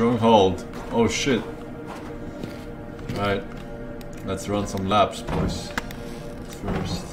Stronghold. Oh shit. Right. Let's run some laps, boys. First.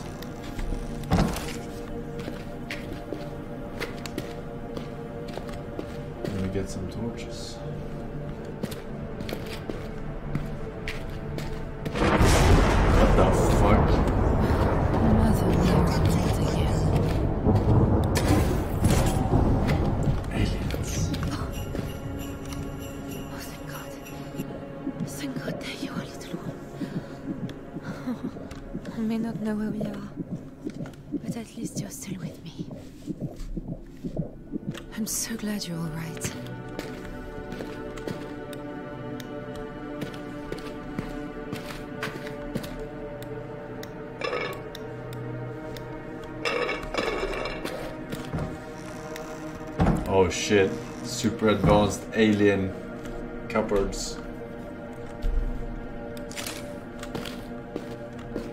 Alien cupboards.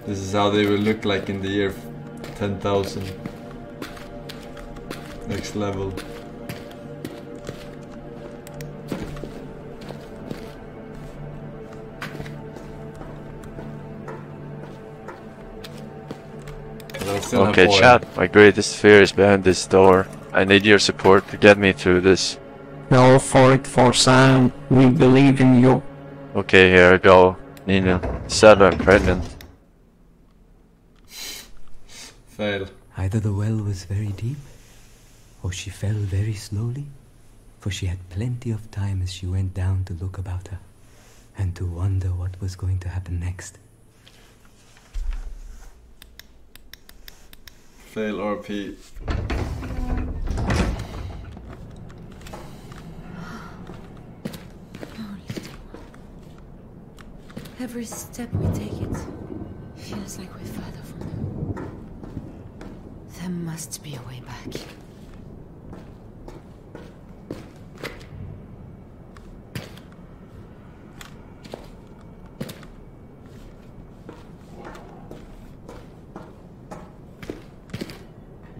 This is how they will look like in the year 10,000. Next level. But I still have Okay, chat. My greatest fear is behind this door. I need your support to get me through this. Go for it, Forsen. We believe in you. Okay, here I go. Nina. Said I'm pregnant. Fail. Either the well was very deep, or she fell very slowly, for she had plenty of time as she went down to look about her, and to wonder what was going to happen next. Fail RP. Oh, little one. Every step we take it feels like we're further from them. There must be a way back.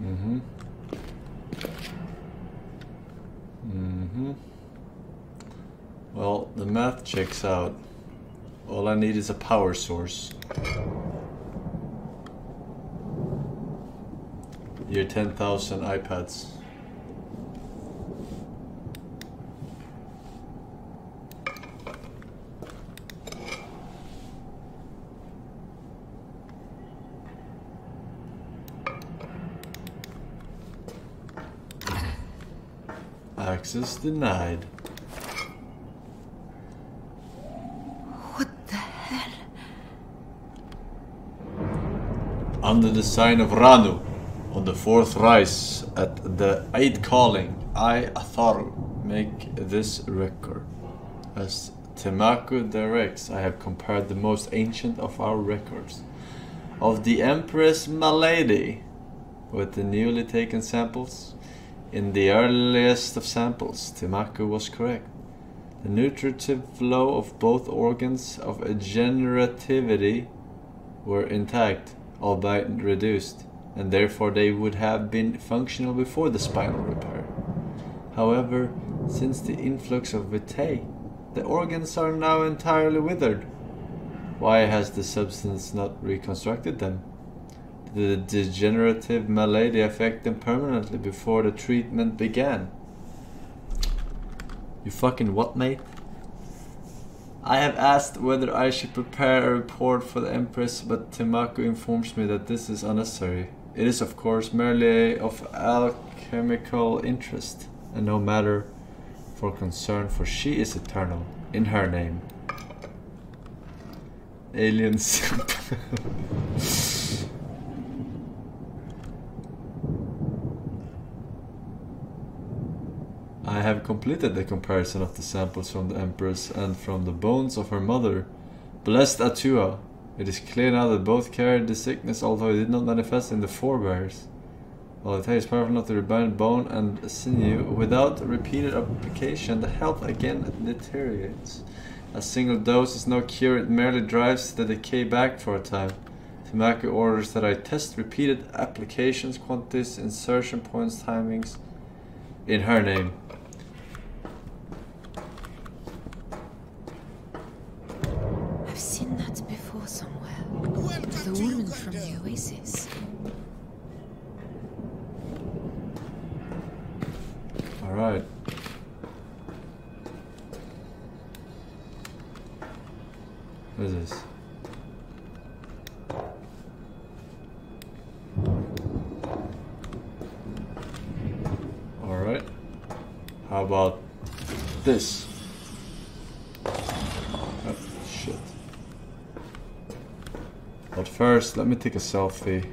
Mm-hmm. Mm-hmm. Well, the math checks out. All I need is a power source. Your 10,000 iPads. Access denied. What the hell? Under the sign of Ranu, on the fourth rise at the eighth calling, I, Atharu, make this record. As Temaku directs, I have compared the most ancient of our records of the Empress Malady with the newly taken samples. In the earliest of samples, Temaku was correct. The nutritive flow of both organs of generativity were intact, albeit reduced, and therefore they would have been functional before the spinal repair. However, since the influx of vitae, the organs are now entirely withered. Why has the substance not reconstructed them? Did the degenerative malady affect them permanently before the treatment began? You fucking what, mate? I have asked whether I should prepare a report for the Empress, but Temaku informs me that this is unnecessary. It is, of course, merely of alchemical interest, and no matter for concern, for she is eternal in her name. Aliens. I have completed the comparison of the samples from the Empress and from the bones of her mother. Blessed Atua, it is clear now that both carried the sickness, although it did not manifest in the forebears. While it is powerful enough to rebind bone and sinew, without repeated application, the health again deteriorates. A single dose is no cure, it merely drives the decay back for a time. Tamaku orders that I test repeated applications, quantities, insertion points, timings in her name. Door somewhere. The woman from the oasis. Alright. What is this? Alright. How about this? But first, let me take a selfie.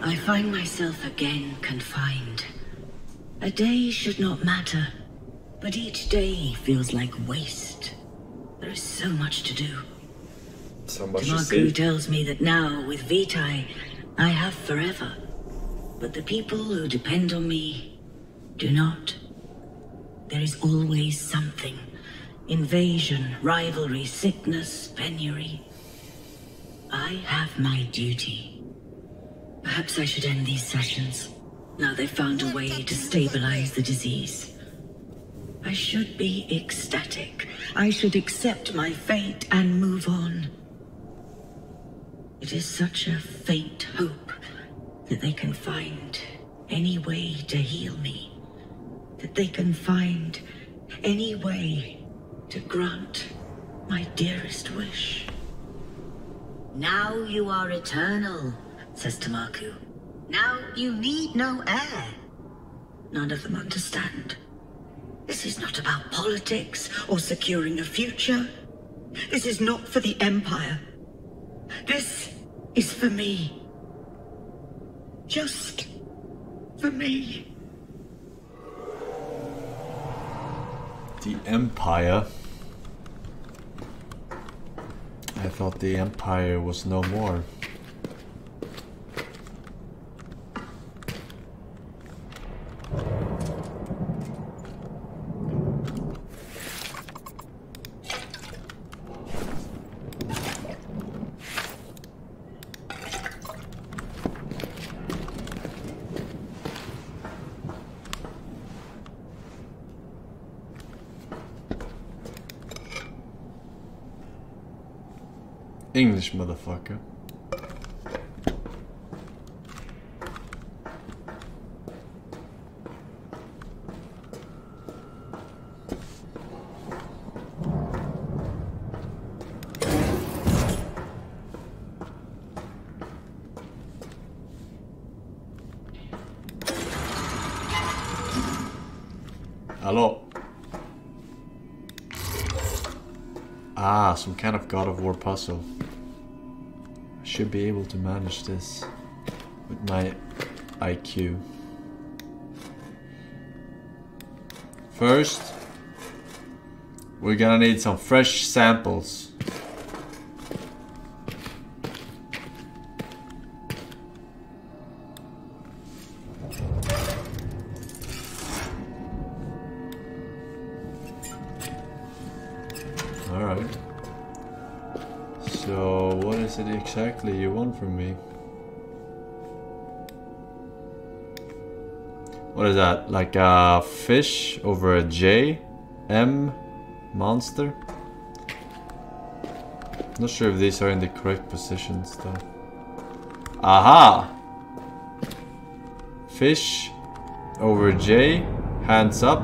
I find myself again confined. A day should not matter, but each day feels like waste. There is so much to do. So much to Tamaku tells me that now, with Vitae, I have forever. But the people who depend on me do not. There is always something. Invasion, rivalry, sickness, penury. I have my duty. Perhaps I should end these sessions. Now they've found a way to stabilize the disease. I should be ecstatic. I should accept my fate and move on. It is such a faint hope that they can find any way to heal me. That they can find any way to grant my dearest wish. Now you are eternal, says Tamaku. Now you need no heir. None of them understand. This is not about politics or securing a future. This is not for the Empire. This is for me. Just for me. The Empire. I thought the Empire was no more. English motherfucker. Hello. Ah, some kind of God of War puzzle. Should be able to manage this with my IQ. First, we're gonna need some fresh samples. Like a fish over a J? M? Monster? Not sure if these are in the correct positions though. Aha! Fish over J, hands up,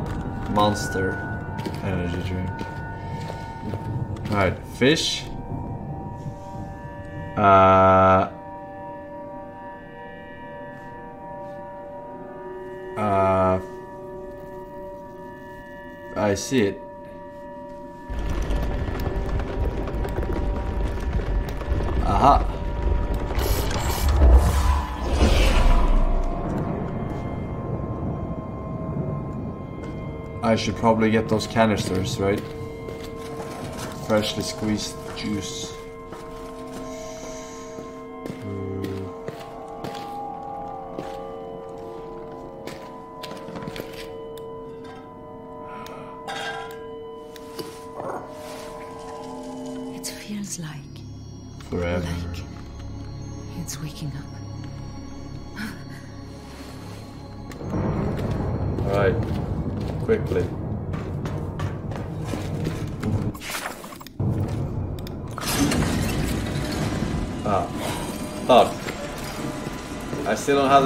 monster, energy drink. Alright, fish. Uh. Uh. I see it. Aha. I should probably get those canisters, right? Freshly squeezed juice.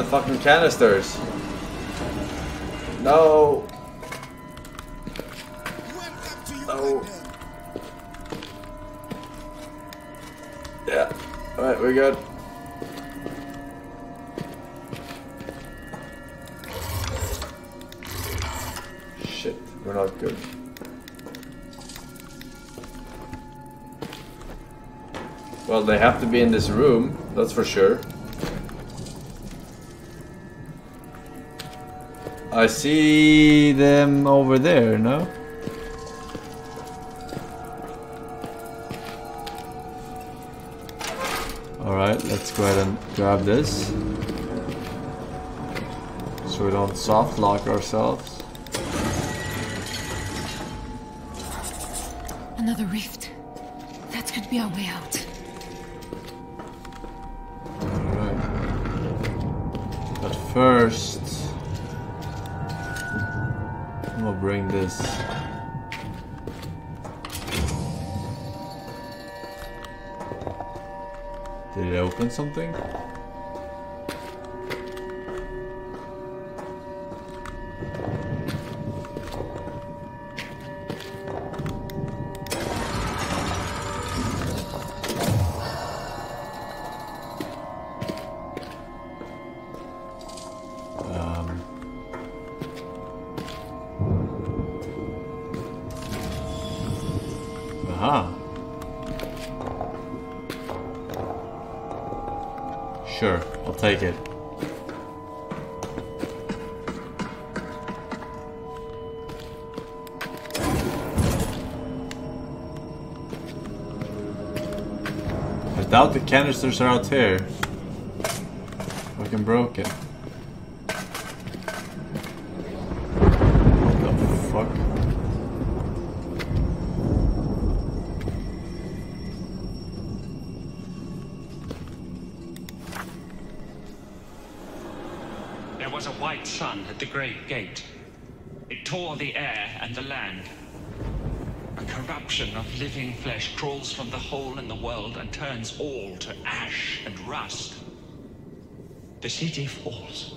Fucking canisters. No. No. Yeah. Alright, we're good. Shit, we're not good. Well, they have to be in this room, that's for sure. I see them over there, no? Alright, let's go ahead and grab this. So we don't soft lock ourselves. Another rift. That could be our way out. Something? Canisters are out here. Fucking broken. What the fuck? There was a white sun at the great gate. It tore the air and the land. A corruption of living flesh crawls from the hole in the world and turns all ash and rust. The city falls.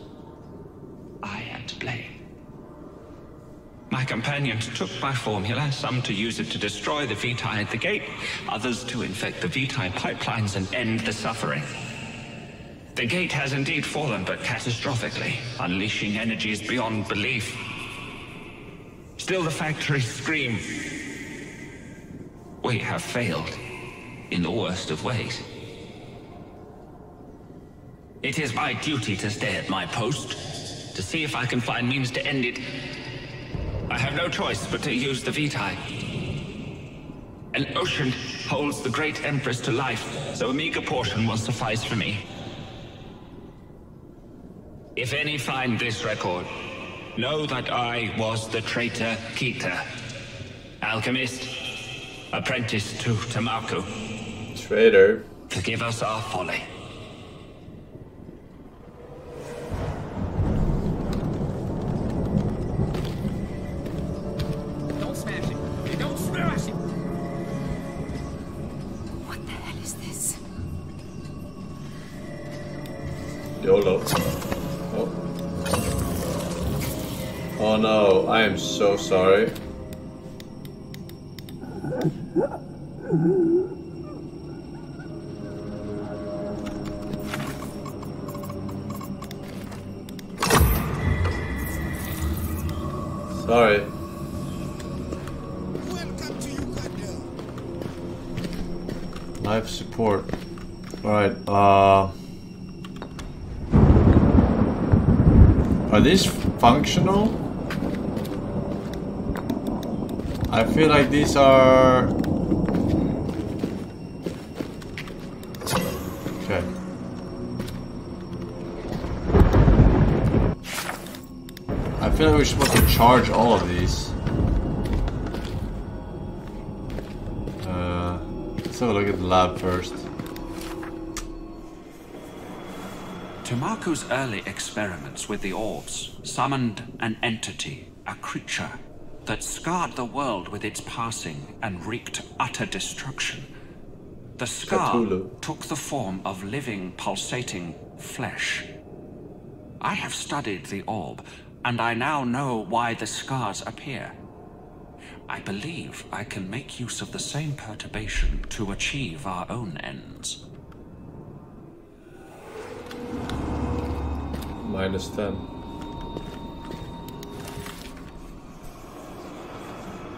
I am to blame. My companions took my formula, some to use it to destroy the Vitae at the gate, others to infect the Vitae pipelines and end the suffering. The gate has indeed fallen, but catastrophically, unleashing energies beyond belief. Still, the factories scream. We have failed in the worst of ways. It is my duty to stay at my post, to see if I can find means to end it. I have no choice but to use the Vitae. An ocean holds the great Empress to life, so a meager portion will suffice for me. If any find this record, know that I was the traitor Kita. Alchemist, apprentice to Tamaku. Traitor. Forgive us our folly. Sorry. Sorry. Life support. Alright, uh... Are these functional? I feel like these are... Okay. I feel like we're supposed to charge all of these. Uh, let's have a look at the lab first. Tamaku's early experiments with the orbs summoned an entity, a creature, that scarred the world with its passing and wreaked utter destruction. The scar Cthulhu. took the form of living, pulsating flesh. I have studied the orb, and I now know why the scars appear. I believe I can make use of the same perturbation to achieve our own ends. Minus 10.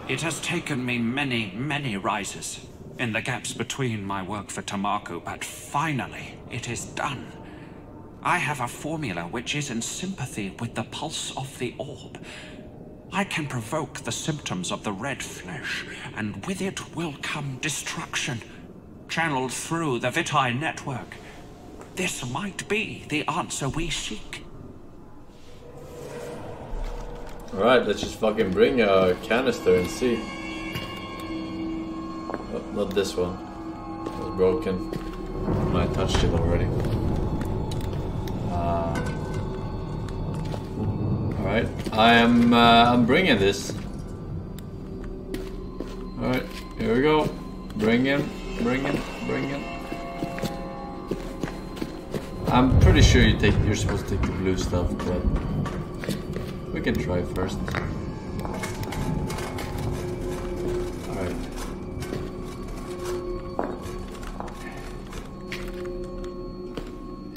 It has taken me many, many rises in the gaps between my work for Tamaku, but finally it is done. I have a formula which is in sympathy with the pulse of the orb. I can provoke the symptoms of the red flesh, and with it will come destruction, channeled through the Vitae network. This might be the answer we seek. Alright, let's just fucking bring a canister and see. Oh, not this one. It was broken. I touched it already. Uh, Alright, I am uh, I'm bringing this. Alright, here we go. Bring in, bring in, bring in. I'm pretty sure you take you're supposed to take the blue stuff, but we can try first. Alright.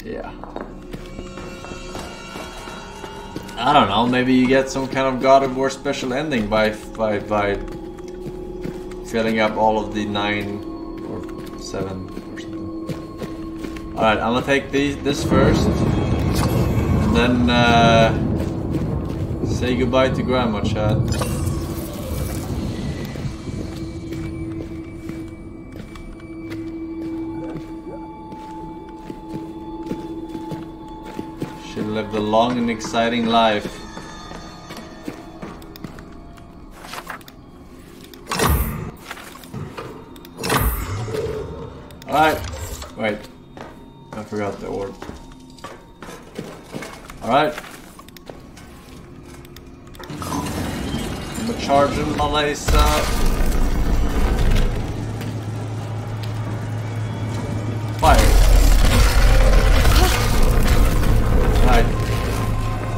Yeah. I don't know, maybe you get some kind of God of War special ending by by by filling up all of the nine or seven or something. Alright, I'm gonna take these this first. And then uh Say goodbye to Grandma, Chad. She lived a long and exciting life. Alright. Wait. I forgot the orb. Alright. I'm charging my lace up. Fire.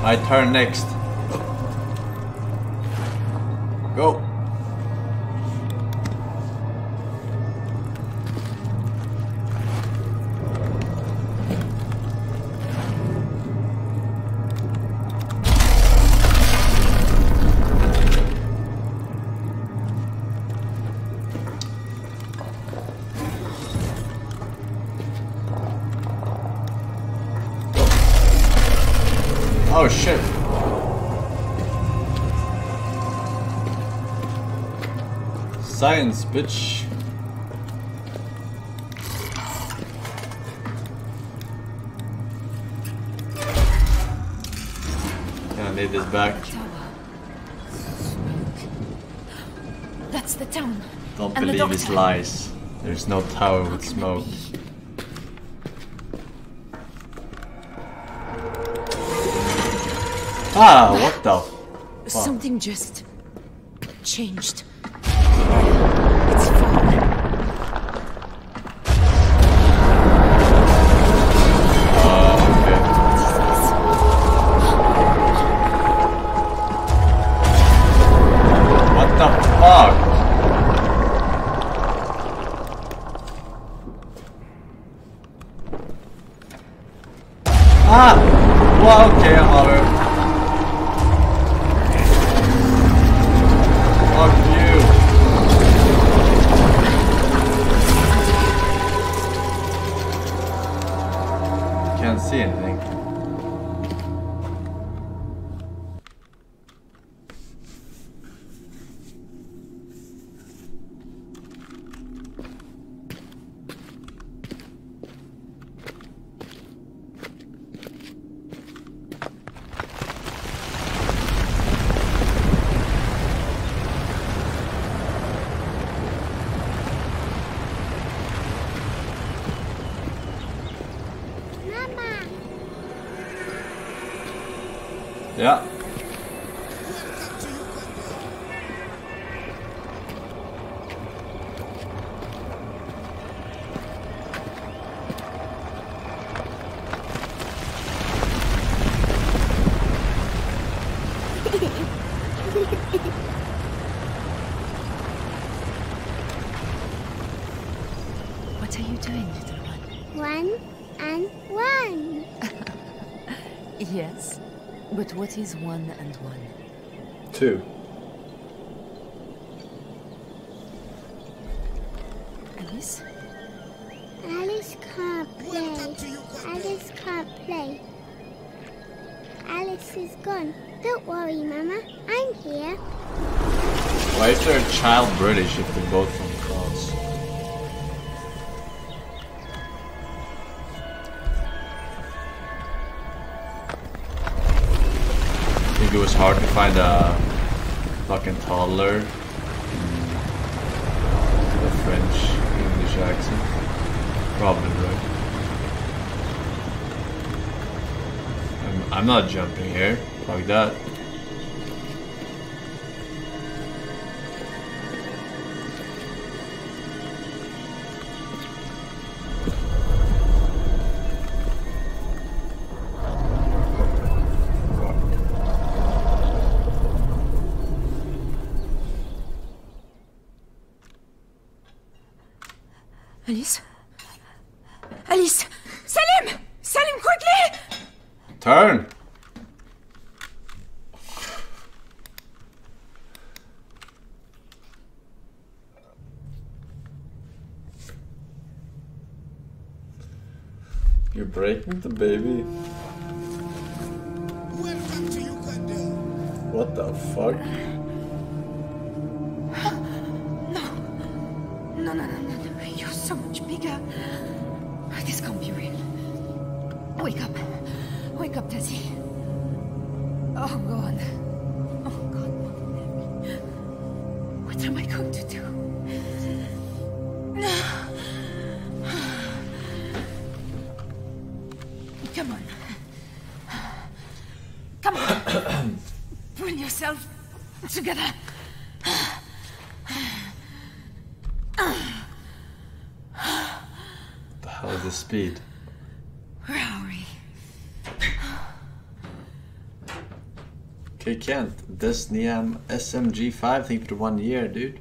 My turn next. Go. Bitch. Can I need this back? That's the town. Don't And believe his lies. There's no tower with smoke. Ah, what the? fuck? Something just changed. Is one? Turn! You're breaking the baby. What the fuck? No, no, no, no, no. You're so much bigger. This can't be real. Wake up. Wake up, Tessie. Oh, God. Oh, God, Mother Mary. What am I going to do? Come on. Come on. Pull yourself together. The hell is the speed? Where are we? Okay, Kent. Niam SMG5, thank you for one year, dude.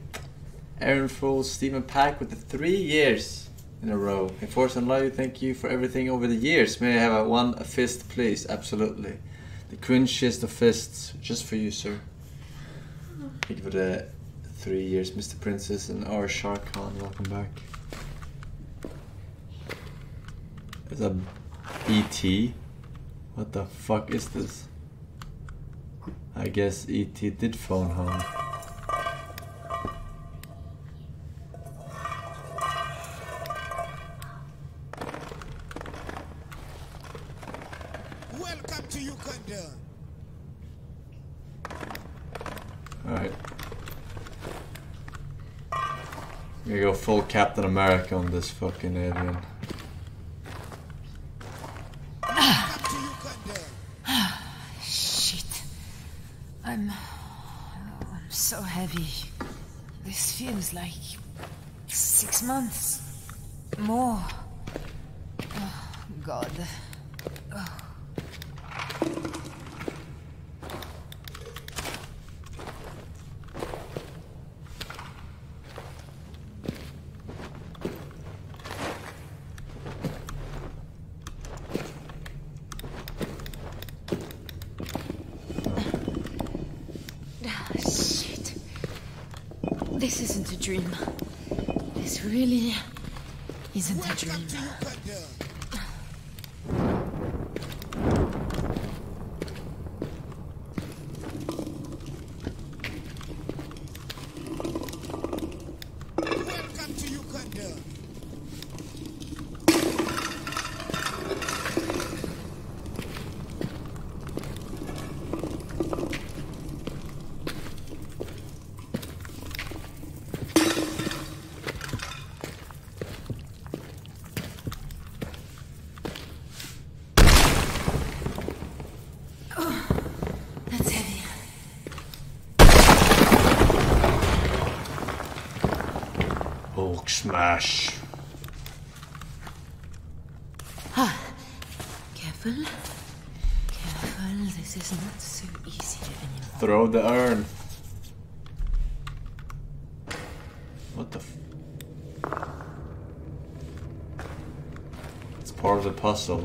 Aaron Fool, Stephen Pack with the three years in a row. Hey, Force and Live, thank you for everything over the years. May I have a one a fist, please? Absolutely. The cringiest of fists, just for you, sir. Thank you for the three years, Mr. Princess and our Shark Khan. Welcome back. Is a ET? What the fuck is this? I guess ET did phone home. Welcome to Uganda. Alright. Gonna go full Captain America on this fucking alien. Months. More. Oh, God. Oh. Ah, Shit. This isn't a dream. This really isn't a dream. Welcome to Uganda. That's heavy. Smash. Ah. Careful. Careful. This is not so easy anymore. Throw the urn. What the f- It's part of the puzzle.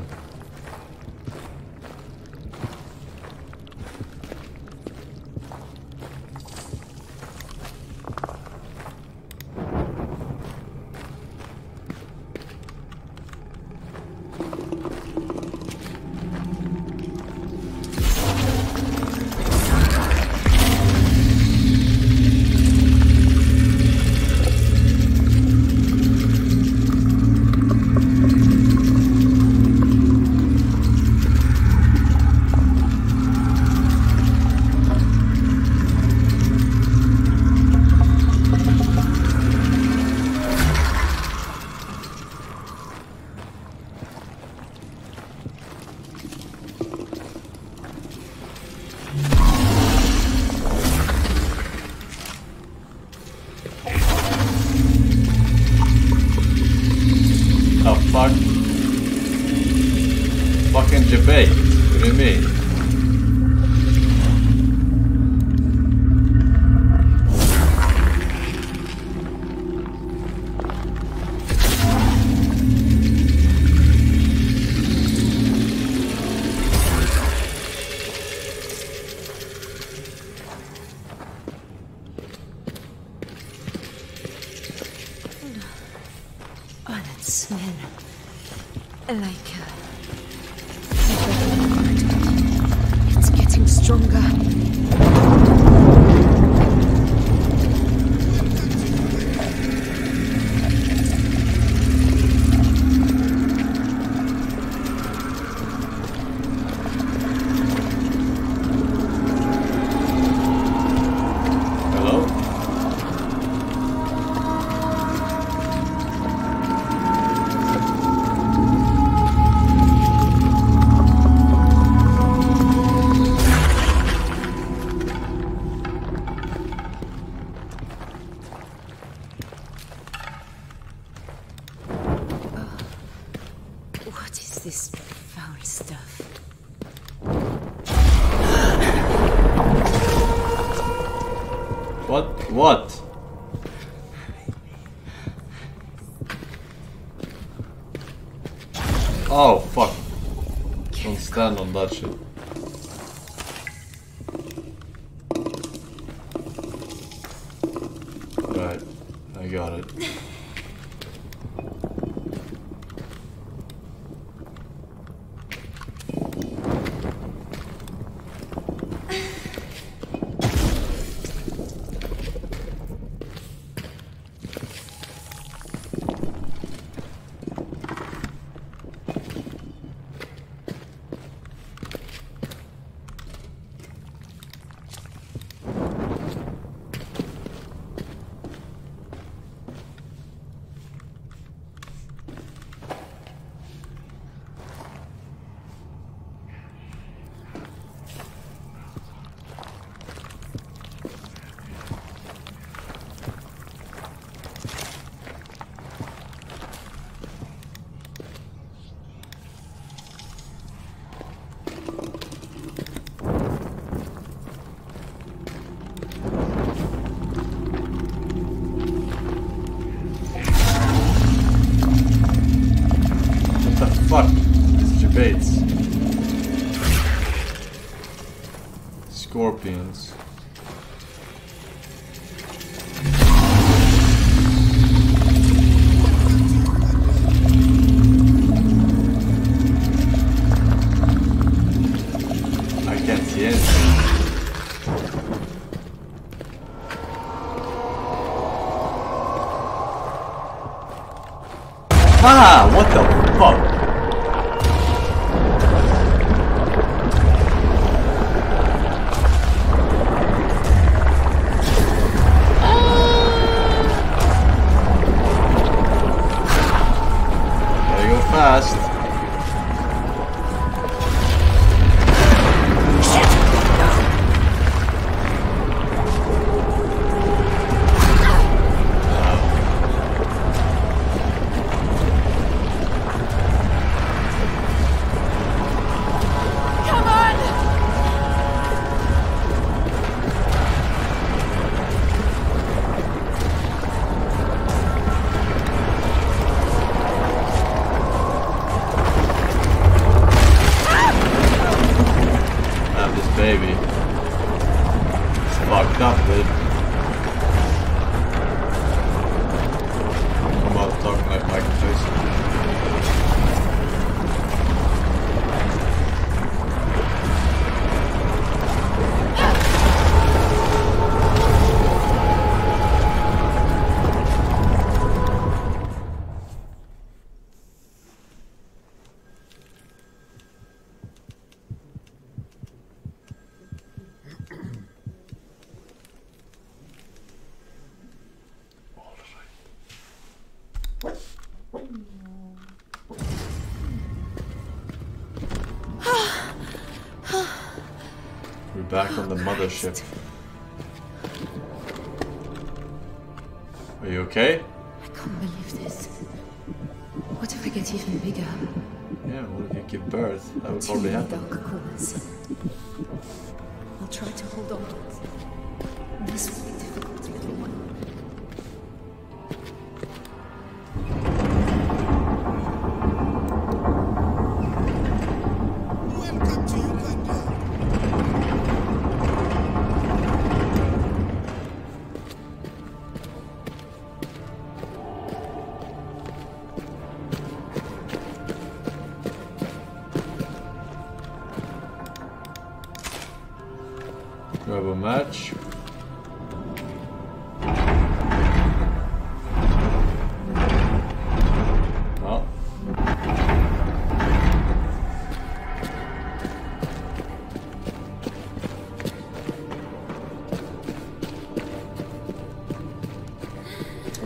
The mothership.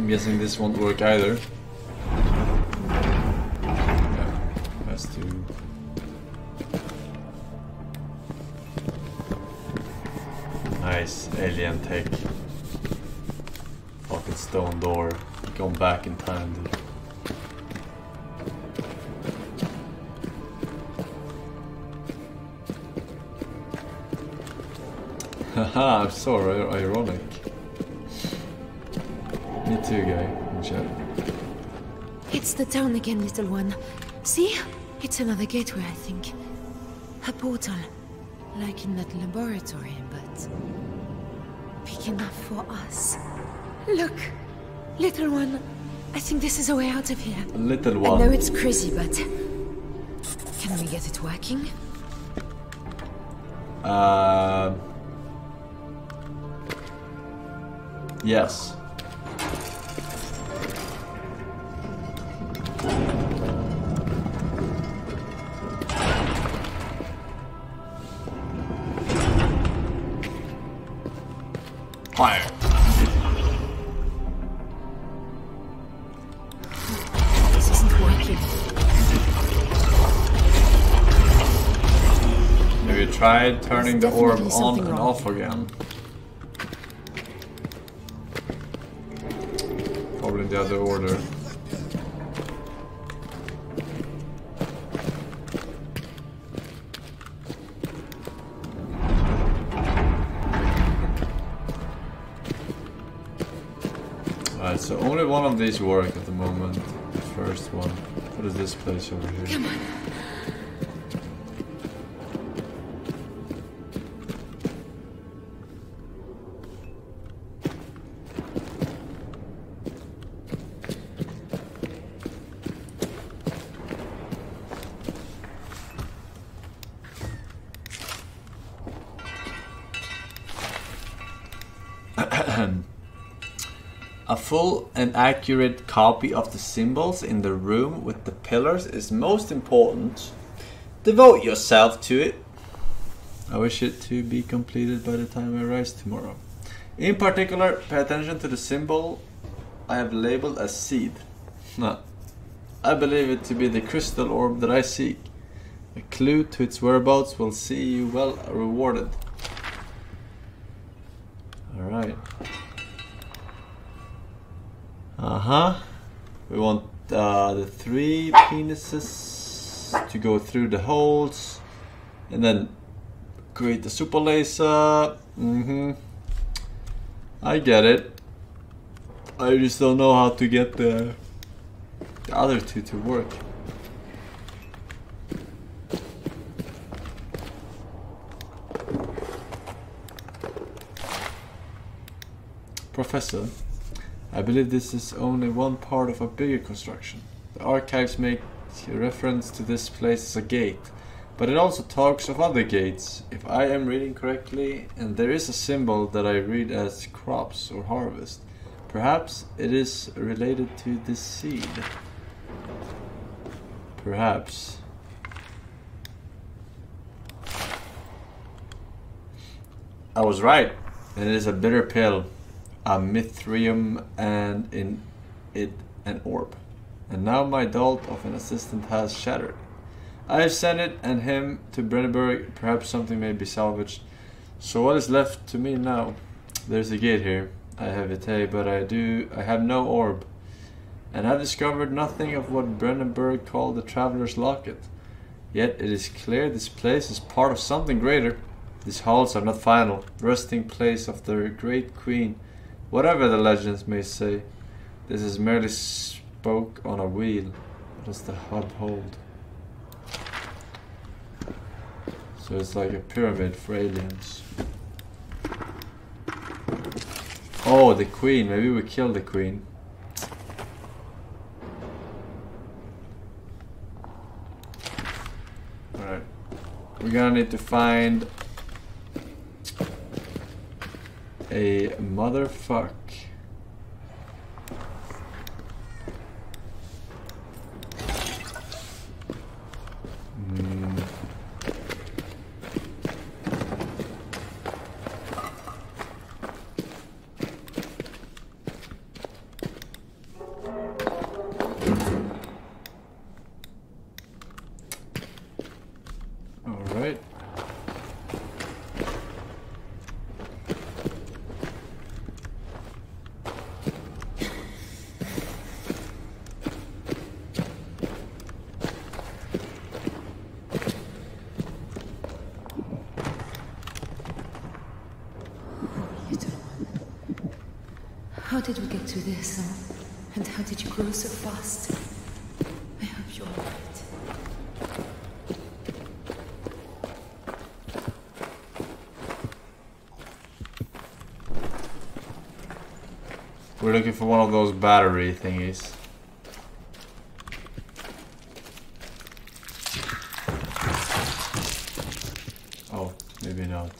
I'm guessing this won't work either. Nice alien tech. Fucking stone door. Going back in time, dude. Haha, I'm so ir- ironic. Town again, little one. See? It's another gateway, I think. A portal. Like in that laboratory, but... Big enough for us. Look! Little one. I think this is a way out of here. Little one. I know it's crazy, but... Can we get it working? Uh, yes. Have tried turning the orb on and wrong. off again? Probably in the other order. Alright, so only one of these work at the moment. The first one. What is this place over here? Come on. Accurate copy of the symbols in the room with the pillars is most important. Devote yourself to it. I wish it to be completed by the time I rise tomorrow. In particular, pay attention to the symbol I have labeled as seed. No. I believe it to be the crystal orb that I seek. A clue to its whereabouts will see you well rewarded. Alright. Uh huh. We want uh, the three penises to go through the holes and then create the super laser. Mm hmm. I get it. I just don't know how to get the, the other two to work. Professor, I believe this is only one part of a bigger construction. The archives make reference to this place as a gate, but it also talks of other gates, if I am reading correctly, and there is a symbol that I read as crops or harvest. Perhaps it is related to this seed. Perhaps. I was right, and it is a bitter pill a Mithrium and in it an orb. And now my dolt of an assistant has shattered. I have sent it and him to Brennenburg. Perhaps something may be salvaged. So what is left to me now? There's a gate here. I have it, hey, but I do. I have no orb. and have discovered nothing of what Brennenburg called the Traveler's Locket. Yet it is clear this place is part of something greater. These halls are not final, resting place of the great queen, whatever the legends may say. This is merely spoke on a wheel. What does the hub hold? So it's like a pyramid for aliens. Oh, the queen. Maybe we kill the queen. Alright. We're gonna need to find a motherfuck. Hmm. All right. How did we get to this, huh? And how did I hope you're. We're looking for one of those battery thingies. Oh, maybe not.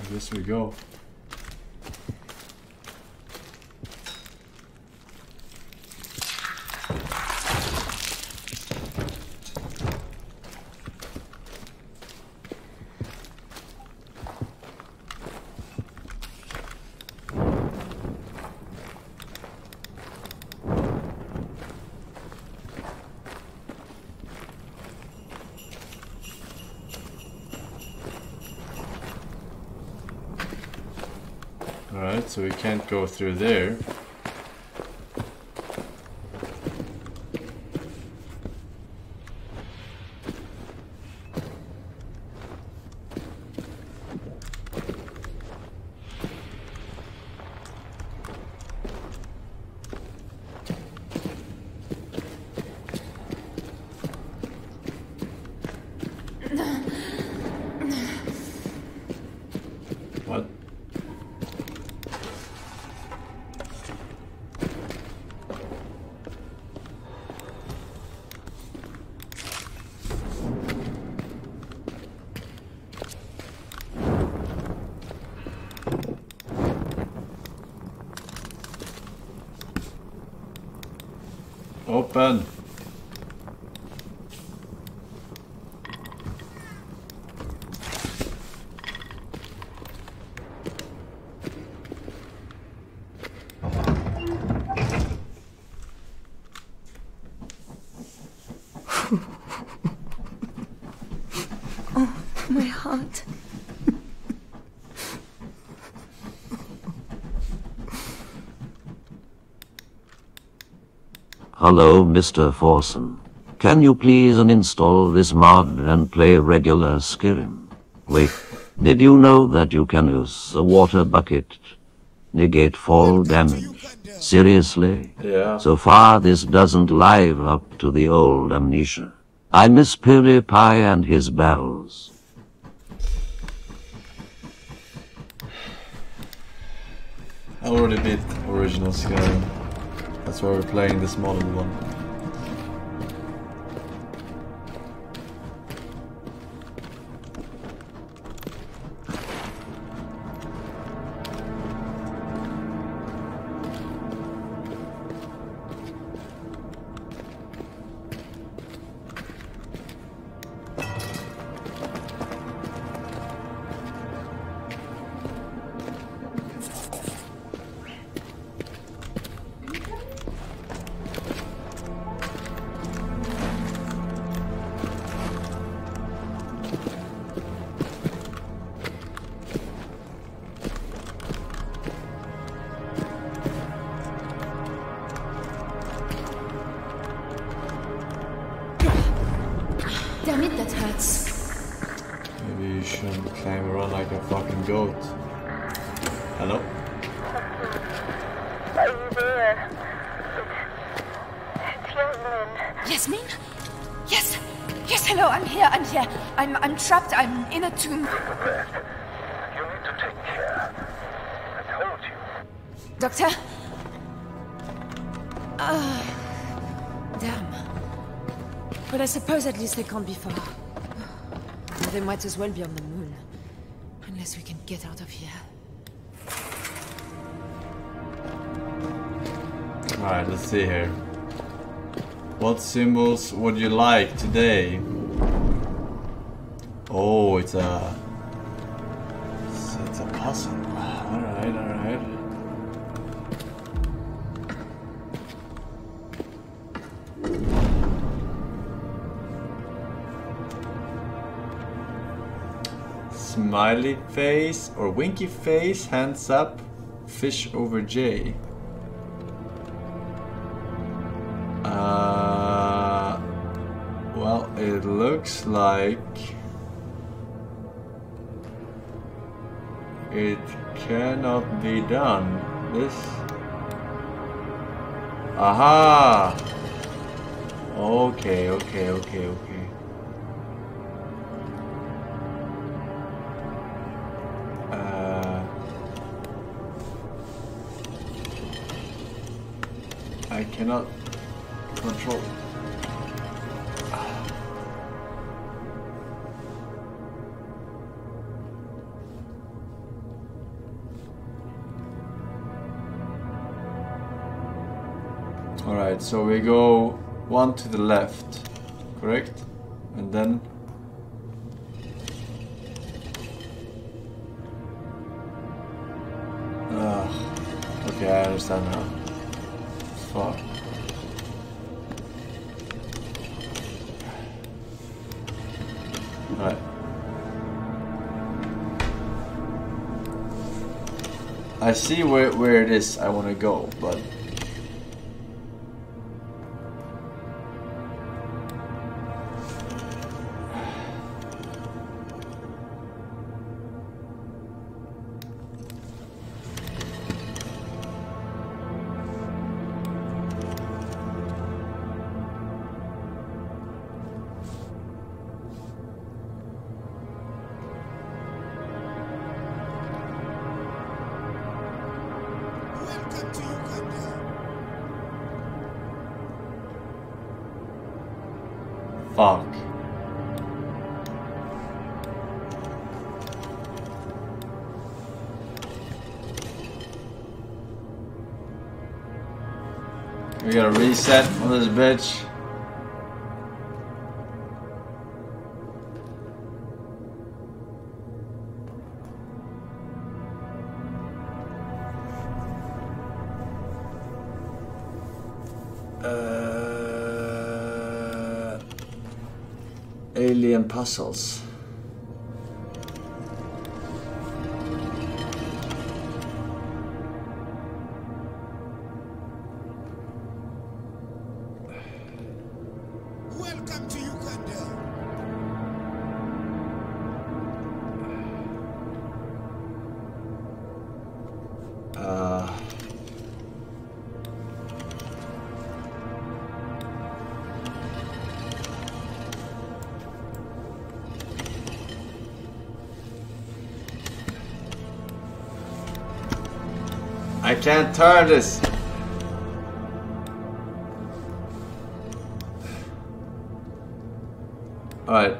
I guess we go. Alright, so we can't go through there. What? Open. Oh, my heart. Hello, Mr. Forsen. Can you please uninstall this mod and play regular Skyrim? Wait, did you know that you can use a water bucket negate fall damage? Seriously? Yeah. So far, this doesn't live up to the old amnesia. I miss PewDiePie and his battles. I already beat original Skyrim. That's why we're playing this modern one. They might as well be on the moon. Unless we can get out of here. Alright, let's see here. What symbols would you like today? Oh, it's a... Smiley face or winky face, hands up, fish over J. Uh, well, it looks like it cannot be done. This. Aha! Okay, okay, okay, okay. I cannot control. Alright, so we go one to the left, correct? And then Ugh. Okay, I understand now. Fuck. Alright. I see where, where it is I want to go, but... this bitch. Uh, alien puzzles. Turn this. Alright.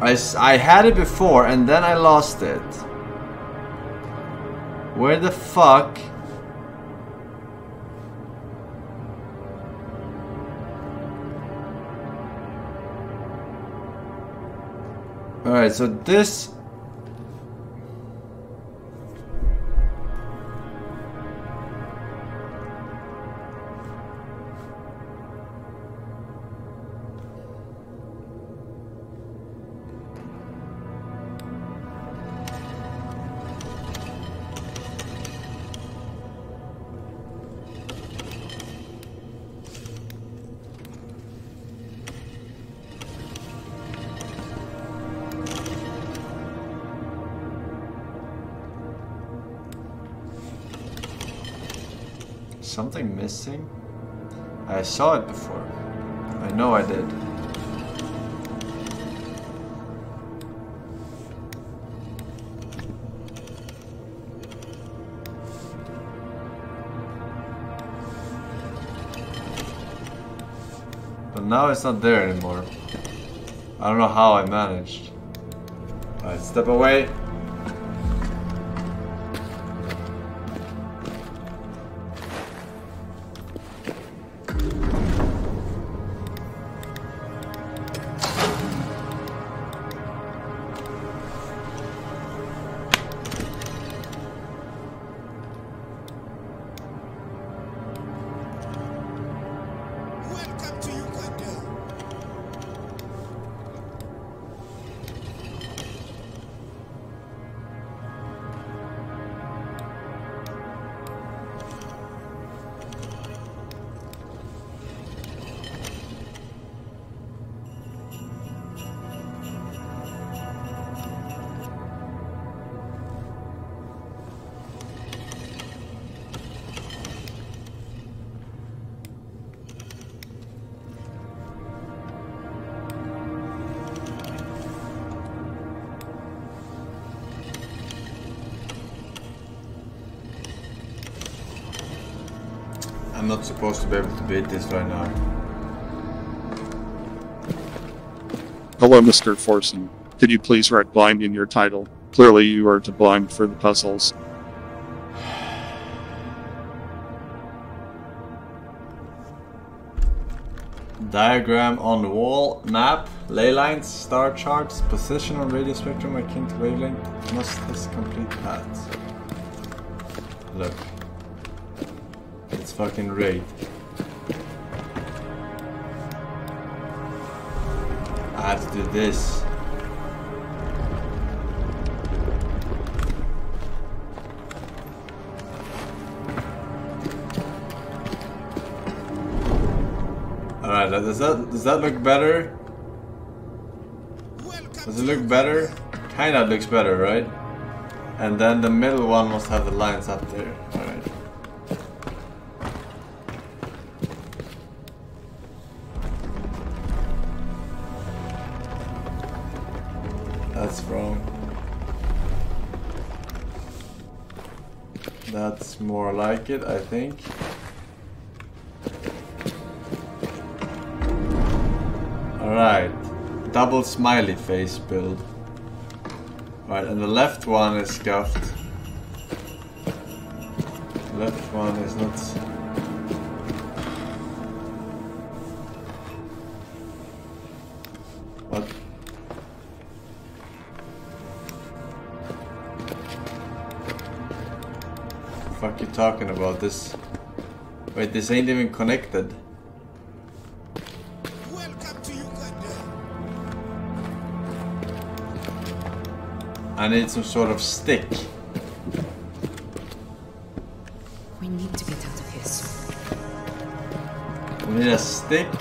I, I had it before and then I lost it. Where the fuck? Alright, so this... not there anymore. I don't know how I managed. Alright, step away. Supposed to be able to beat this right now. Hello, Mr. Forsen. Could you please write blind in your title? Clearly, you are to blind for the puzzles. Diagram on the wall, map, ley lines, star charts, position on radio spectrum akin to wavelength, must test complete path. Look. Fucking rigged. I have to do this. Alright, does that does that look better? Does it look better? Kinda looks better, right? And then the middle one must have the lines up there. Like it, I think. Alright. Double smiley face build. Alright, and the left one is scuffed. Left one is not. Talking about this? Wait, this ain't even connected. Welcome to Uganda. I need some sort of stick. We need to get out of here soon. We need a stick.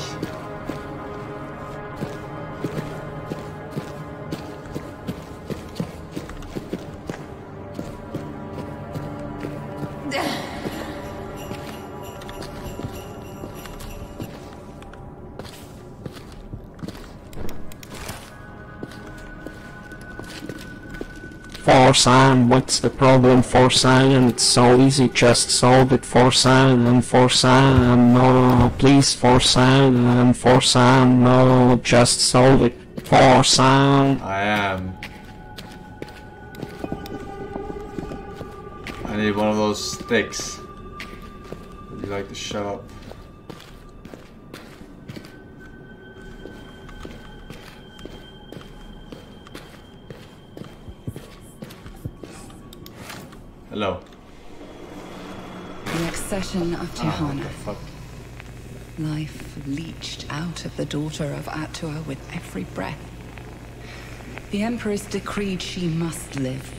Forsen, what's the problem, Forsen? It's so easy, just solve it, Forsen, and Forsen, no, please, Forsen, and Forsen, no, just solve it, Forsan. I those sticks. Would you like to shut up? Hello. The accession of Ah, Tihana. the? Life leached out of the daughter of Atua with every breath. The Empress decreed she must live,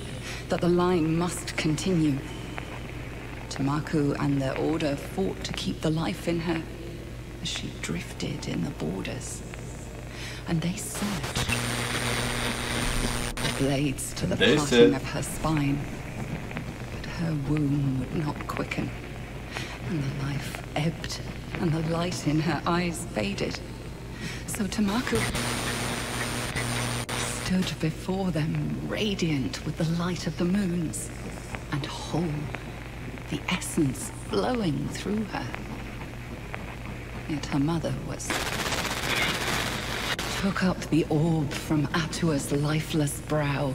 that the line must continue. Tamaku and their order fought to keep the life in her as she drifted in the borders. And they surged. The blades to the They parting of her spine. But her womb would not quicken. and the life ebbed, and the light in her eyes faded. So Tamaku stood before them, radiant with the light of the moons, and whole, the essence flowing through her. Yet her mother was took up the orb from Atua's lifeless brow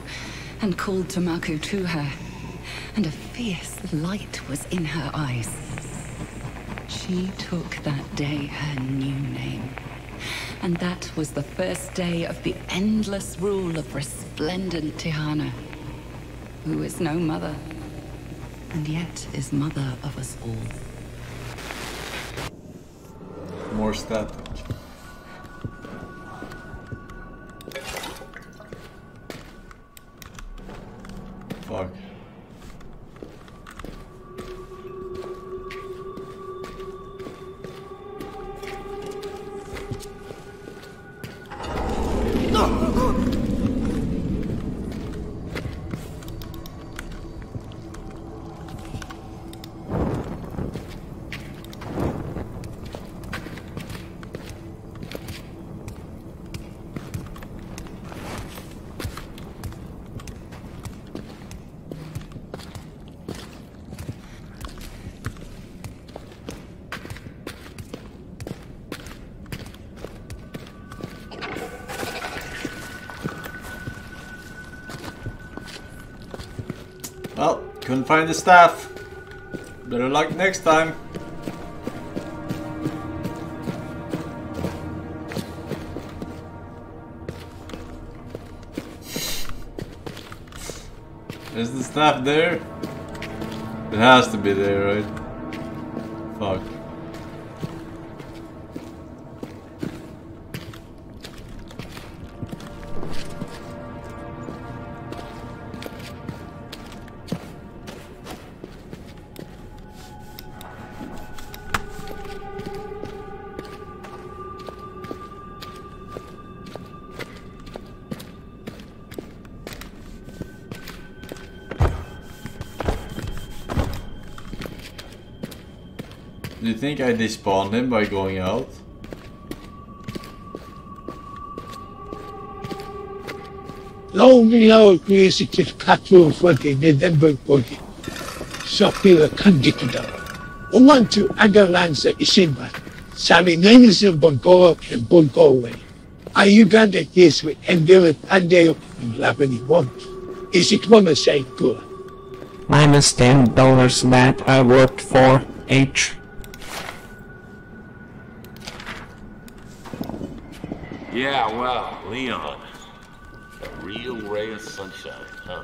and called Tamaku to her, and a fierce light was in her eyes. She took that day her new name, and that was the first day of the endless rule of resplendent Tihana, who is no mother, and yet is mother of us all. More static. Find the staff. Better luck next time. Is the staff there? It has to be there, right? Think I despawned him by going out? Long Lonely old music platform fucking November fucking. Sopira Kandikida. Umantu Agalanza Isimba. Sami Nenison Bongo and Bongowe. Are you going to kiss with Endira Pandeo and Lavani one? Is it one to say good? Minus ten dollars that I worked for H. Yeah, well, Leon. A real ray of sunshine, huh?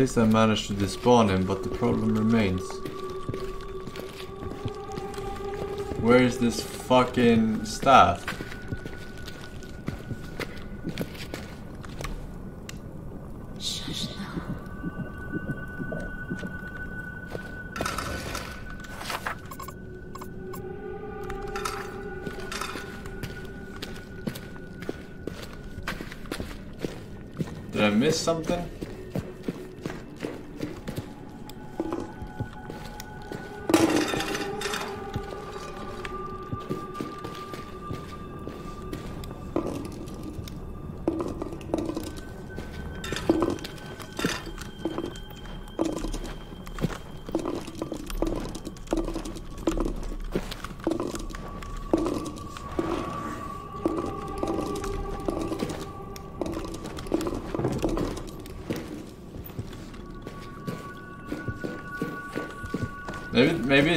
Least I managed to despawn him, but the problem remains. Where is this fucking staff?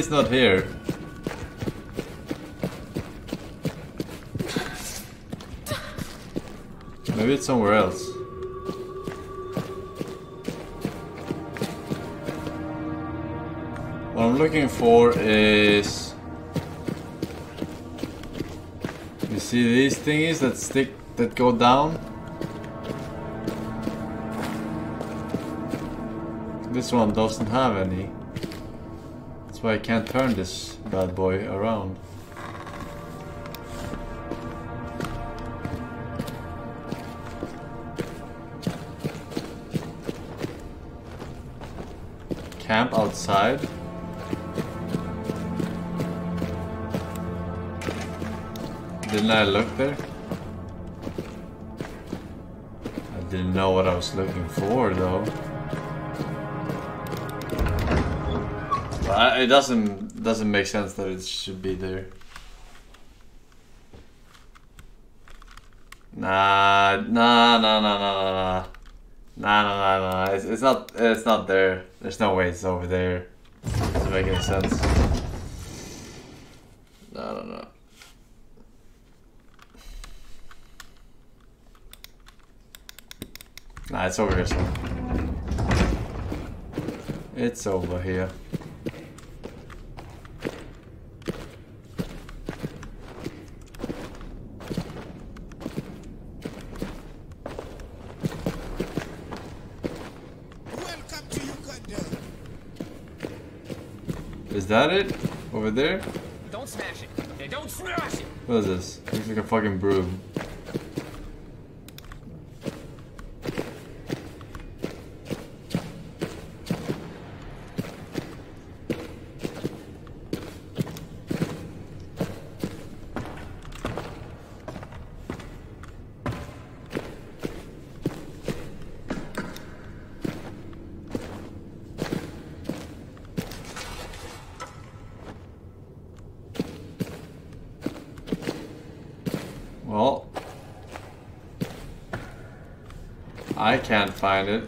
It's not here. Maybe it's somewhere else. What I'm looking for is... You see these thingies that stick, that go down? This one doesn't have any. Why I can't turn this bad boy around. Camp outside. Didn't I look there? I didn't know what I was looking for though. I- it doesn't doesn't make sense that it should be there. Nah, nah, nah, nah, nah, nah, nah. Nah, nah, nah, nah. It's, it's not. It's not there. There's no way it's over there. Doesn't make any sense. No, no, no. Nah, it's over here somewhere. It's over here. Is that it? Over there? Don't smash it. Hey, don't smash it. What is this? Looks like a fucking broom. Well, I can't find it.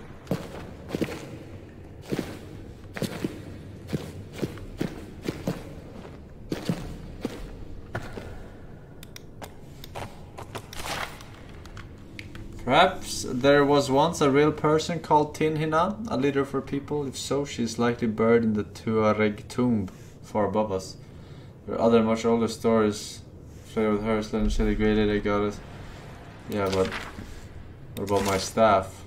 Perhaps there was once a real person called Tin Hinan, a leader for people. If so, she is likely buried in the Tuareg tomb far above us. There are other much older stories Play with her, say the great lady goddess. Yeah, but what about my staff?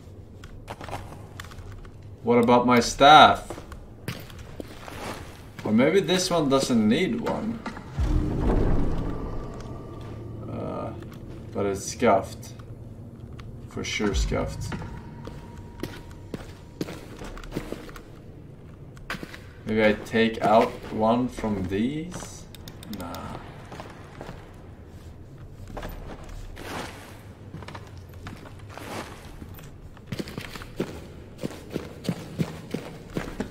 What about my staff? Or maybe this one doesn't need one. Uh, but it's scuffed. For sure scuffed. Maybe I take out one from these? Nah.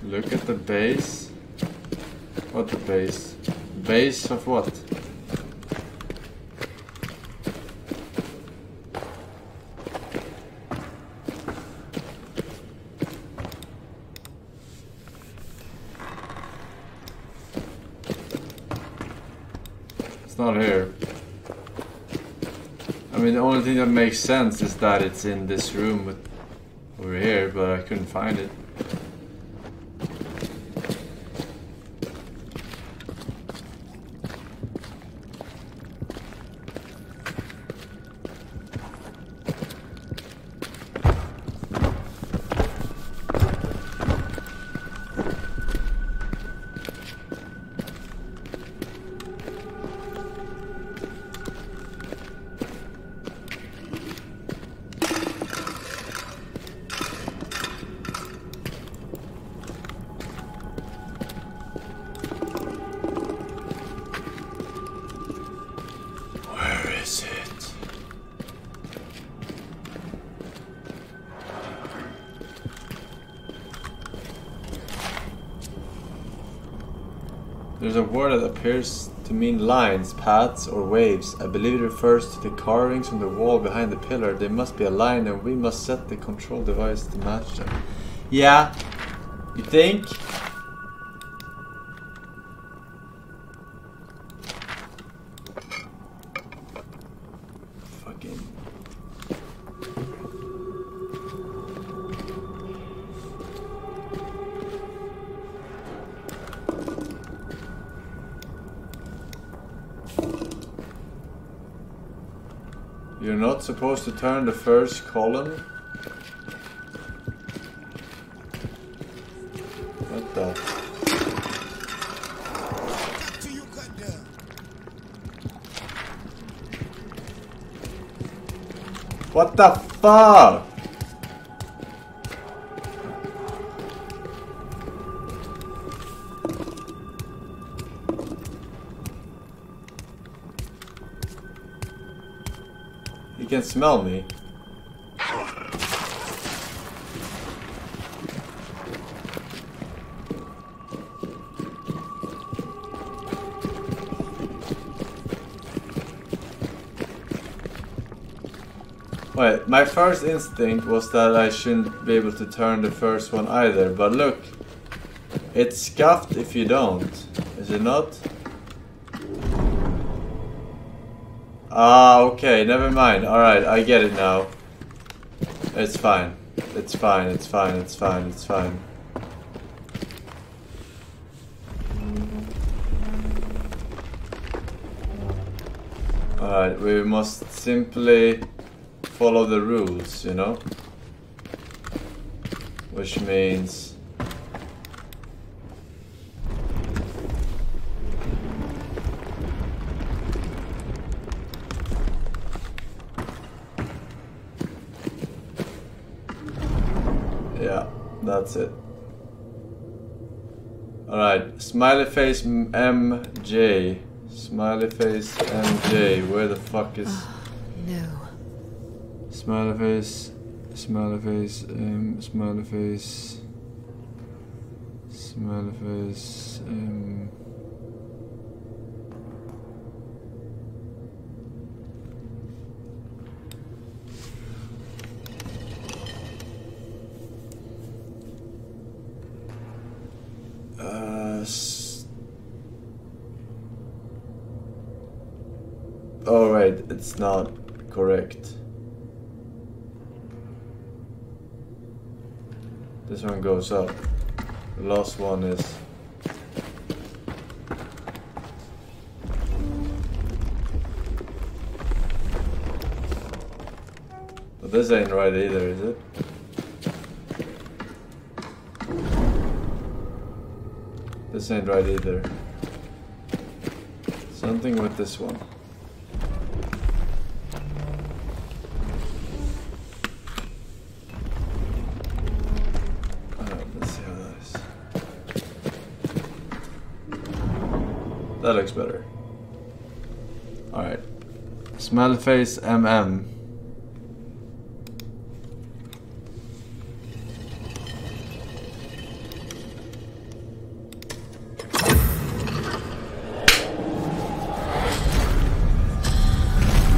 Look at the base. What the base? Of what? It's not here. I mean, the only thing that makes sense is that it's in this room with over here, but I couldn't find it. Appears to mean lines, paths, or waves. I believe it refers to the carvings on the wall behind the pillar. They must be aligned and we must set the control device to match them. Yeah, you think? Supposed to turn the first column? What the? What the fuck? Can smell me. Wait, my first instinct was that I shouldn't be able to turn the first one either, but look. It's scuffed if you don't, is it not? Ah, okay, never mind. Alright, I get it now. It's fine. It's fine, it's fine, it's fine, it's fine. Alright, we must simply follow the rules, you know? Which means... smiley face MJ. Smiley face MJ. Where the fuck is. No. Smiley face. Smiley face. Um, smiley face. Smiley face. Um. Uh, s- oh right, it's not correct. This one goes up. The last one is. But this ain't right either, is it? This ain't right either. Something with this one. That looks better. Alright. Smell face MM.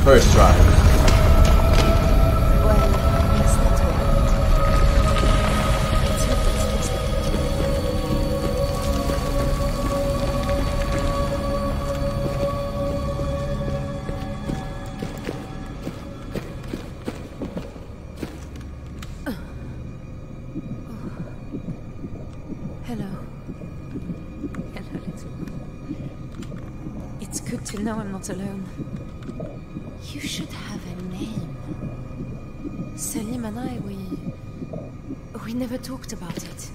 First try. Not alone. You should have a name. Salim and I, we. We never talked about it.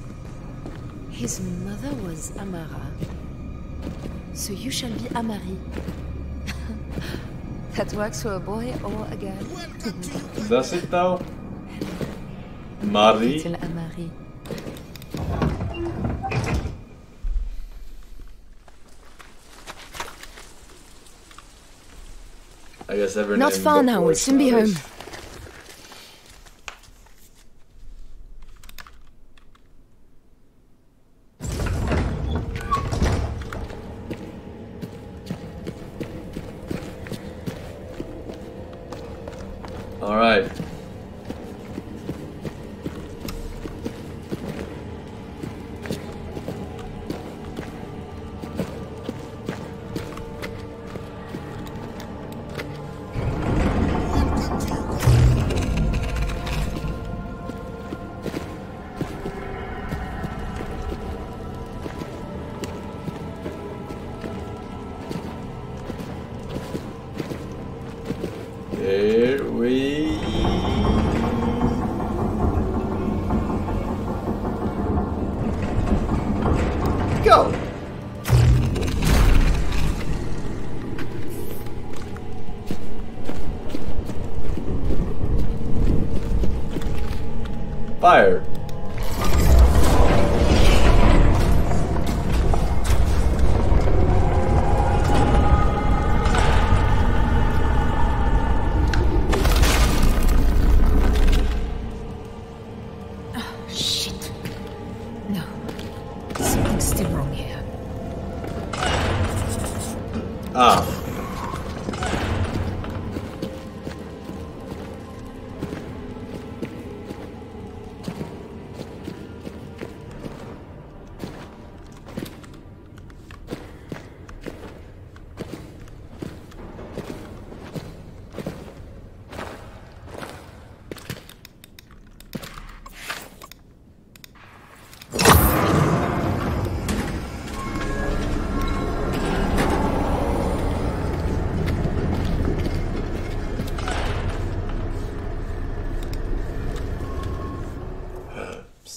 His mother was Amara. So you shall be Amari. that works for a boy or a girl. Does it though? Marie? Little Amari. I guess every Not far now, we'll soon be home.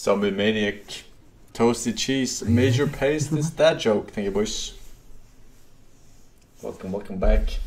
Zombie Maniac. Toasted cheese. Major paste is that joke. Thank you, boys. Welcome, welcome back.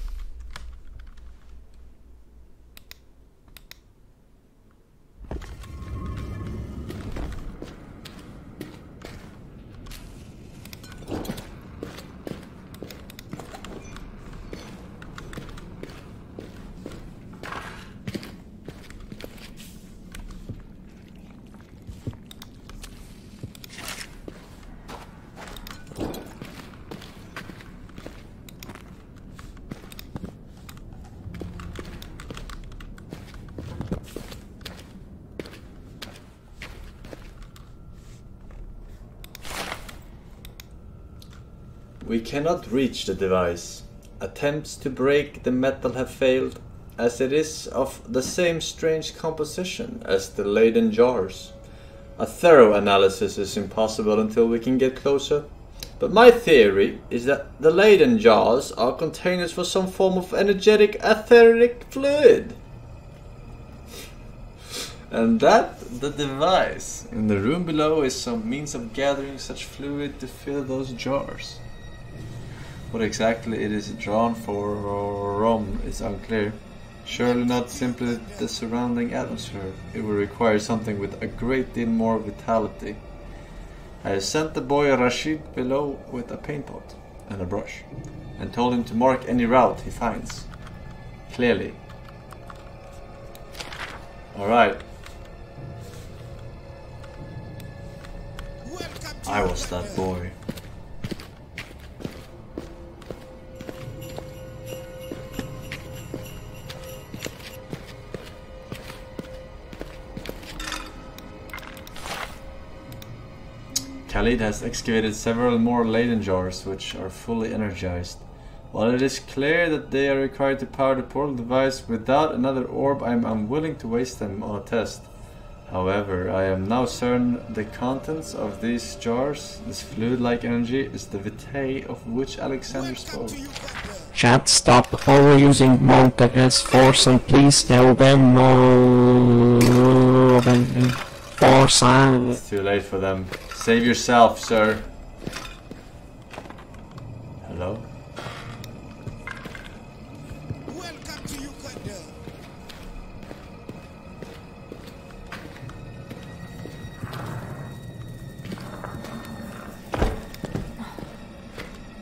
We cannot reach the device. Attempts to break the metal have failed, as it is of the same strange composition as the Leyden jars. A thorough analysis is impossible until we can get closer. But my theory is that the Leyden jars are containers for some form of energetic etheric fluid. And that the device in the room below is some means of gathering such fluid to fill those jars. What exactly it is drawn for from is unclear. Surely not simply the surrounding atmosphere. It will require something with a great deal more vitality. I sent the boy Rashid below with a paint pot and a brush, and told him to mark any route he finds. Clearly. Alright. I was that boy. Khalid has excavated several more Leyden jars which are fully energized. While it is clear that they are required to power the portal device without another orb, I am unwilling to waste them on a test. However, I am now certain the contents of these jars, this fluid-like energy, is the vitae of which Alexander spoke. Chat, stop overusing Montague's force and please tell them no. Force and It's too late for them. Save yourself, sir. Hello? Welcome to UK.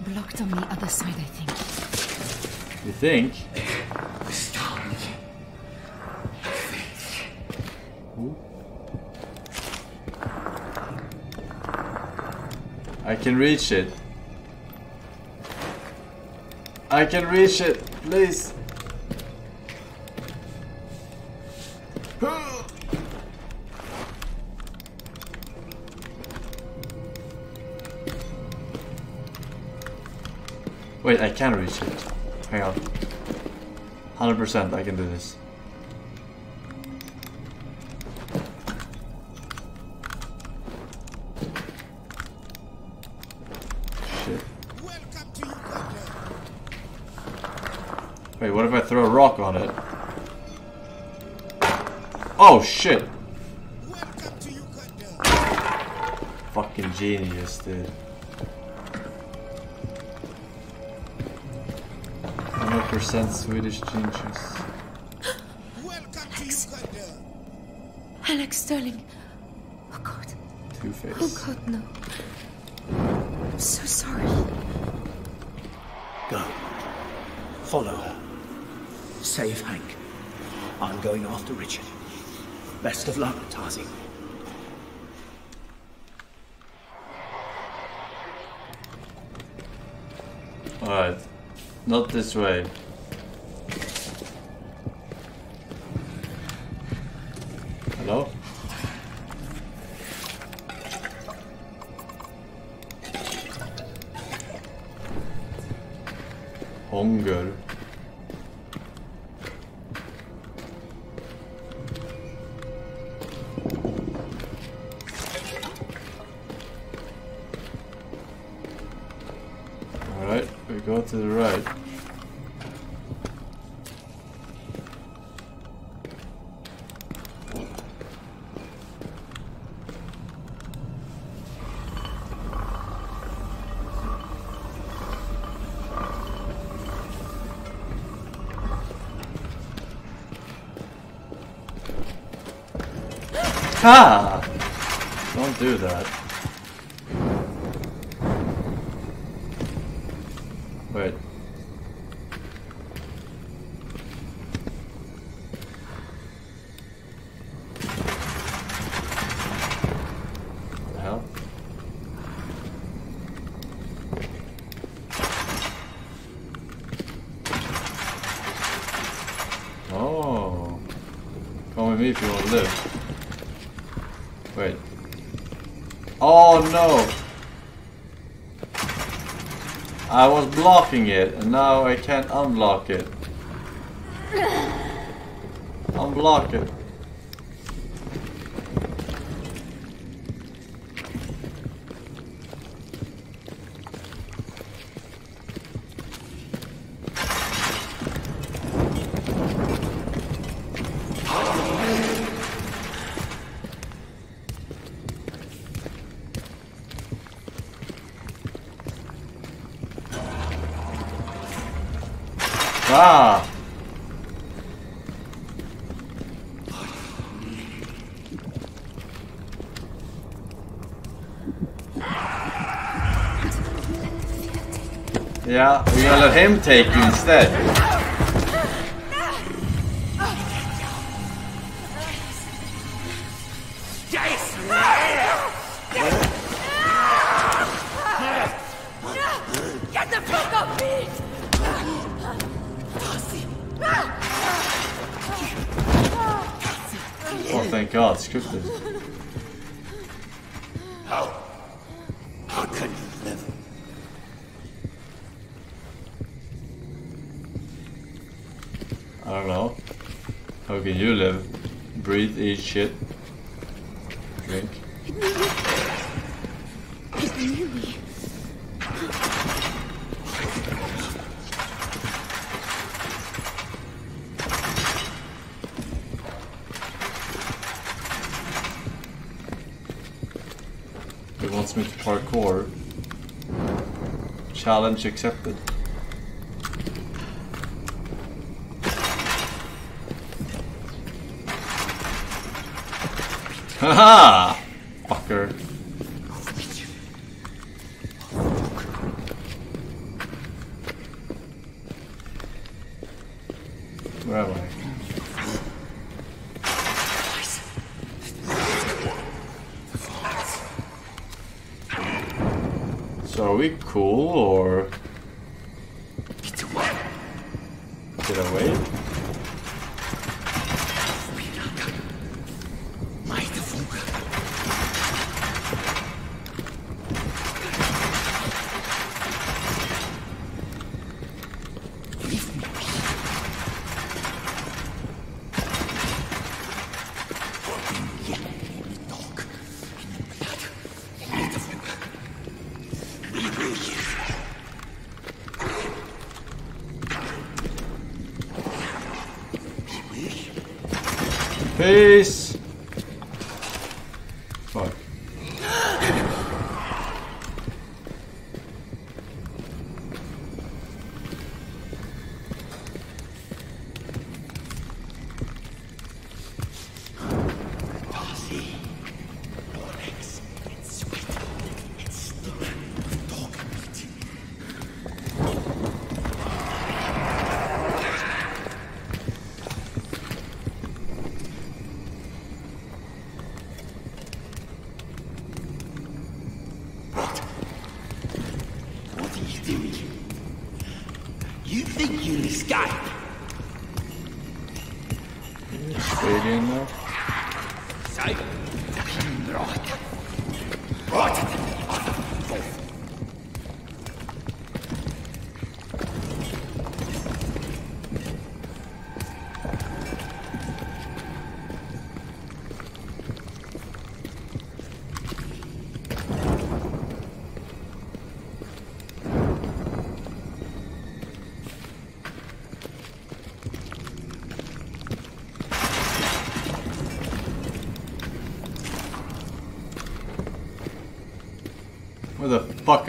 Blocked on the other side, I think. You think? I can reach it. I can reach it, please. Wait, I can reach it. Hang on. 100% I can do this. Wait, what if I throw a rock on it? Oh, shit! Fucking genius, dude. Hundred percent Swedish genius. Alex. Alex Sterling. Oh God. Two Face. Oh God, no. I'm so sorry. Go. Follow her. Save Hank. I'm going after Richard. Best of luck, Tasi. Alright. Not this way. Ha! Don't do that. Wait. What the hell? Oh. Come with me if you want to live. Wait. Oh no! I was blocking it and now I can't unblock it. Unblock it. Yeah, we're gonna let him take you instead. Challenge accepted. Haha! Fuck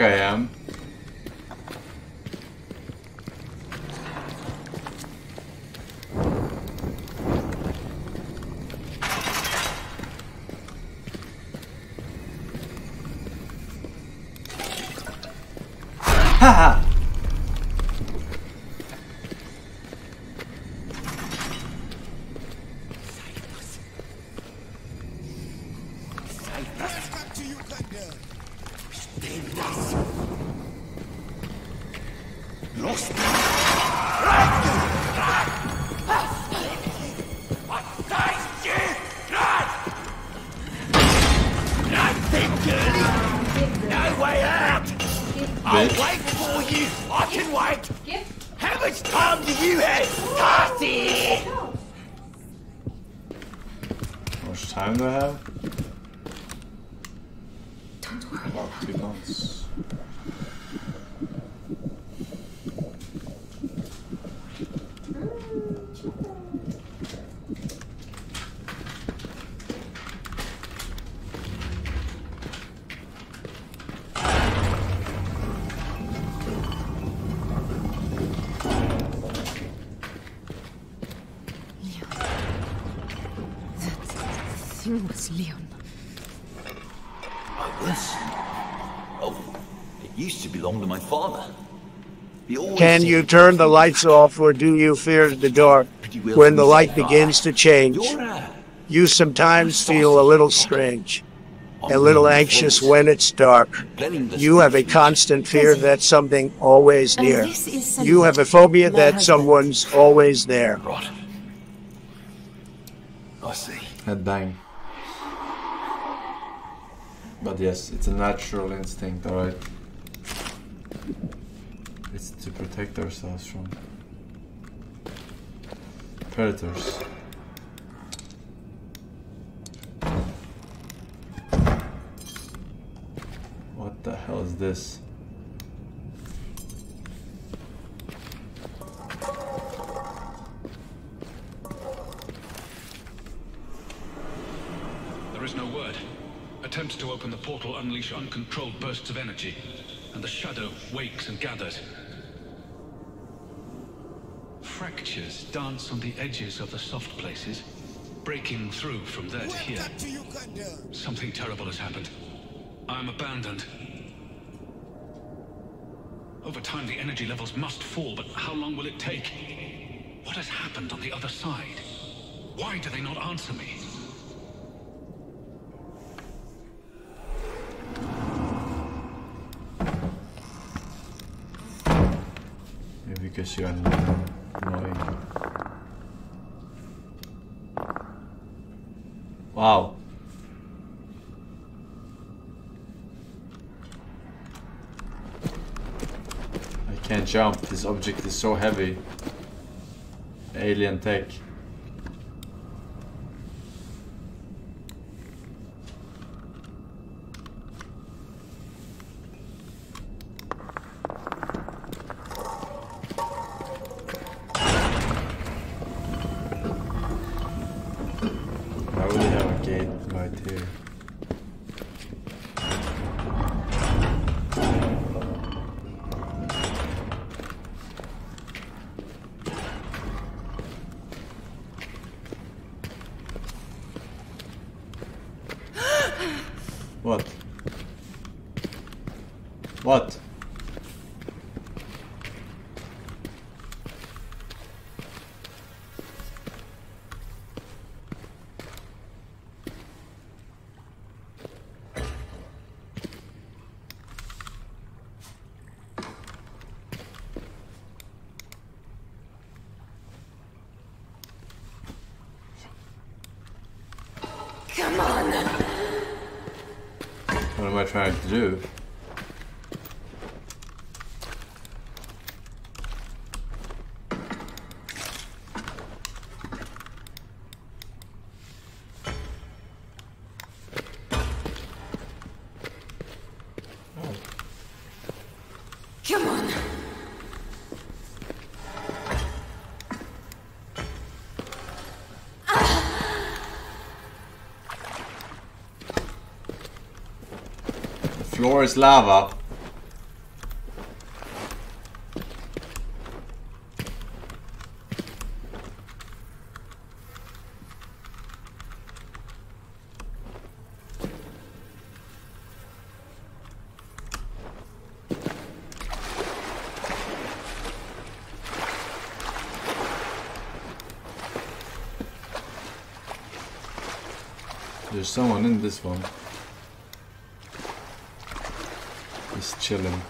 much time do I have? About two months. Can you turn the lights off or do you fear the dark? When the light begins to change, You're you sometimes feel a little strange, a little anxious when it's dark. You have a constant fear that something always near. You have a phobia that someone's always there. I see. Headbang. But yes, it's a natural instinct, alright? It's to protect ourselves from predators. What the hell is this? There is no word. Attempts to open the portal unleash uncontrolled bursts of energy, and the shadow wakes and gathers. Fractures dance on the edges of the soft places, breaking through from there to here. Something terrible has happened. I am abandoned. Over time, the energy levels must fall, but how long will it take? What has happened on the other side? Why do they not answer me? Maybe because you're annoying. Wow. I can't jump. This object is so heavy. Alien tech. Why would they have a gate right here? What? What? am I trying to do? Come on. Lava. There's someone in this one. He's chilling.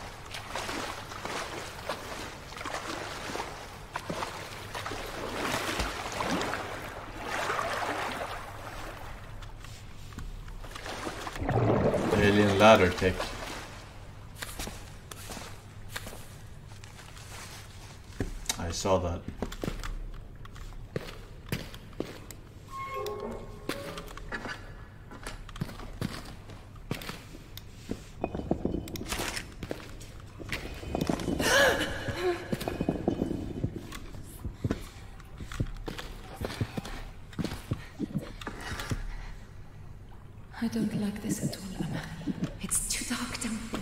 Alien ladder tech. I saw that. I don't like this at all, Emma. It's too dark down here.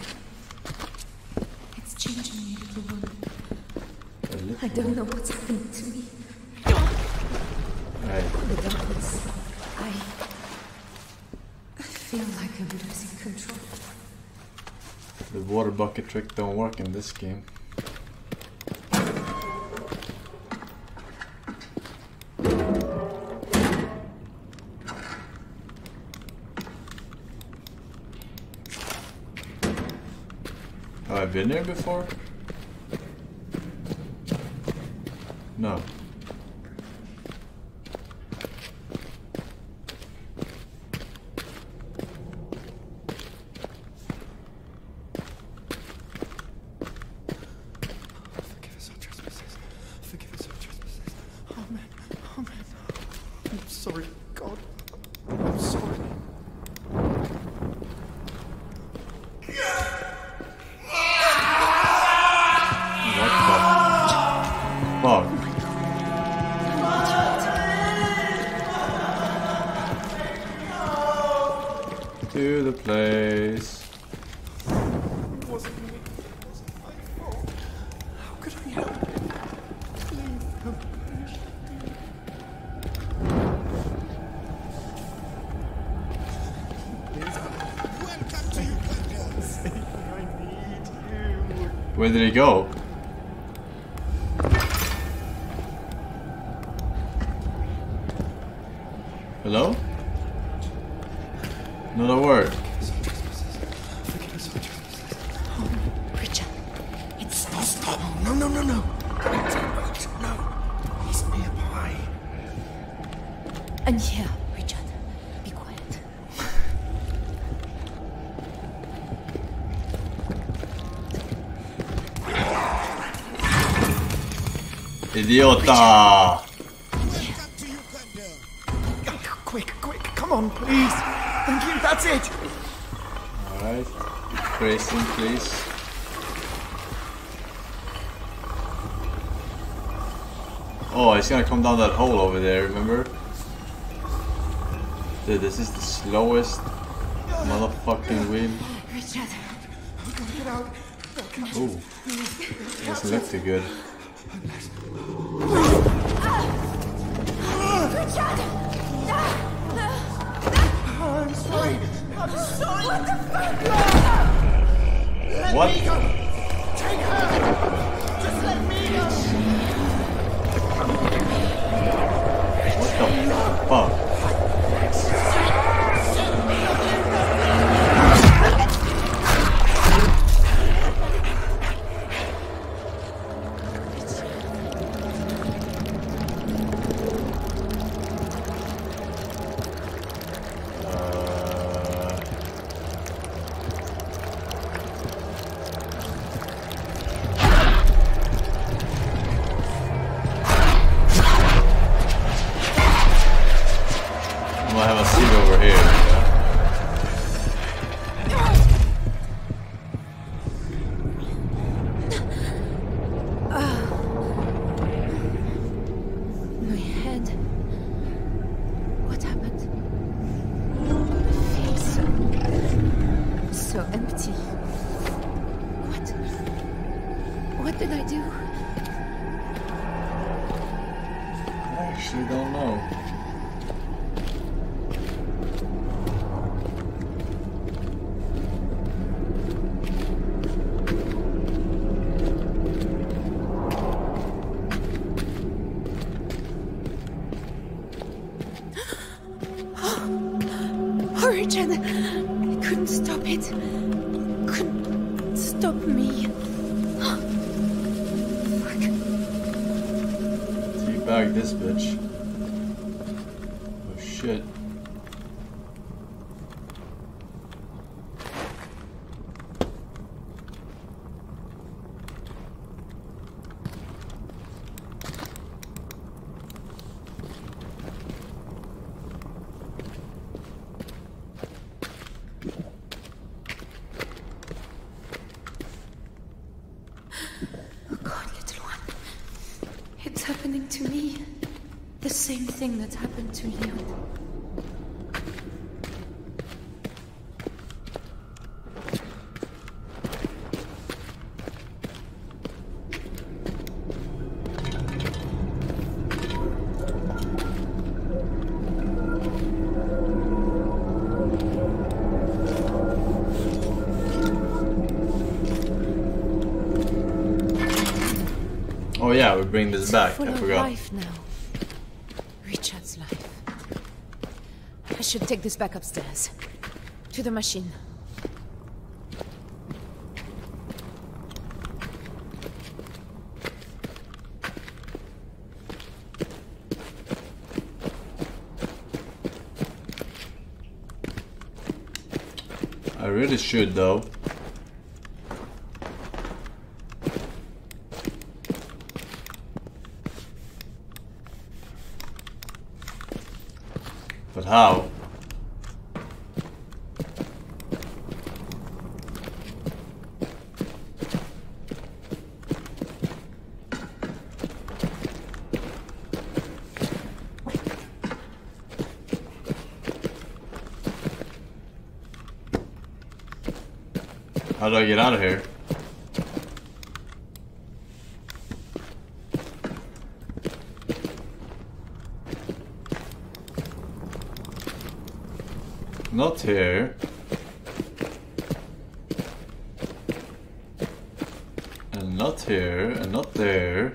It's changing me, little one. I don't know what's happening to me. Right. The darkness. I. I feel like I'm losing control. The water bucket trick don't work in this game. Have I been there before? No. Where did he go? Hello? Not a word. Richard, it's Stop, stop. No, no, no, no. Wait, wait, no. He's nearby. I'm here, Richard. Be quiet. Idiota! Quick, quick, come on, please. Thank you, that's it. Alright. Grayson, please. Oh, he's gonna come down that hole over there, remember? Dude, this is the slowest motherfucking wheel. Richard. Get out. Ooh. Doesn't look too good. I'm sorry. I'm sorry. What the fuck? Let What? Oh yeah, we bring this back. I forgot. life now. Richard's life. I should take this back upstairs. To the machine. I really should though. But how? How do I get out of here? Not here. And not here, and not there.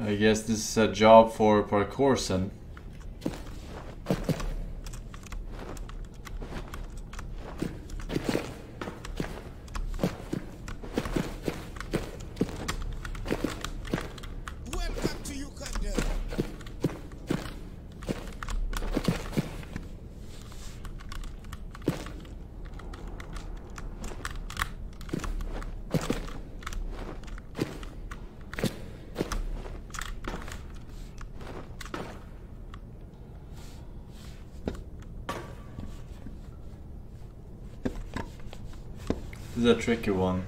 I guess this is a job for parkourson. This is a tricky one.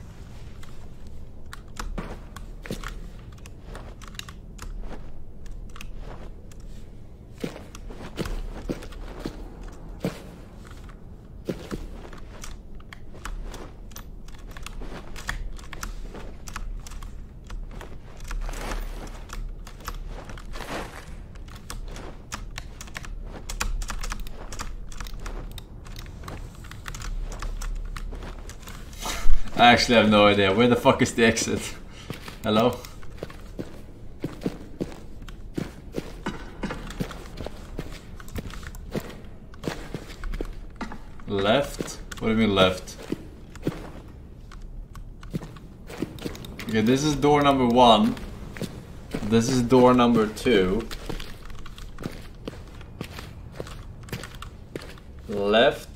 I actually have no idea. Where the fuck is the exit? Hello? Left? What do you mean left? Okay, this is door number one. This is door number two. Left.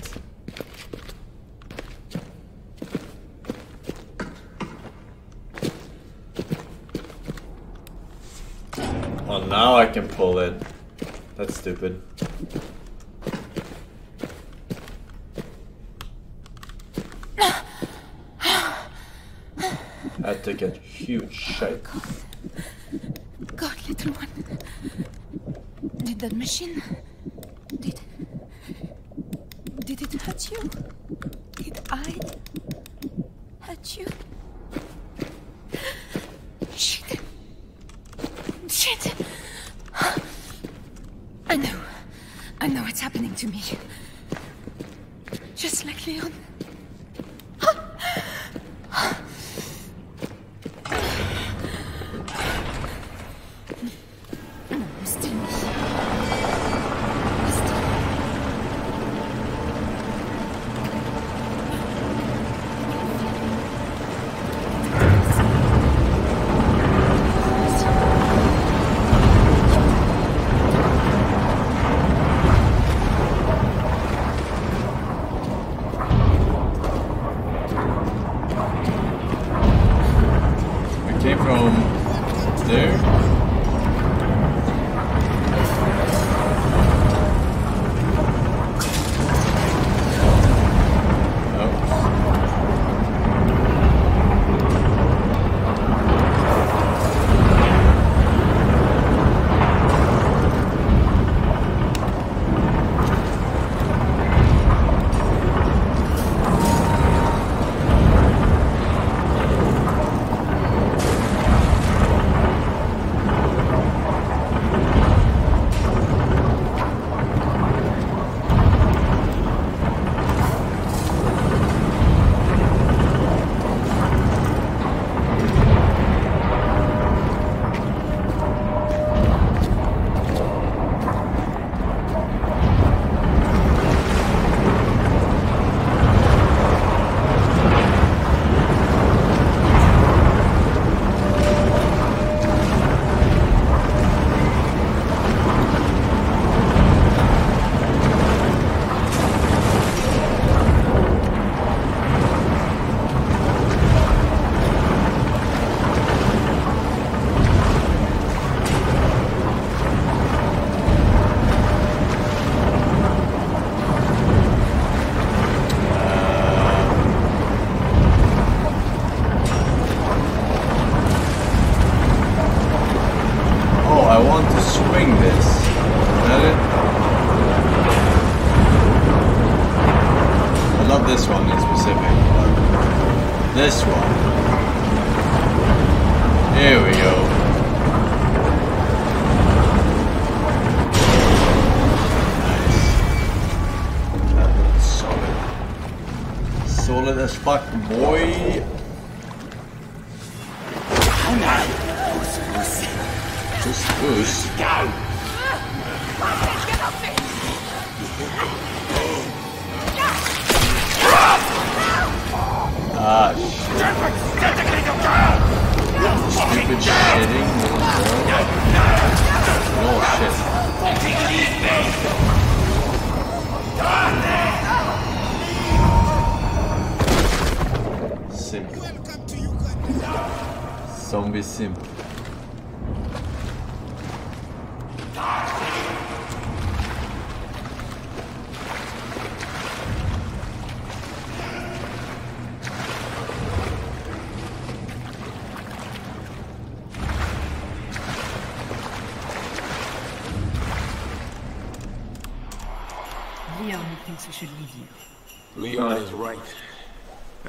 Oh, now I can pull it. That's stupid. I took a huge shake. God, little one. Did that Solid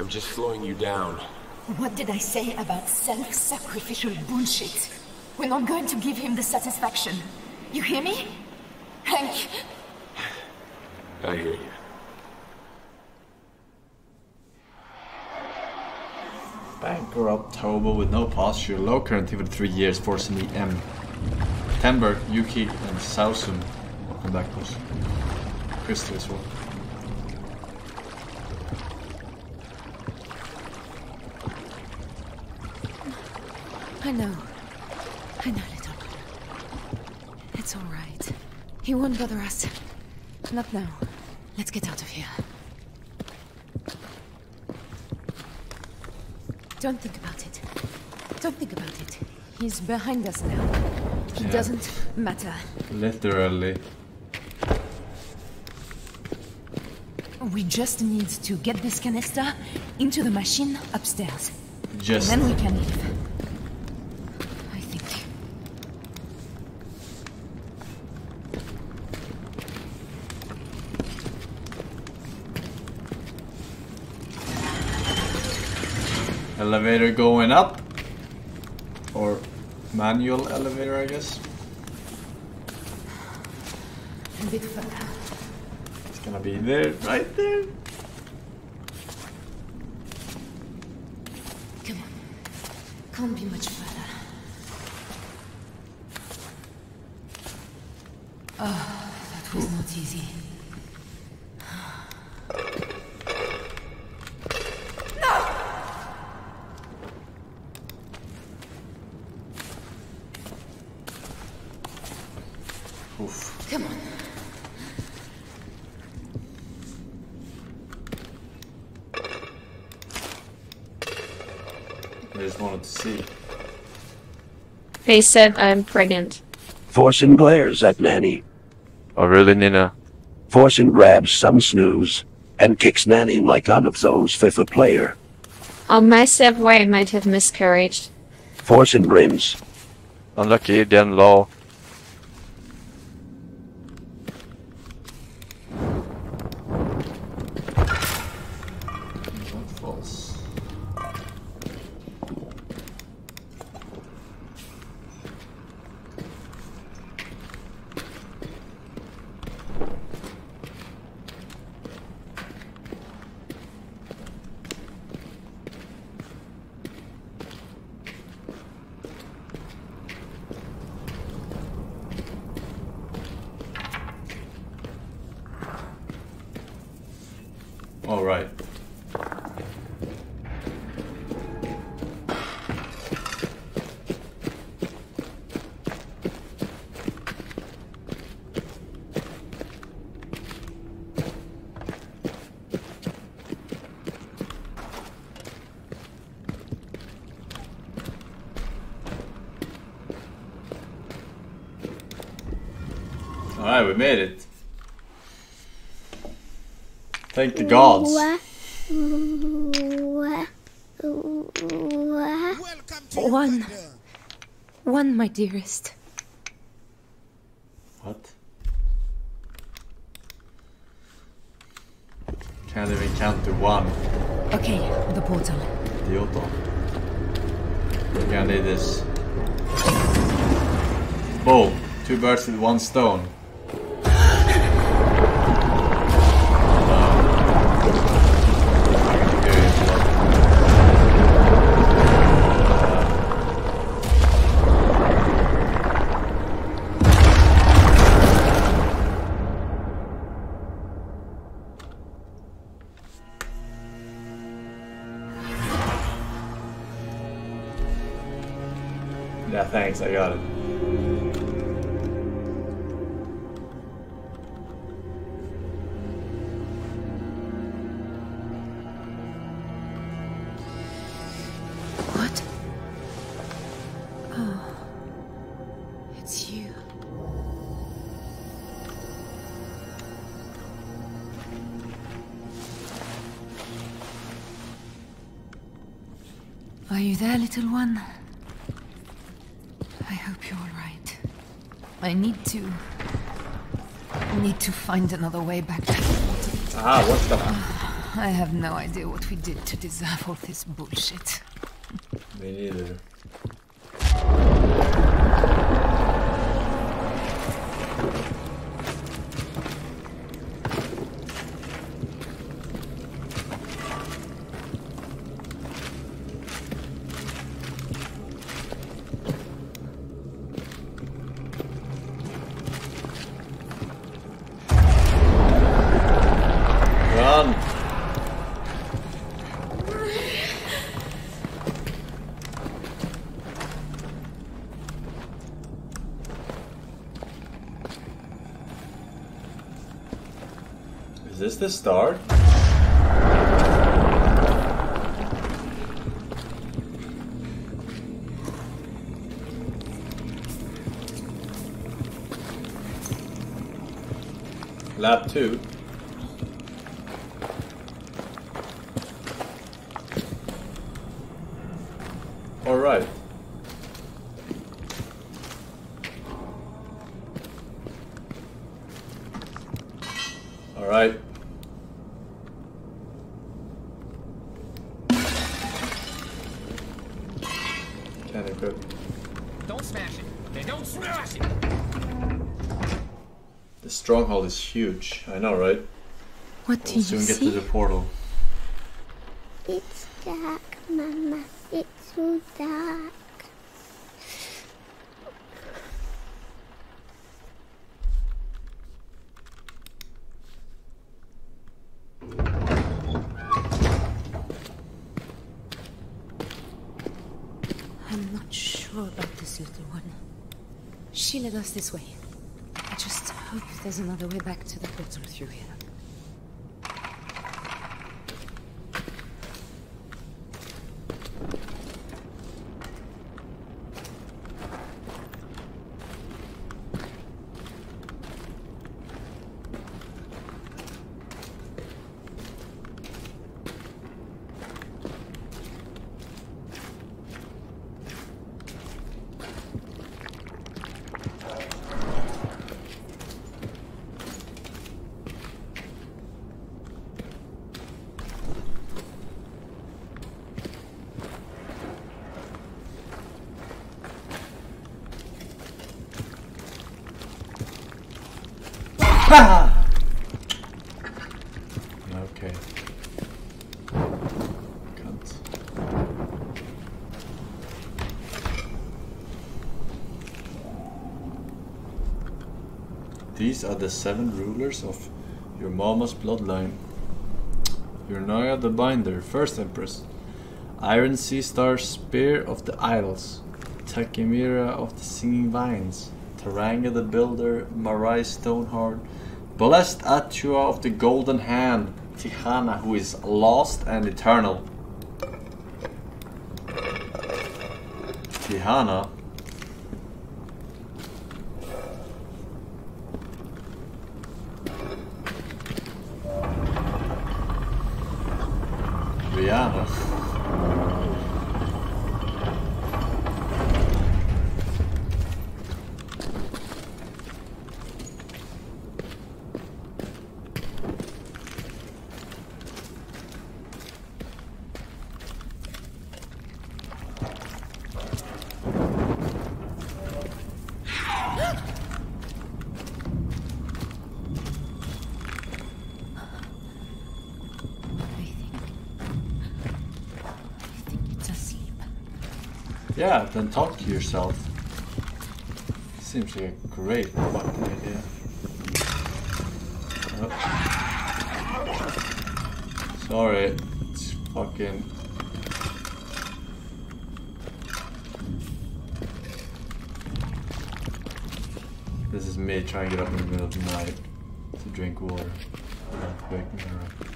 I'm just slowing you down. What did I say about self-sacrificial bullshit? We're not going to give him the satisfaction. You hear me? Hank, I hear you. Bankrupt hobo with no posture, low current for three years, forcing the M. Tember, Yuki, and Sausum. Welcome back, boss. Krista as well. I know. I know, little. It's all right. He won't bother us. Not now. Let's get out of here. Don't think about it. Don't think about it. He's behind us now. He Yeah. doesn't matter. Literally. We just need to get this canister into the machine upstairs. Just. And then we can leave. I think. Elevator going up. Or manual elevator, I guess. A bit further. gonna be there, right there. Come on. Can't be much further. Oh, that was not easy. Oof. Come on. I just wanted to see. Faye said I'm pregnant. Forsen glares at Nanny. Oh, really, Nina? Forsen grabs some snooze and kicks Nanny like one of those FIFA player. A massive way might have miscarried. Forsen grins. Unlucky, then low. False. All right. All right, we made it. Thank the gods. One. One, my dearest. What? Can't even count to one. Okay, the portal. Idioter. We're gonna need this. Boom. Two birds with one stone. Thanks, I got it. What? Oh. It's you. Are you there, little one? I hope you're alright. I need to. need to find another way back to the water. Ah, what the? I have no idea what we did to deserve all this bullshit. Me neither. This the start? Lab 2. Huge. I know, right? What do We'll you soon get to the portal. It's dark, Mama. It's so dark. I'm not sure about this little one. She led us this way. There's another way back to the portal through here. Okay. Cunt. These are the seven rulers of your mama's bloodline. Urnaya the Binder, First Empress. Iron Sea Star, Spear of the Idols. Takemira of the Singing Vines. Taranga the Builder, Marai Stoneheart. Blessed Atua of the Golden Hand. Tin Hinan, who is lost and eternal. Tin Hinan. Yeah, then talk to yourself. Seems like a great fucking idea. Oh. Sorry, it's fucking. This is me trying to get up in the middle of the night to drink water. Wake me up.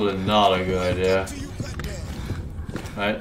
Probably not a good idea. Right?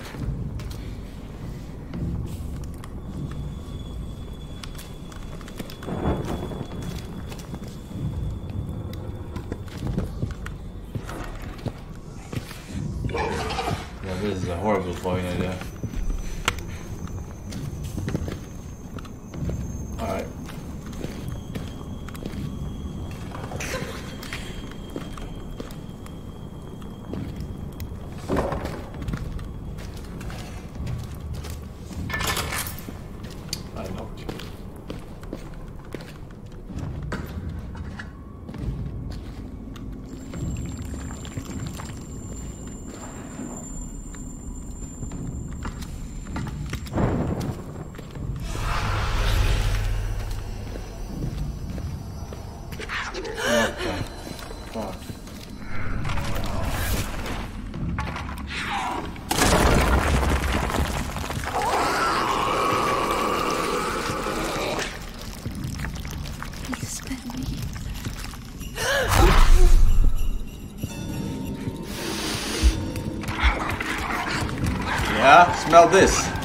Smell this.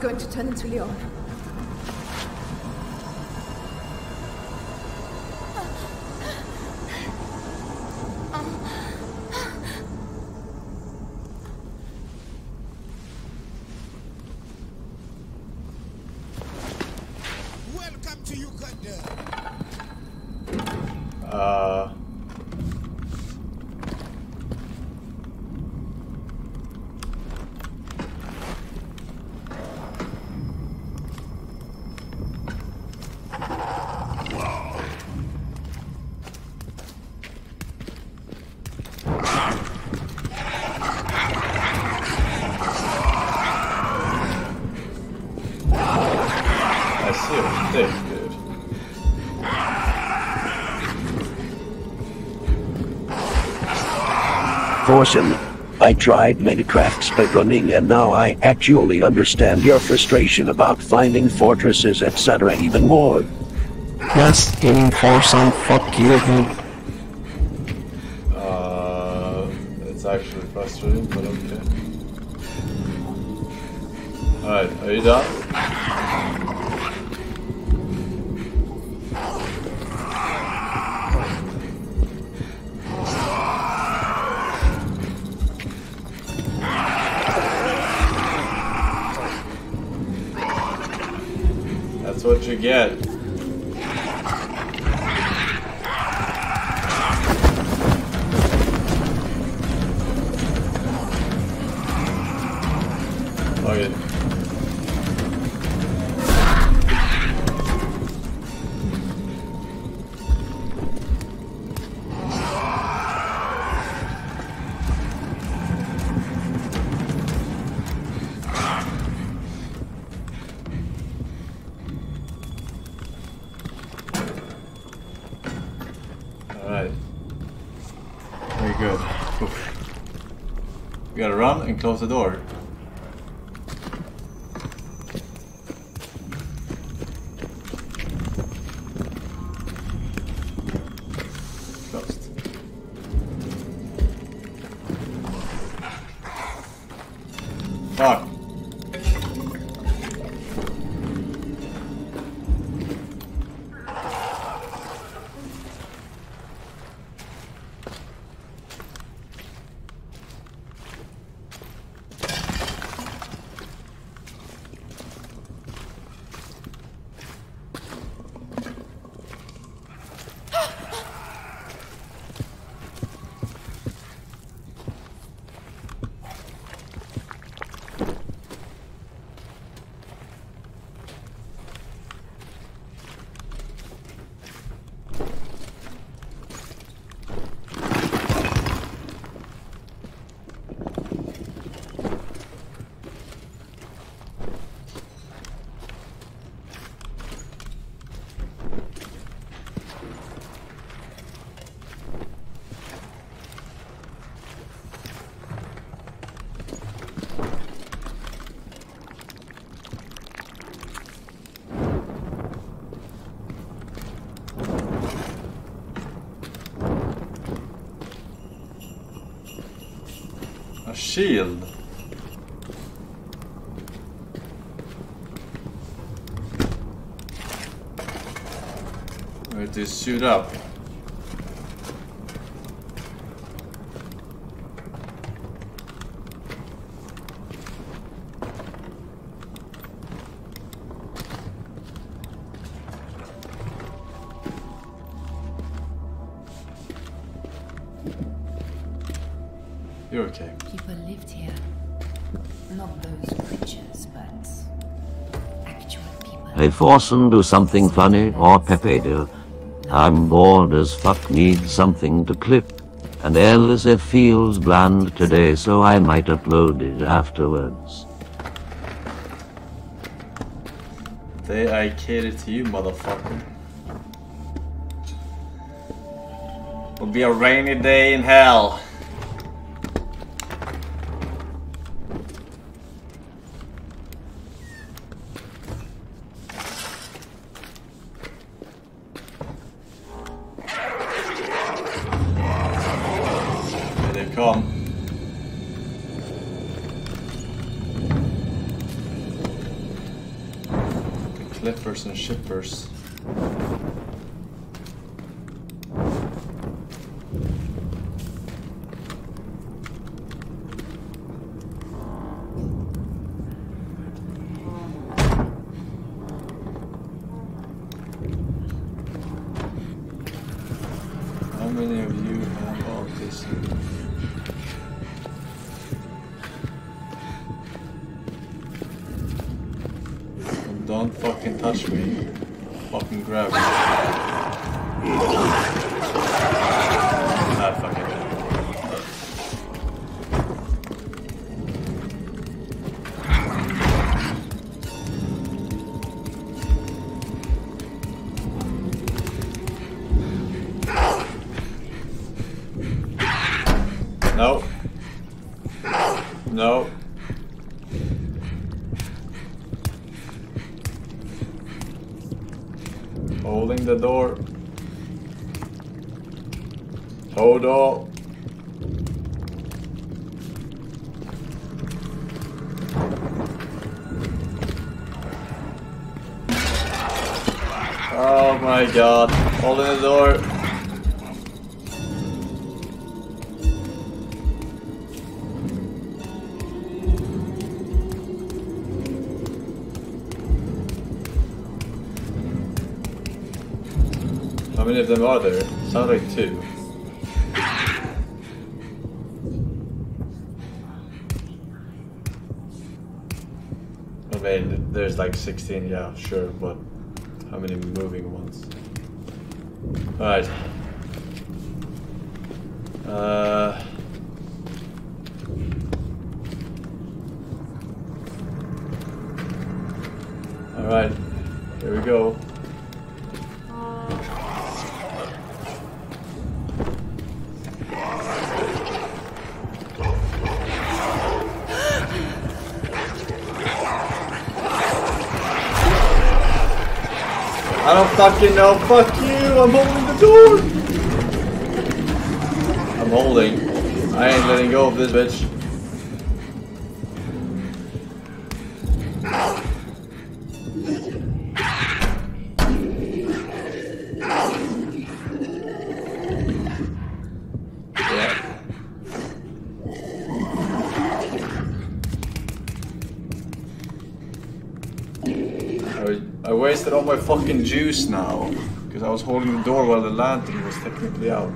Going to turn into Leon. Thorson, I tried Minecraft running and now I actually understand your frustration about finding fortresses, etc. even more. Yes, Game Forsen, fuck you. Uh, it's actually frustrating, but okay. Alright, are you done? Close the door. Shield. Where to suit up. Forsen do something funny or Pepe do. I'm bored as fuck need something to clip. And LSF feels bland today so I might upload it afterwards. They I cater to you, motherfucker. It'll be a rainy day in hell. Door. Hold on. Oh my god. Holding the door. Many of them are there? Sounds like two. I mean, there's like 16, yeah, sure, but how many moving ones? Alright. Uh. Fucking know. Fuck you. I'm holding the door. I'm holding. I ain't letting go of this bitch. Juice now. Because I was holding the door while the lantern was technically out.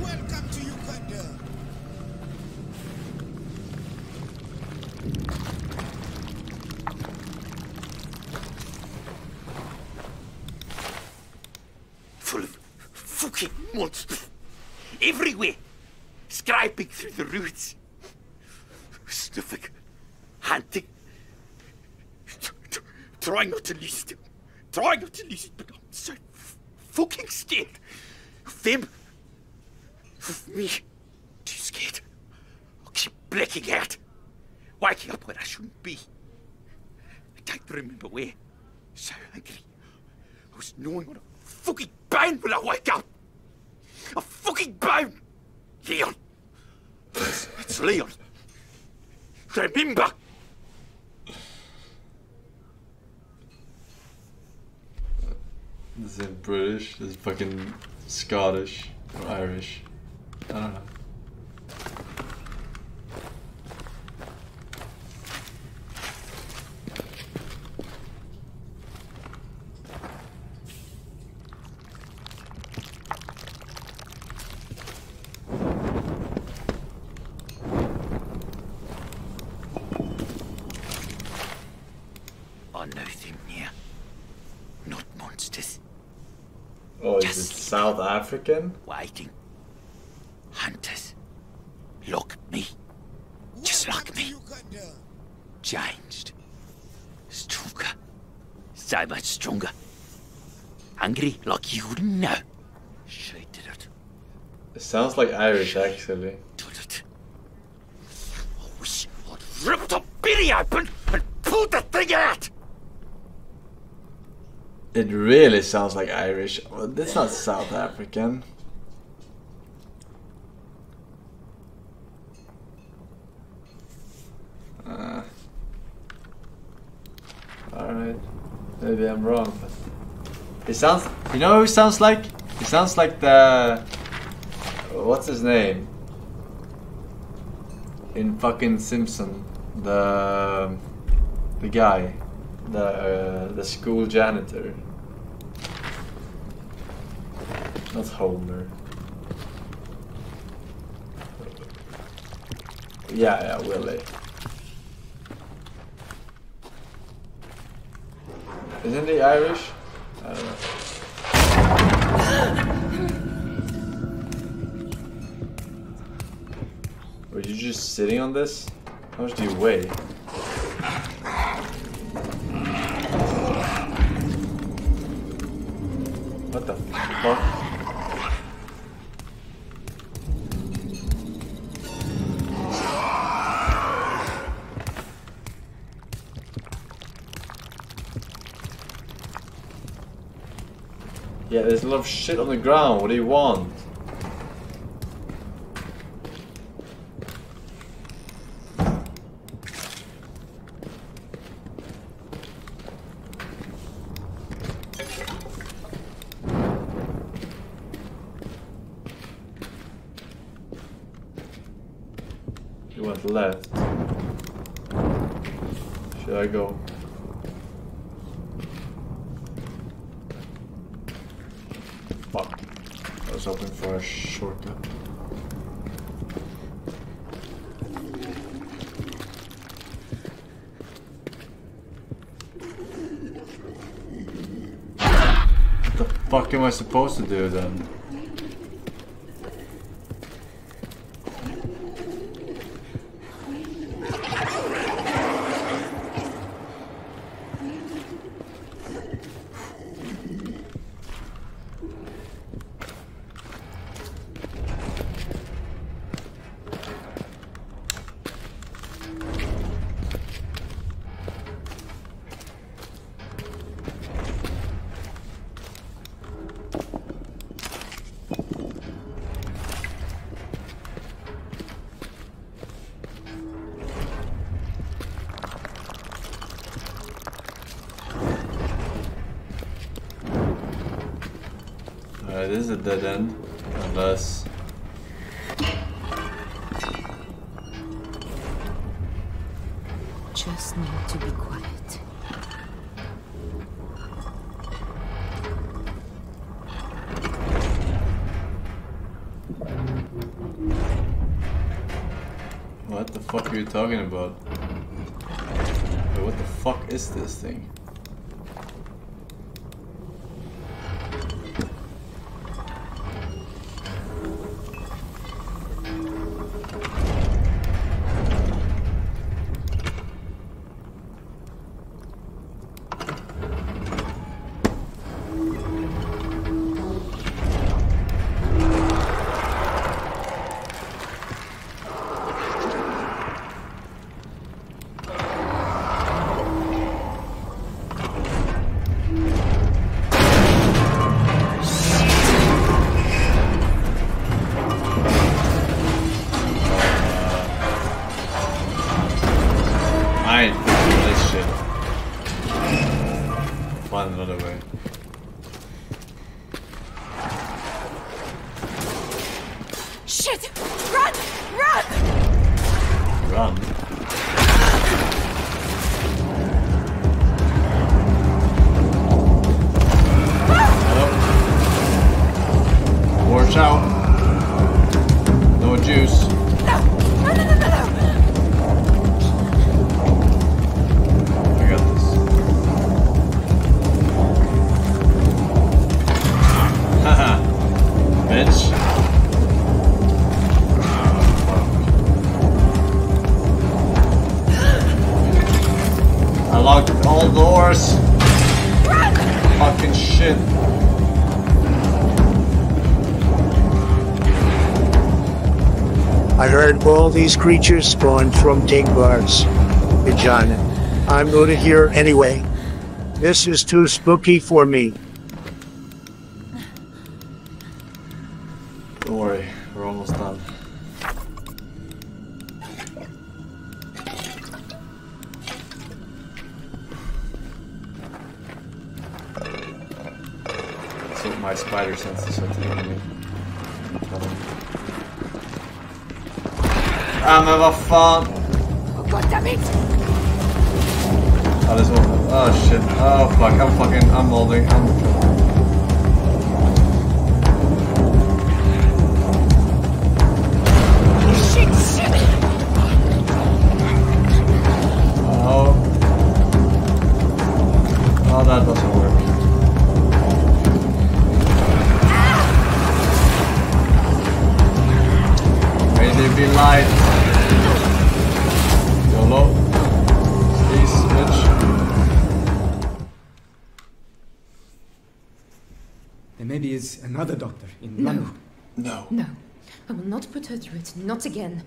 Welcome to Uganda. Full of fucking monsters. Everywhere. Scraping through the roots. Sniffing. Hunting. T- t- Trying not to lose them. Trying not to lose it, but I'm so f- fucking scared. Of them. Of me. Too scared. I keep blacking out. Waking up where I shouldn't be. I don't remember where. So angry. I was gnawing on a fucking bone when I wake up. A fucking bone. Leon. It's, it's Leon. Remember. This is British, this is fucking Scottish or Irish. I don't know. South African? Waiting. Hunters. Like me. Just like me. Changed. Stronger. So much stronger. Hungry like you know. She did it. It sounds like Irish actually. Wish I'd ripped the bitty open and pulled the thing out. It really sounds like Irish. Well, that's not South African. Uh, Alright. Maybe I'm wrong, but sounds you know who sounds like? He sounds like the what's his name? In fucking Simpson. The the guy. The uh, the school janitor. Not Homer. Yeah, yeah, Willie. Isn't he Irish? I don't know. Were you just sitting on this? How much do you weigh? Fuck? Yeah, there's a lot of shit on the ground. What do you want? You went left. Should I go? Fuck. I was hoping for a shortcut. What the fuck am I supposed to do then? Dead end. Unless. Just need to be quiet. What the fuck are you talking about? Wait, what the fuck is this thing? these creatures spawned from Dingbar's vagina. I'm rooted here anyway. This is too spooky for me. Not again.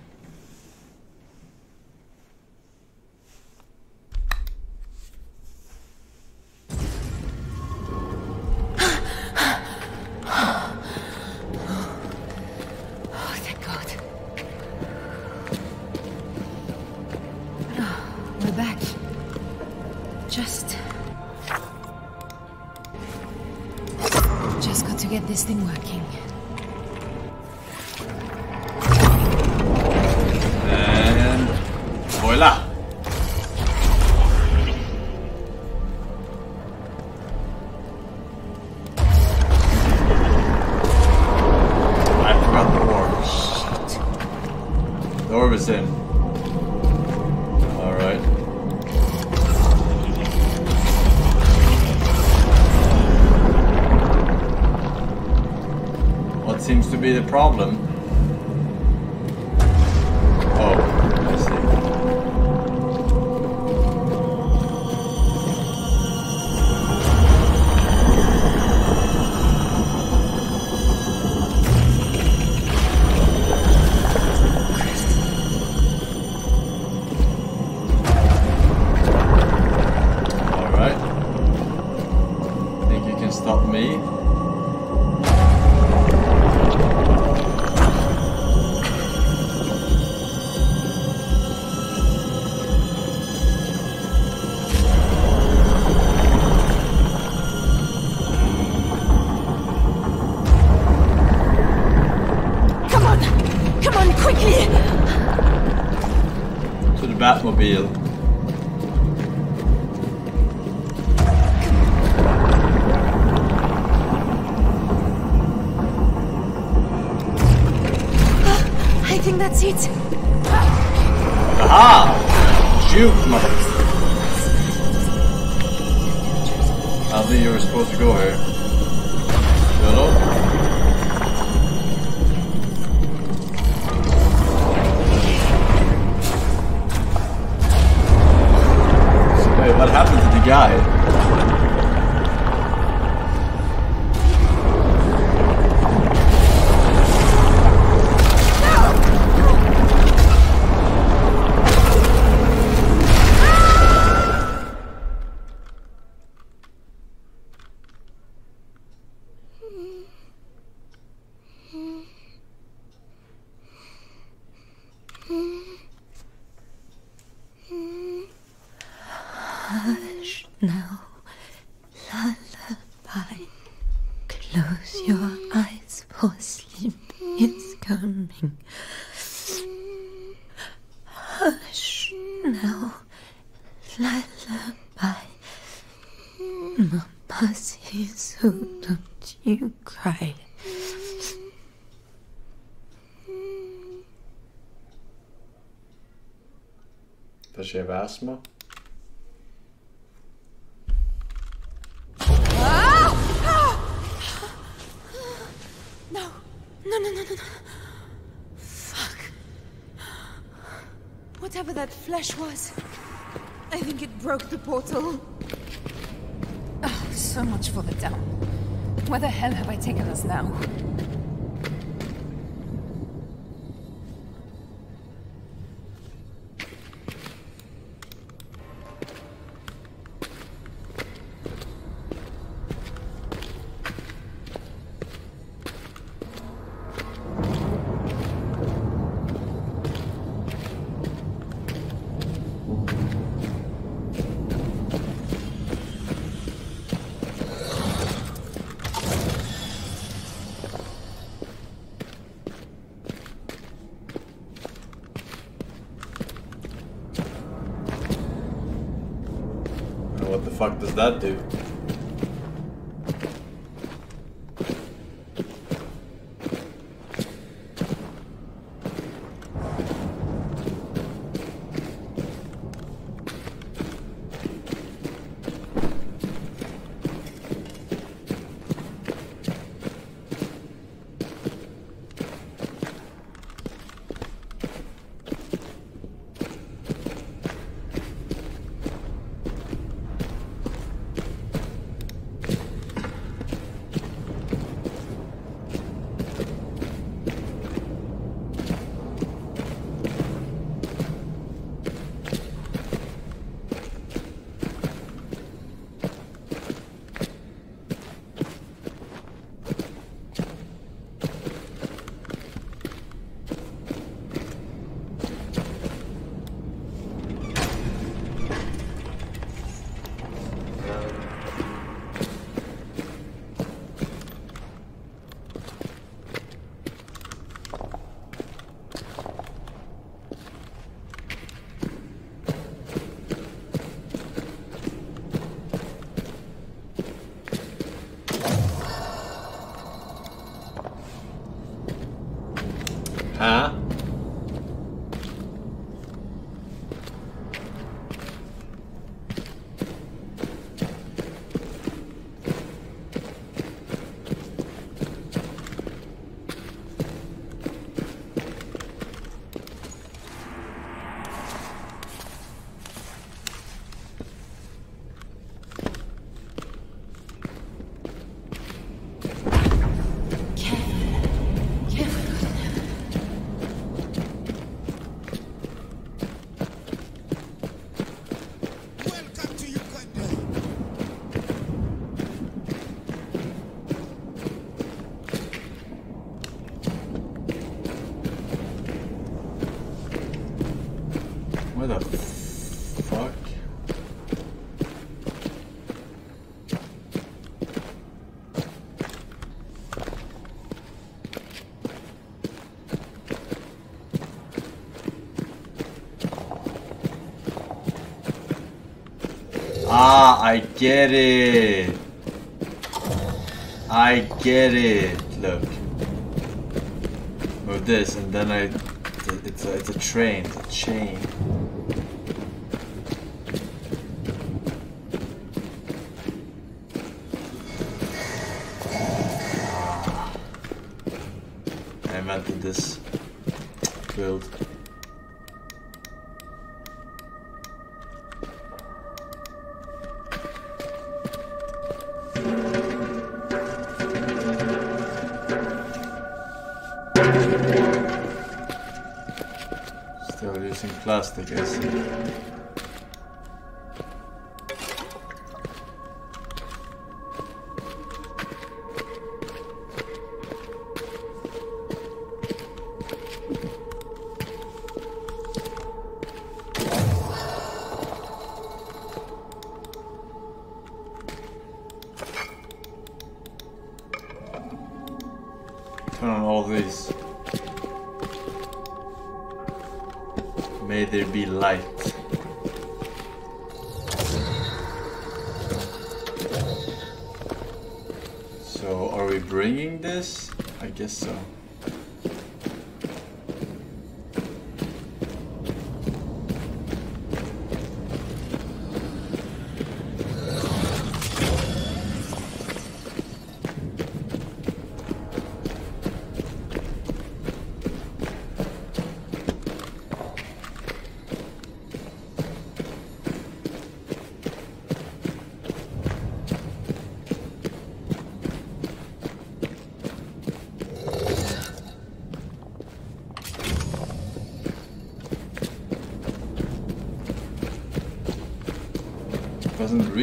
what the fuck does that do? get it. I get it. Look. Move this, and then I... It's a, it's a train. It's a chain.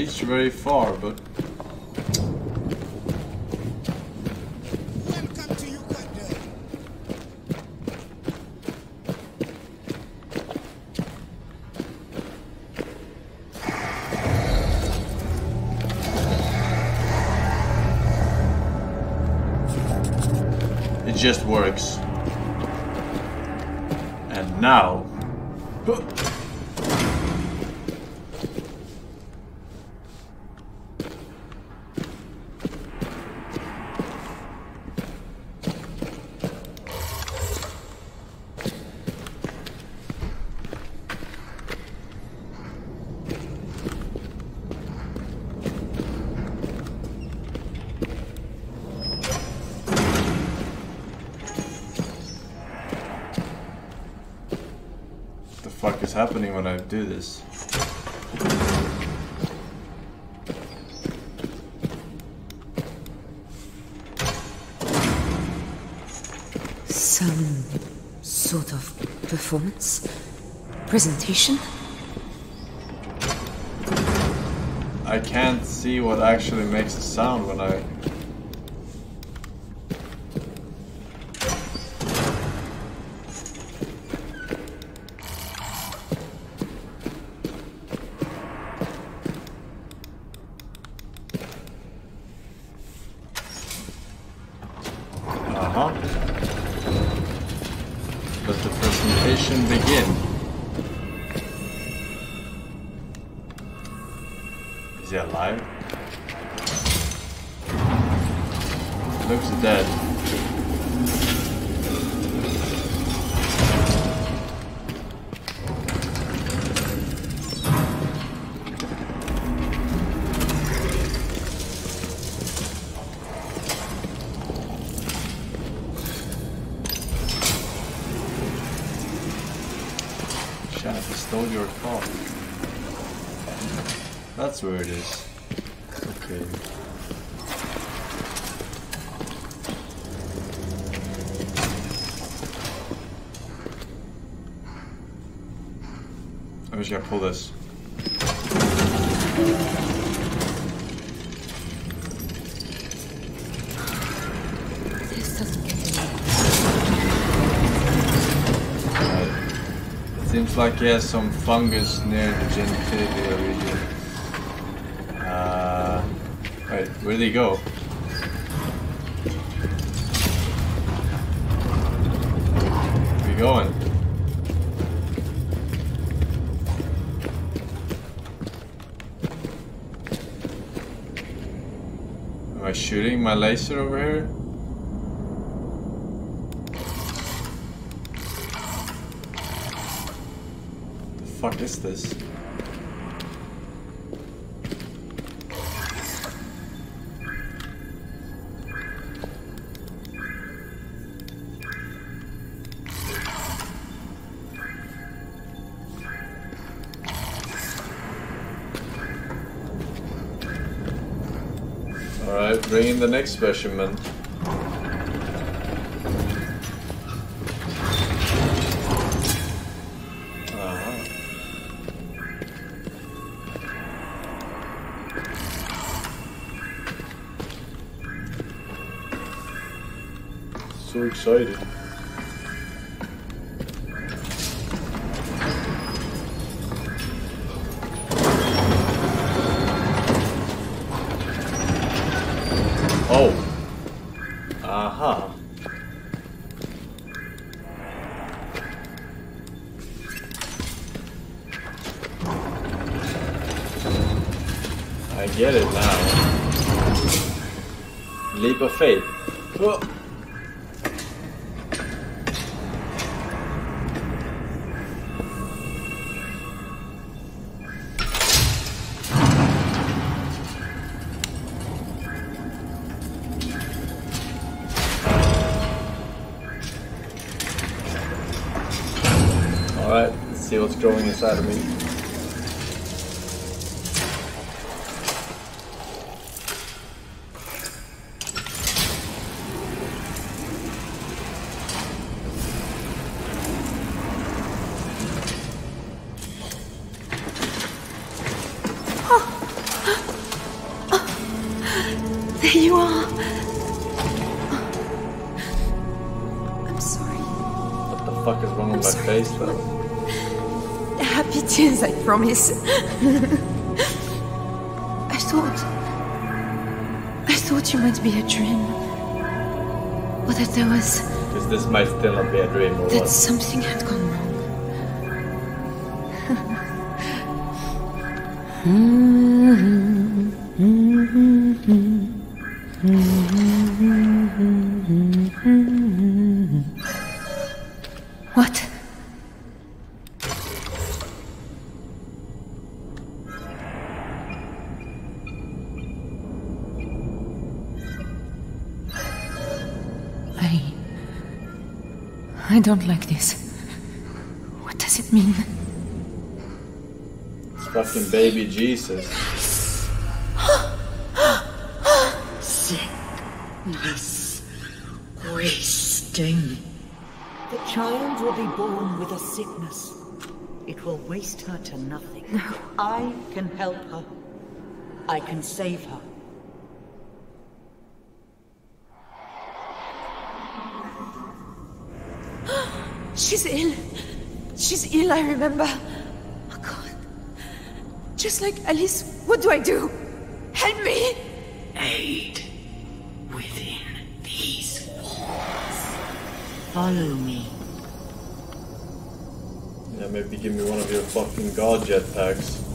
Reach very far, but is happening when I do this? Some sort of performance? Presentation? I can't see what actually makes a sound when I gonna pull this. Seems like he has some fungus near the genitalia region. Uh, wait, where did he go? Where you going? I shooting my laser over here? The fuck is this? The next specimen. Uh-huh. So excited. Inside of me. Tears, I thought. I thought you might be a dream. Or that there was. Because this might still not be a dream or that what? something had gone don't like this. What does it mean? It's fucking baby Jesus. Sickness. Wasting. The child will be born with a sickness. It will waste her to nothing. No. I can help her. I can save her. She's ill. She's ill, I remember. Oh god. Just like Alice, what do I do? Help me! Aid within these walls. Follow me. Yeah, maybe give me one of your fucking god jetpacks.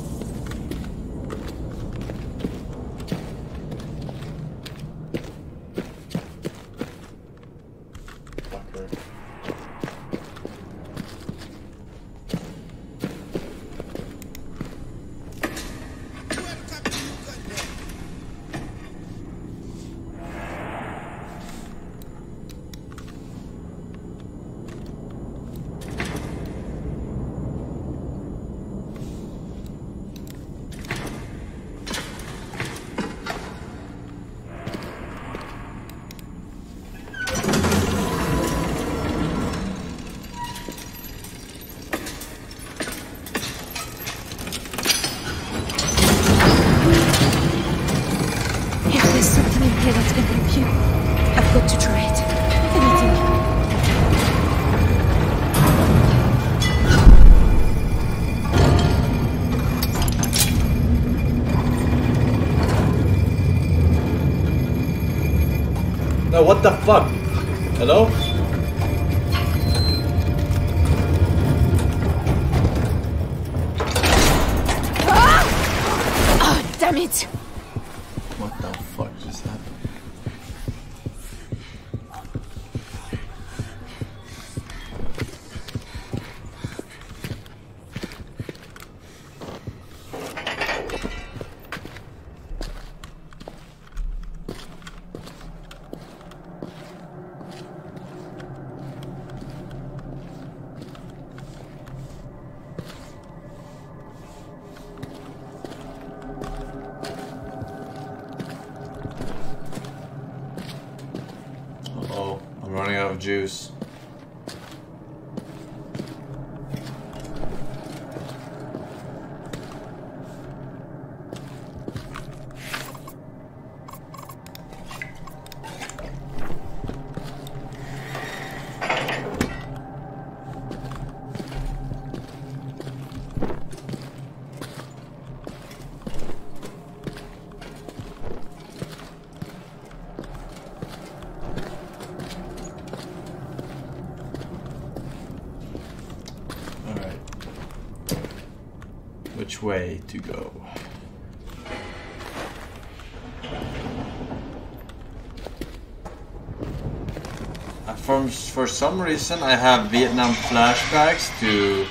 Reason I have Vietnam flashbacks to...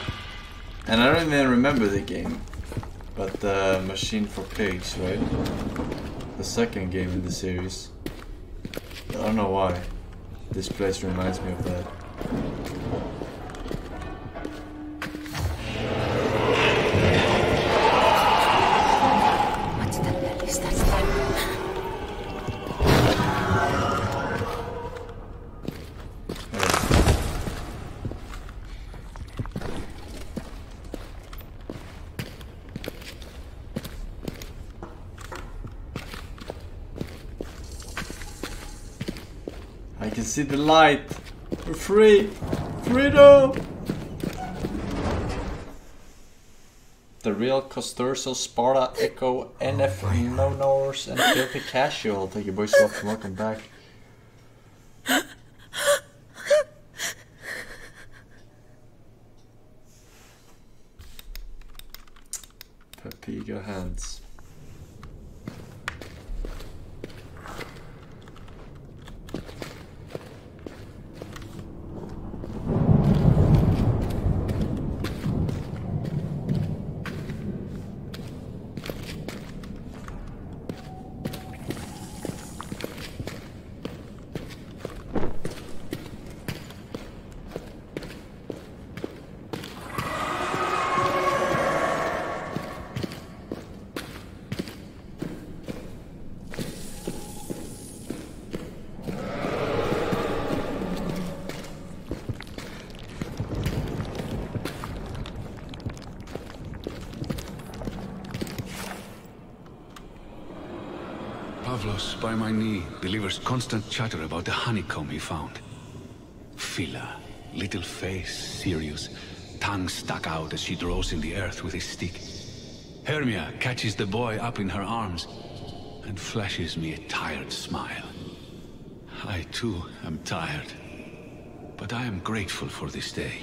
And I don't even remember the game. But the Machine for Pigs, right? The second game in the series. I don't know why. This place reminds me of that. Can see the light. We're free. Freedom! The real Costurso, Sparta, Echo, NF, Nonors, oh and Filthy Casual. Thank you boys, welcome, welcome back. Papiga hands. Pavlos, by my knee, delivers constant chatter about the honeycomb he found. Phila, little face, serious, tongue stuck out as she draws in the earth with his stick. Hermia catches the boy up in her arms and flashes me a tired smile. I too am tired, but I am grateful for this day.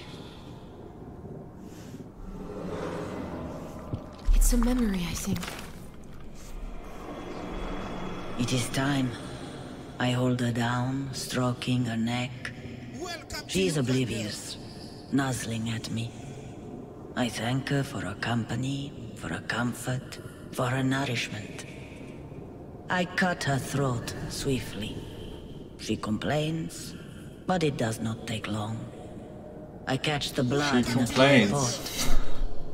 It's a memory, I think. It is time. I hold her down, stroking her neck. She is oblivious, nuzzling at me. I thank her for her company, for her comfort, for her nourishment. I cut her throat swiftly. She complains, but it does not take long. I catch the blood in a complains. pot.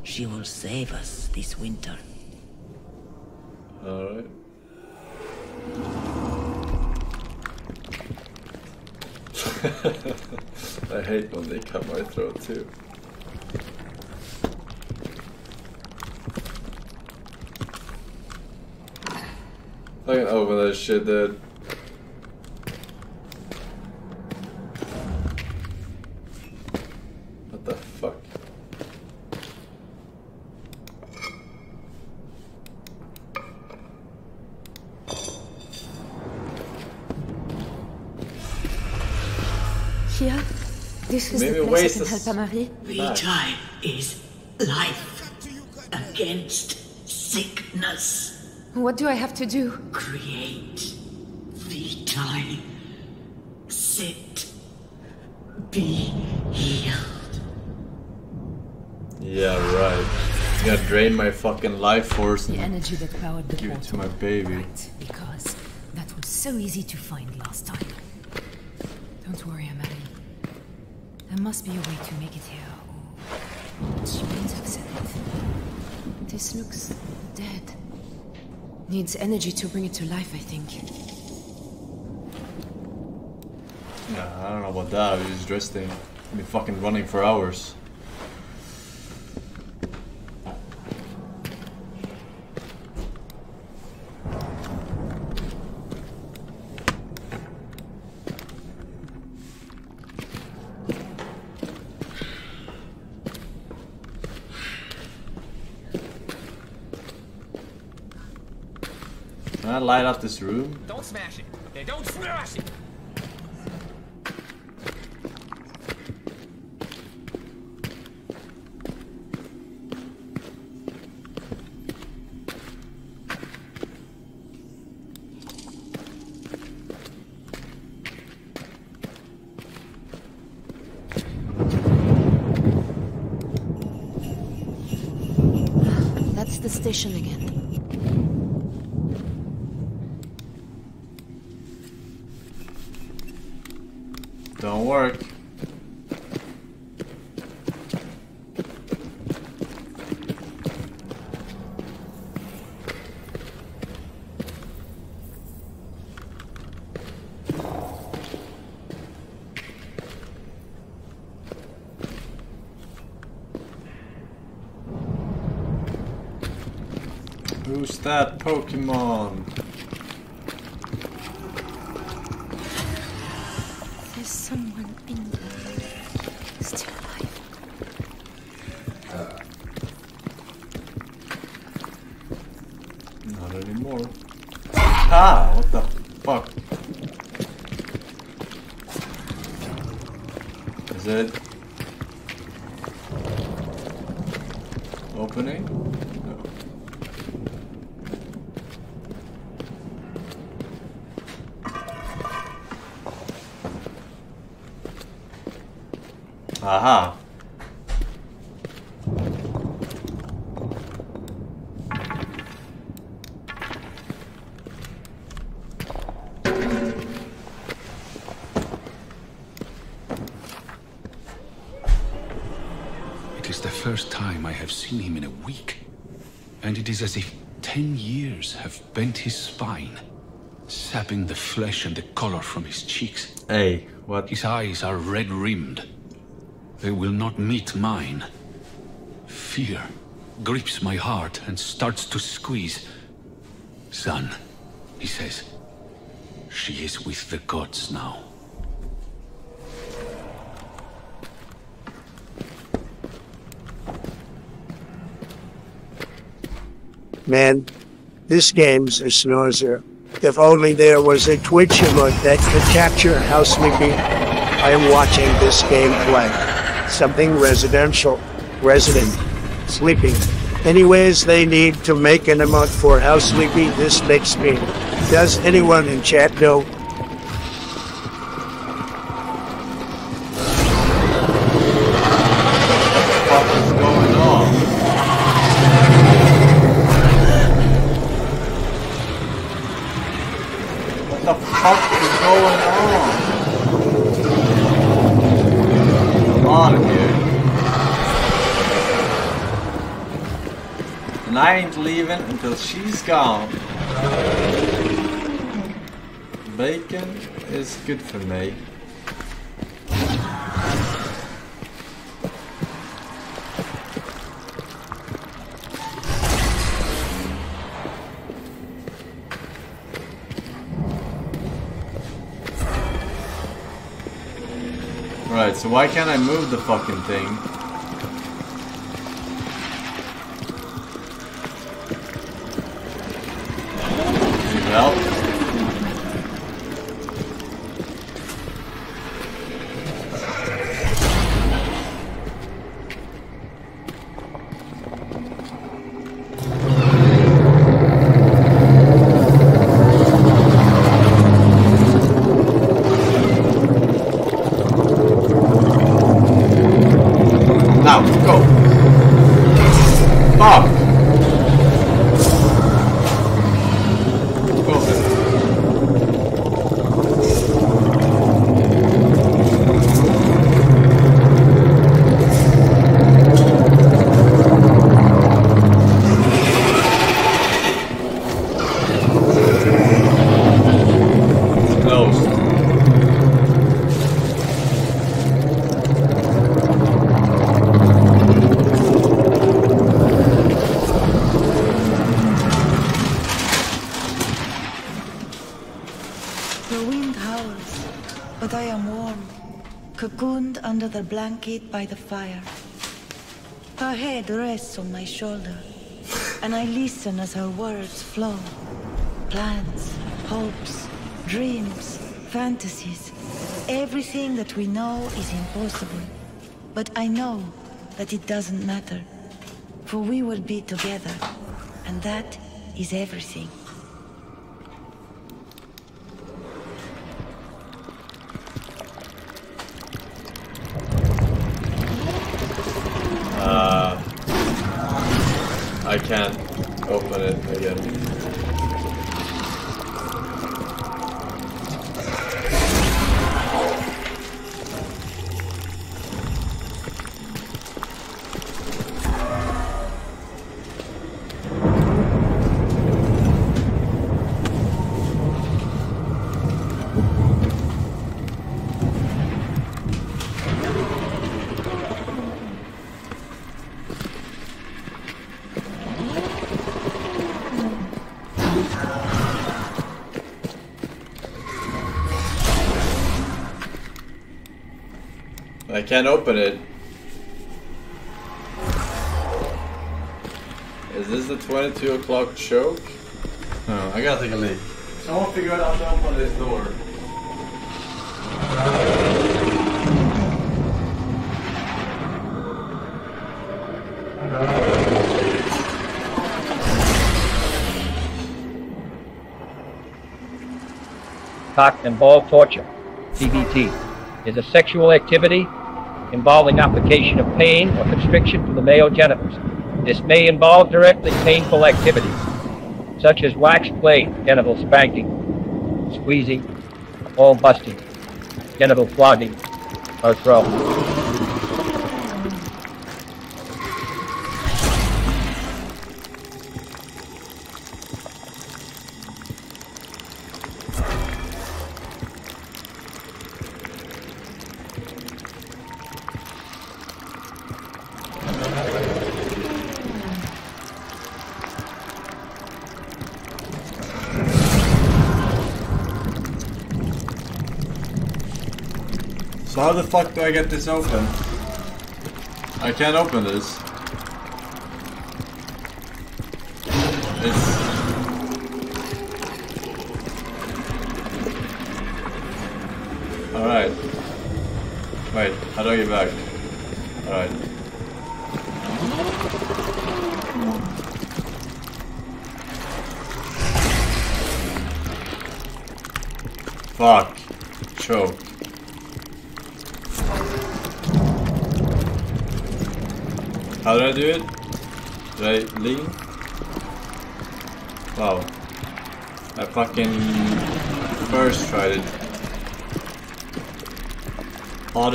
She will save us this winter. Hate when they cut my throat too. Can open that shit, dude. Waste I can help Amari? Vitae is life against sickness. What do I have to do? Create Vitae. Sit. Be healed. Yeah, right. You gotta drain my fucking life force The energy that powered the give it to my baby. Right, because that was so easy to find last time. Don't worry, Amari. There must be a way to make it here, or she have said it. This looks dead. Needs energy to bring it to life, I think. Nah, I don't know about that. I was resting. I've uh, been fucking running for hours. Light up this room? Don't smash it. Hey, don't smash it. That's the station again. Seen him in a week. And it is as if ten years have bent his spine, sapping the flesh and the color from his cheeks. Hey, what? His eyes are red rimmed. They will not meet mine. Fear grips my heart and starts to squeeze. Son, he says, she is with the gods now. Man, this game's a snoozer. If only there was a Twitch emote that could capture how sleepy I am watching this game play. Something residential, resident, sleeping. Anyways, they need to make an emote for how sleepy this makes me. Does anyone in chat know? I ain't leaving until she's gone. Bacon is good for me. Right, so why can't I move the fucking thing? The blanket by the fire. Her head rests on my shoulder, and I listen as her words flow. Plans, hopes, dreams, fantasies. Everything that we know is impossible. But I know that it doesn't matter, for we will be together, and that is everything. Can't open it. Is this the 22 o'clock choke? No, I gotta take a leak. Someone figure out how to open this door. cock and ball torture, CBT, is a sexual activity involving application of pain or constriction to the male genitals. This may involve directly painful activities, such as wax play, genital spanking, squeezing, ball busting, genital flogging, or throw. Fuck do I get this open? I can't open this.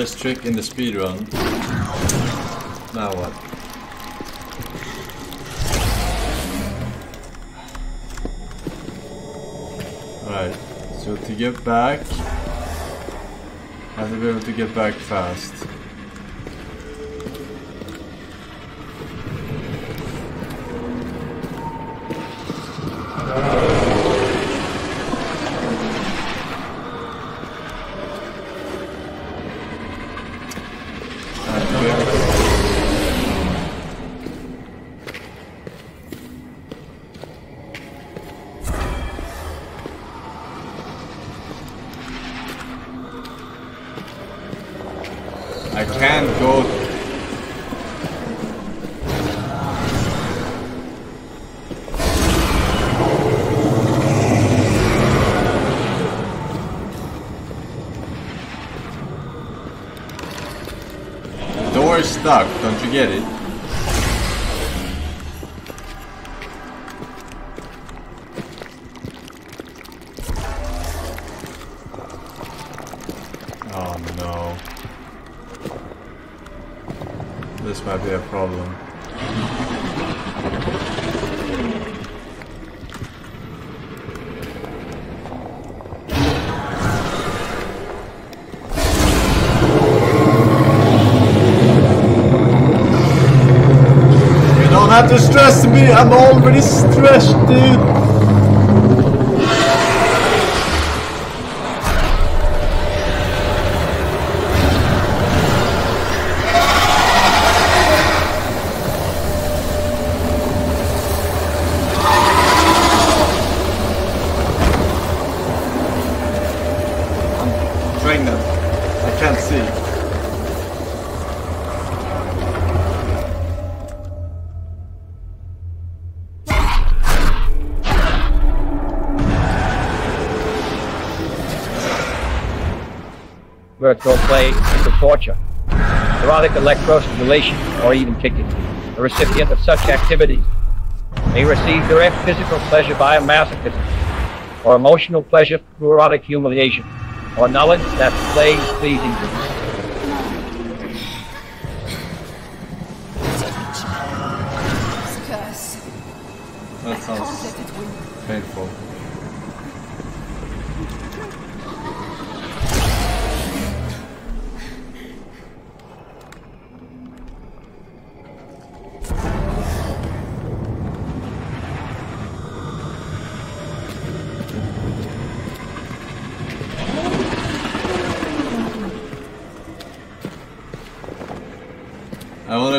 Trick in the speedrun. Now what? Alright, so to get back, I have to be able to get back fast. I can't go. The door I'm already stressed dude. Erotic electrostimulation, or even kicking. The recipient of such activities may receive direct physical pleasure by masochism, or emotional pleasure through erotic humiliation, or knowledge that play is pleasing to them.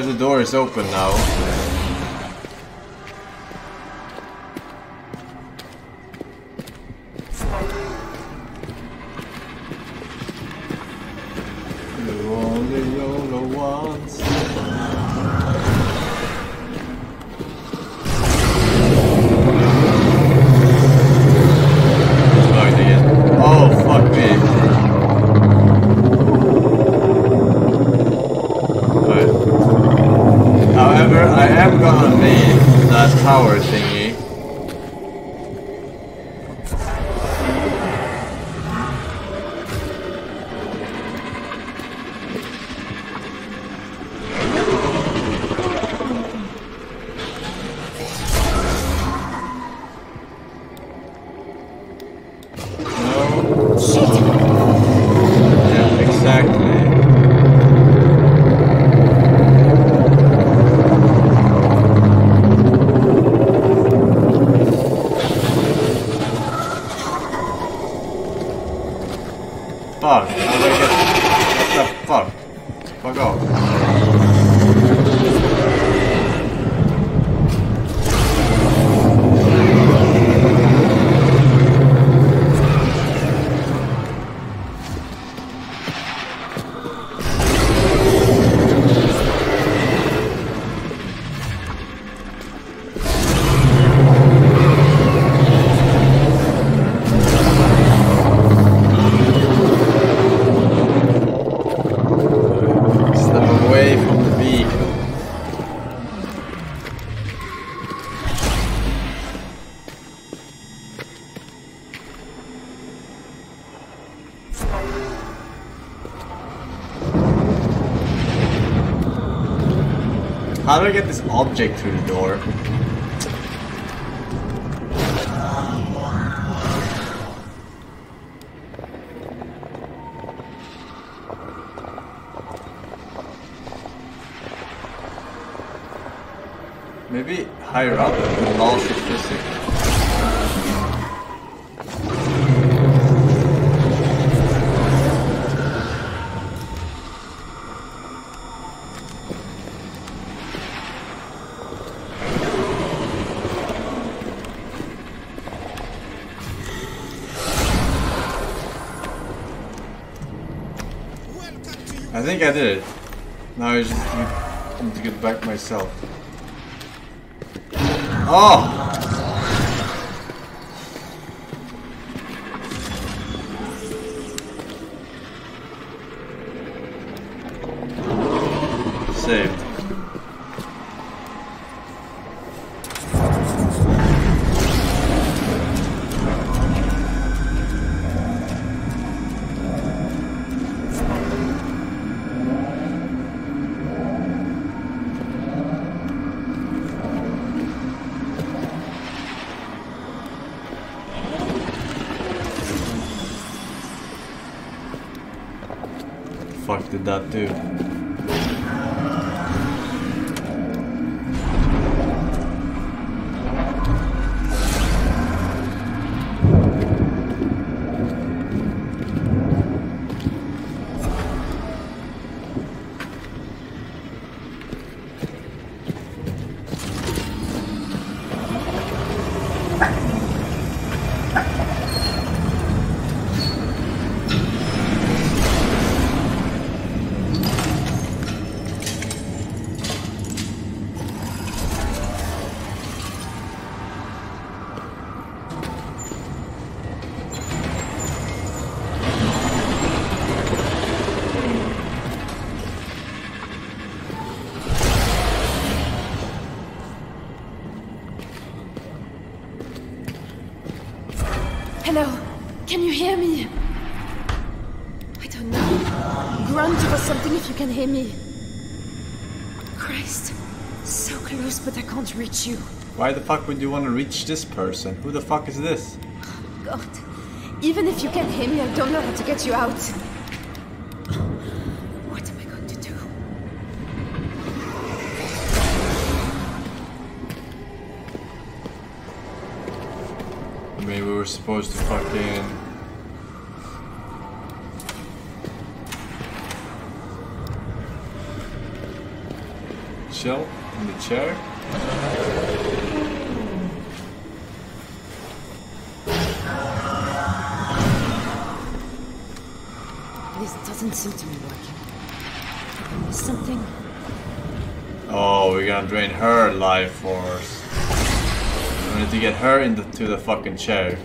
The door is open now. How do I get this object through the door? Think I did it. Now I just need to get back myself. Oh! Fuck did that do? Why the fuck would you want to reach this person? Who the fuck is this? God. Even if you can hear me, I don't know how to get you out. Her into the fucking chair.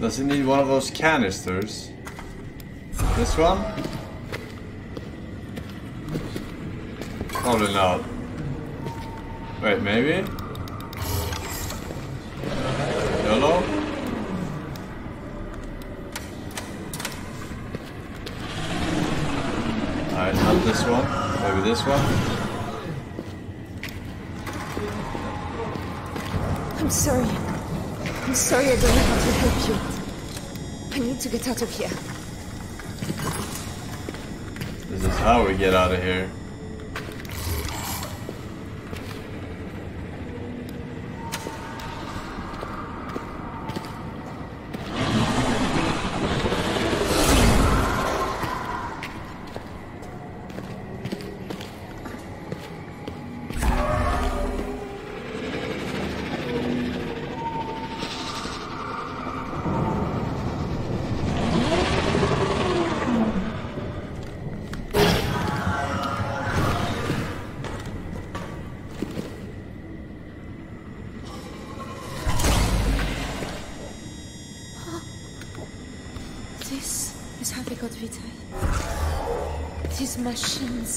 Does he need one of those canisters? This one? Probably not. Wait, maybe? Yellow? Alright, not this one. Maybe this one? I'm sorry. I'm sorry I don't know how to help you. I need to get out of here. This is how we get out of here.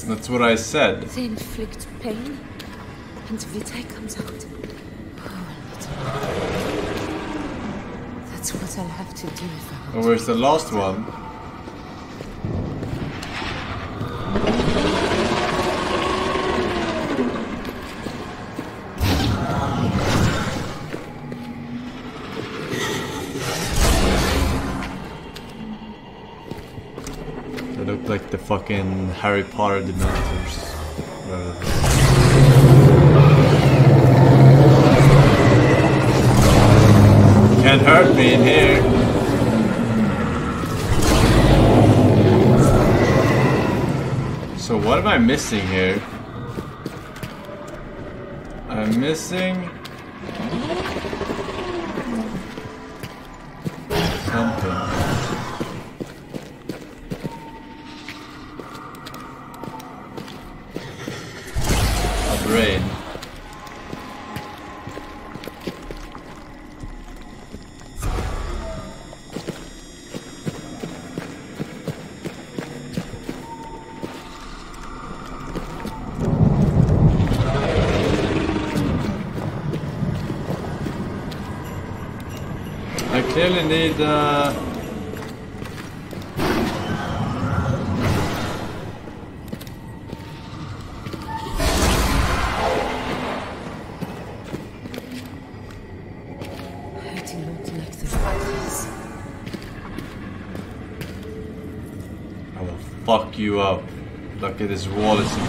Machines, That's what I said. they inflict pain, and Vitae comes out. Oh. That's what I'll have to do if I Oh, where's the last one? Fucking Harry Potter Dementors. Can't hurt me in here. So what am I missing here? I'm missing Uh, I will fuck you up. Look at this wall is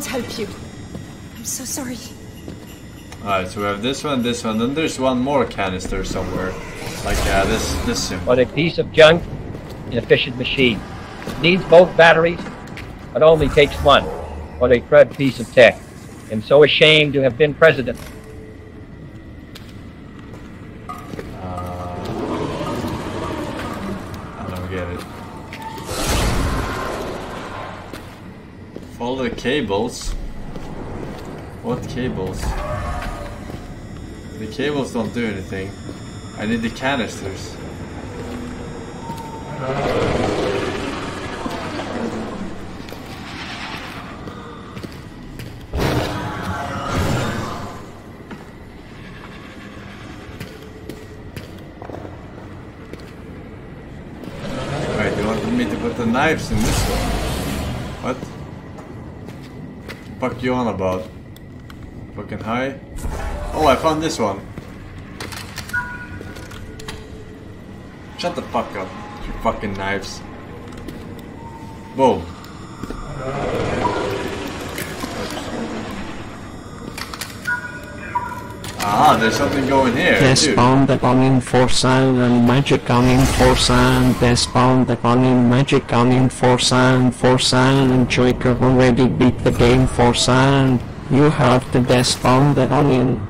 can't help you. I'm so sorry. Alright, so we have this one, this one, then there's one more canister somewhere. Like yeah, this this symbol. but a piece of junk, inefficient machine. Needs both batteries, but only takes one. What a crud piece of tech. Am so ashamed to have been president. Cables. What cables? The cables don't do anything. I need the canisters. Wait, you want me to put the knives in this one? You on about? Fucking high? Oh, I found this one. Shut the fuck up, you fucking knives. Boom. Ah, there's something going here. Dude. found the gun in Forsen magic gun in Forsen yes, found the in magic gun in Forsen Forza and Joker already beat the game Forsen you have to best found the gun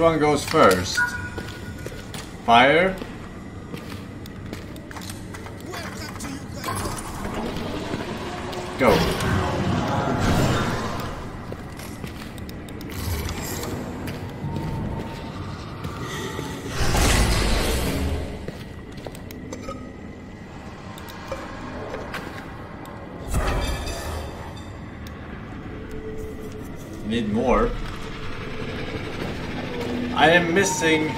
one goes first? Fire? Missing.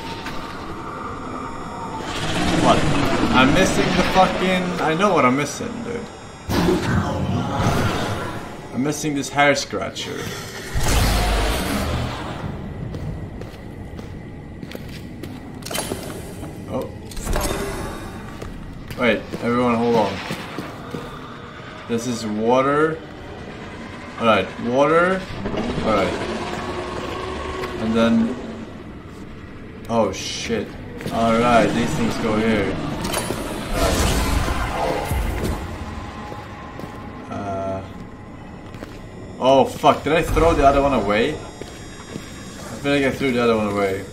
What? I'm missing the fucking. I know what I'm missing, dude. I'm missing this hair scratcher. Oh. Wait, everyone hold on. This is water. Alright, water. Alright. And then... Oh shit. Alright, these things go here. Alright. Uh... Oh fuck, did I throw the other one away? I feel like I threw the other one away.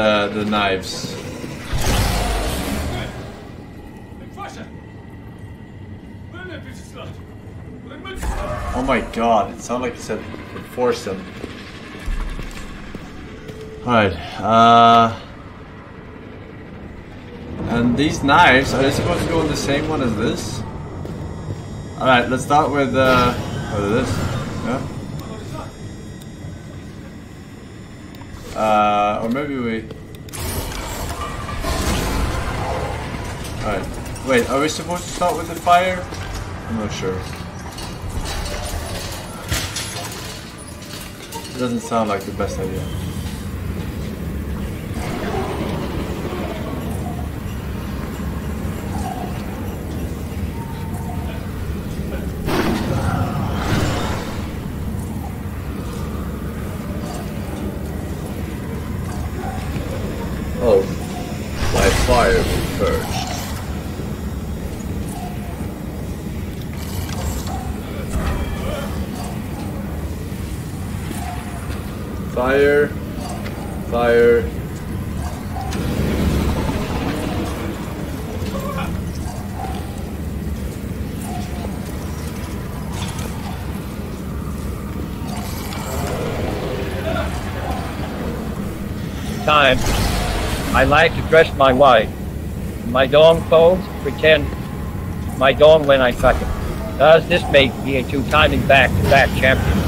The the knives. Oh my god, it sounded like you said force them. Alright, uh, and these knives are they supposed to go in the same one as this? Alright, let's start with uh, with this. Yeah. Uh, or maybe we... Alright. Wait, are we supposed to start with the fire? I'm not sure. It doesn't sound like the best idea. I like to dress my wife. My dong folds pretend my dong when I fuck it. Does this make me a two-timing back-to-back champion?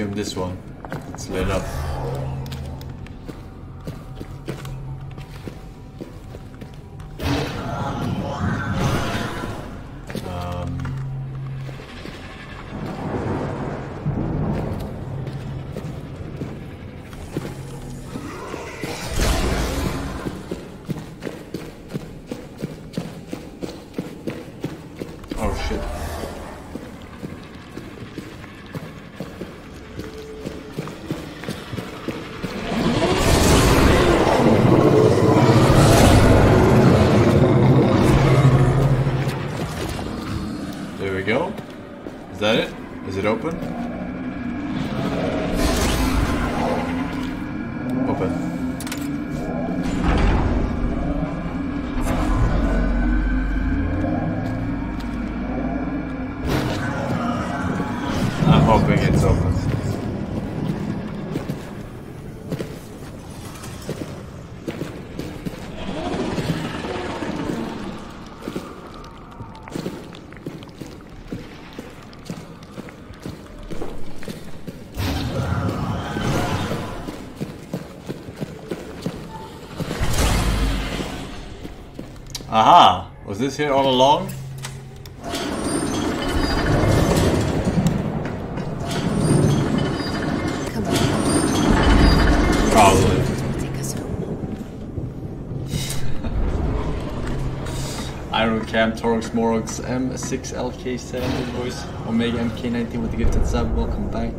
assume this one. It's lit up. This here all along? On. Probably. Iron Cam, Torx, Morox, M6LK7 voice, Omega MK19 with the gifted sub. Welcome back.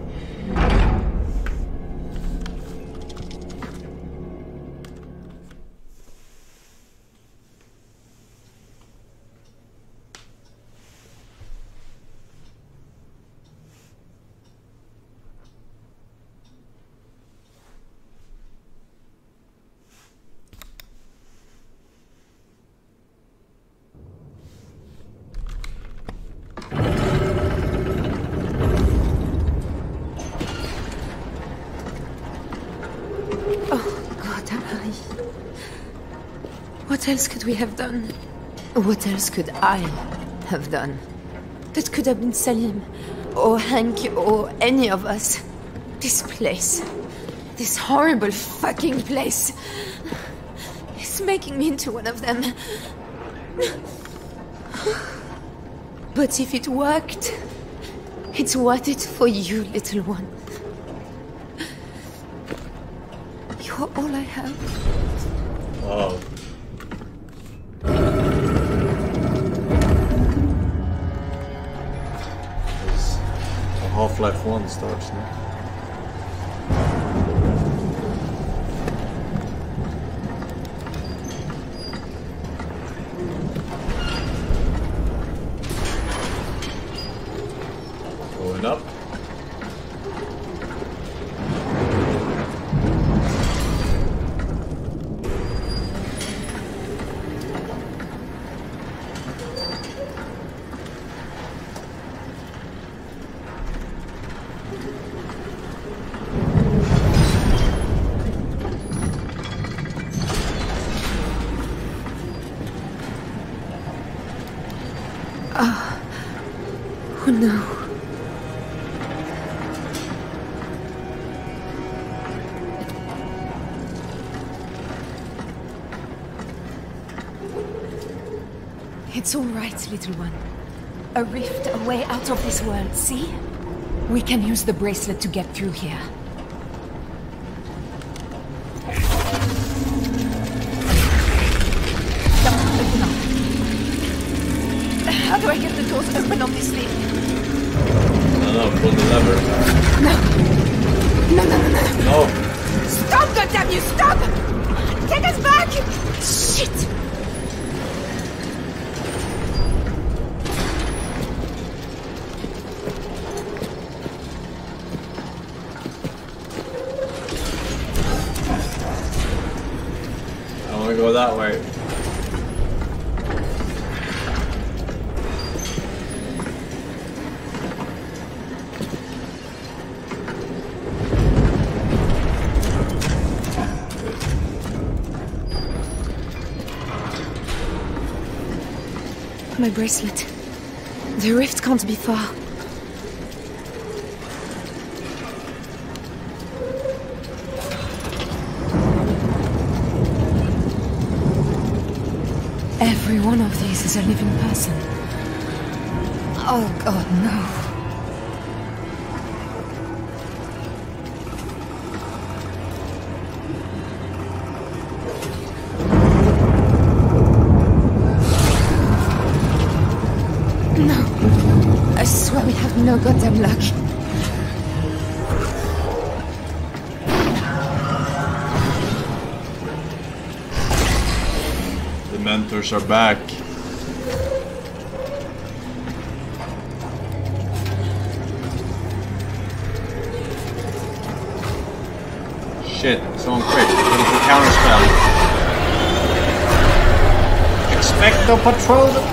Oh, God, Harry. What else could we have done? What else could I have done? That could have been Salim, or Hank, or any of us. This place. This horrible fucking place. It's making me into one of them. But if it worked, it's worth it for you, little one. You're all I have. Wow. Half-Life 1 little one. A rift, a way out of this world, see? We can use the bracelet to get through here. Bracelet. The rift can't be far. Every one of these is a living person. Oh god, no. Are back. Shit, someone the counter spell? Expecto Patronum!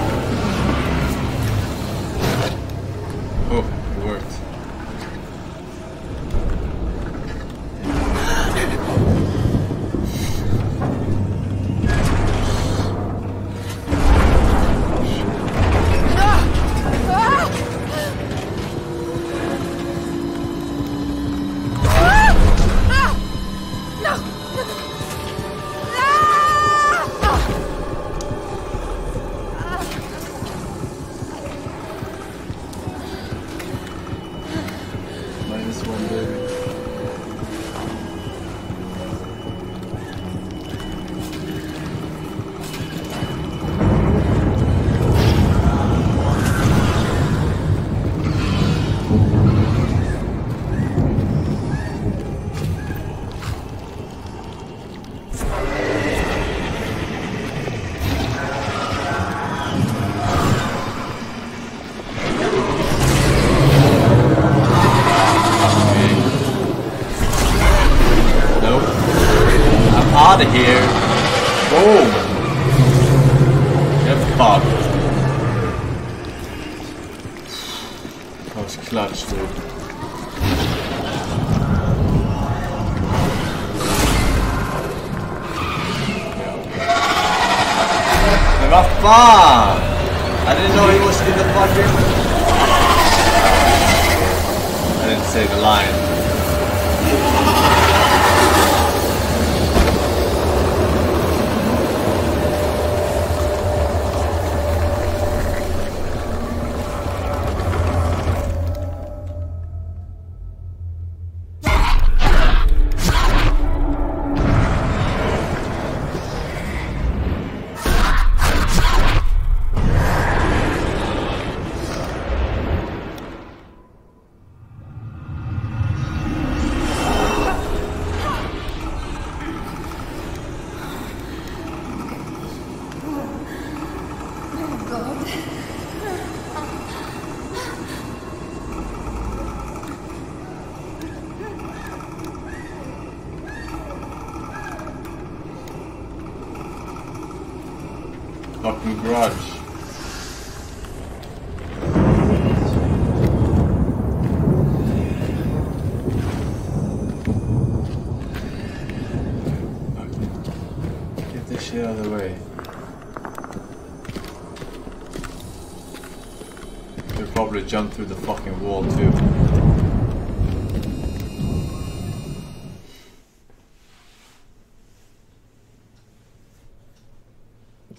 Jump through the fucking wall too.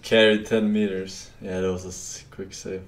Carried 10 meters. Yeah, that was a quick save.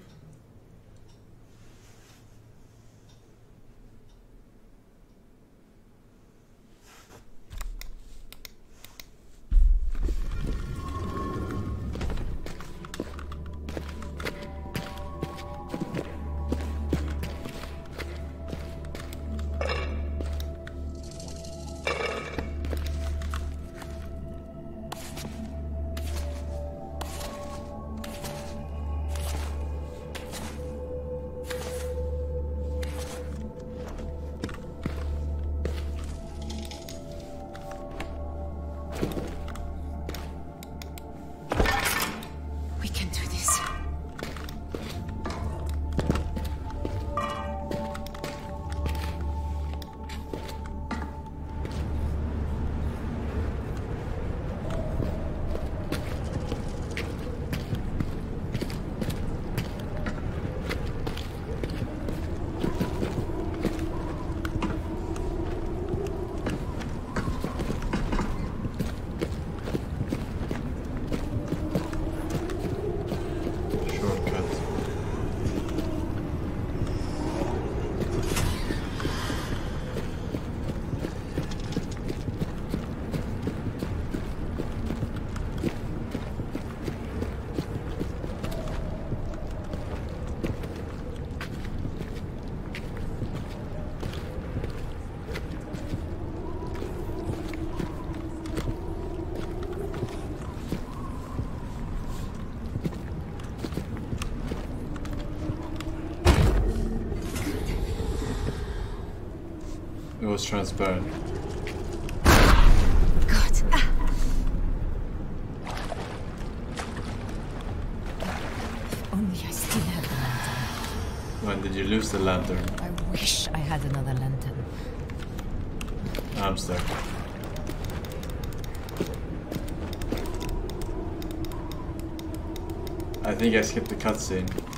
Was transparent. God. Ah. Only I still had the lantern. When did you lose the lantern? I wish I had another lantern. I'm stuck. I think I skipped the cutscene.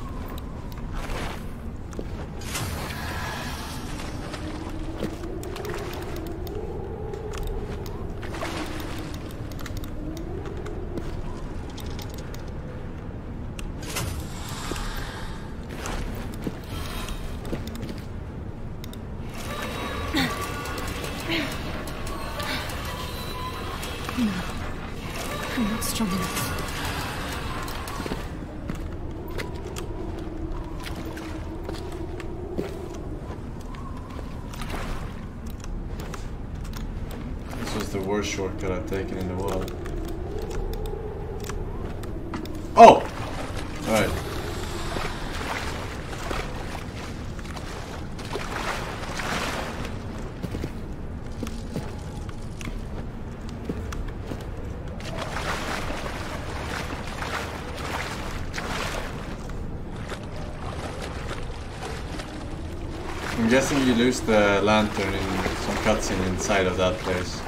The lantern in some cutscene inside of that place.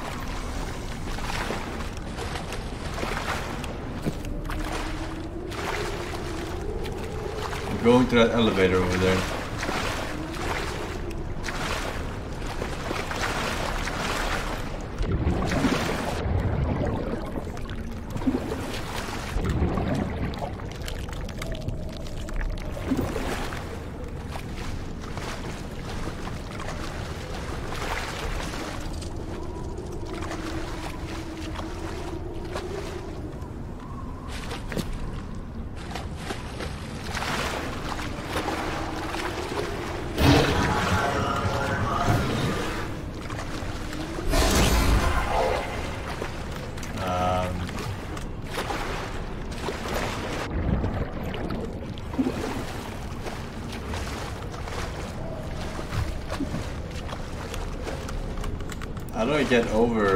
I'm going to that elevator over there. Get over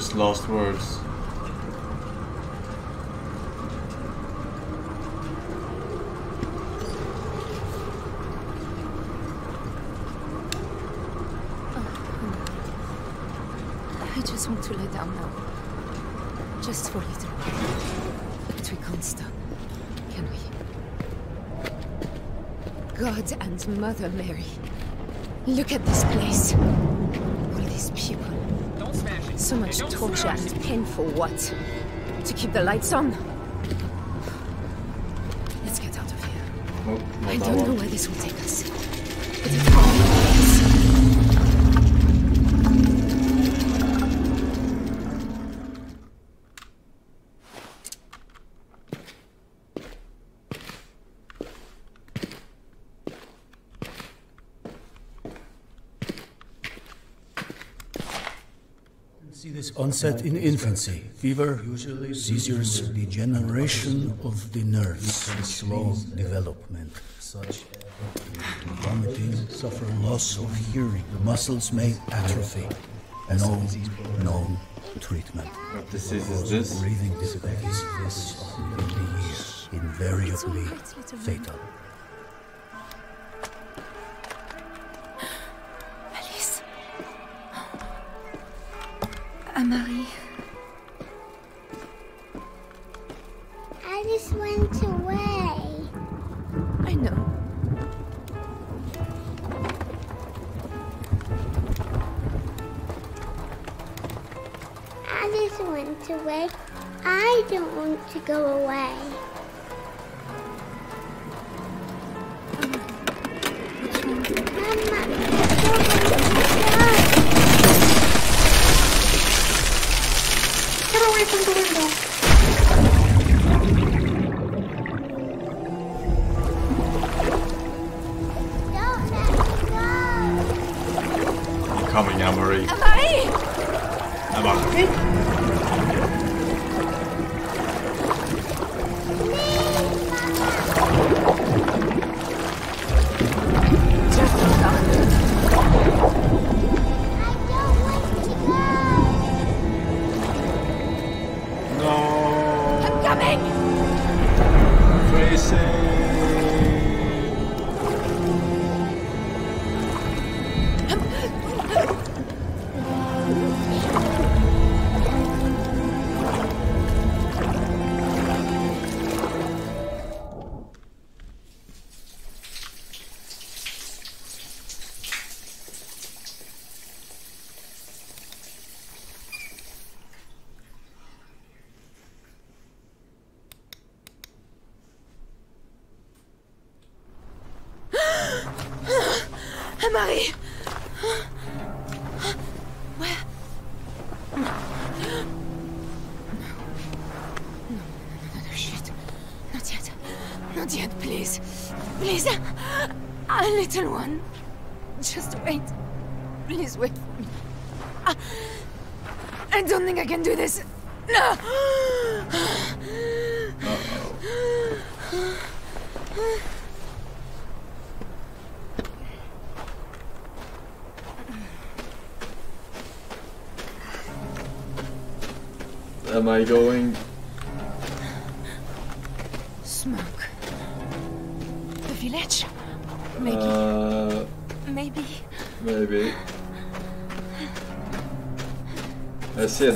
Famous last words. I just want to lay down now. Just for a little while. But we can't stop, can we? God and Mother Mary. It. pain for what? To keep the lights on? Onset in infancy. Fever, seizures, degeneration of the nerves, slow development. Such vomiting, suffer loss of hearing. The muscles may atrophy. No known treatment. What disease is this? Breathing difficulties. This will be invariably fatal. Get away from the window.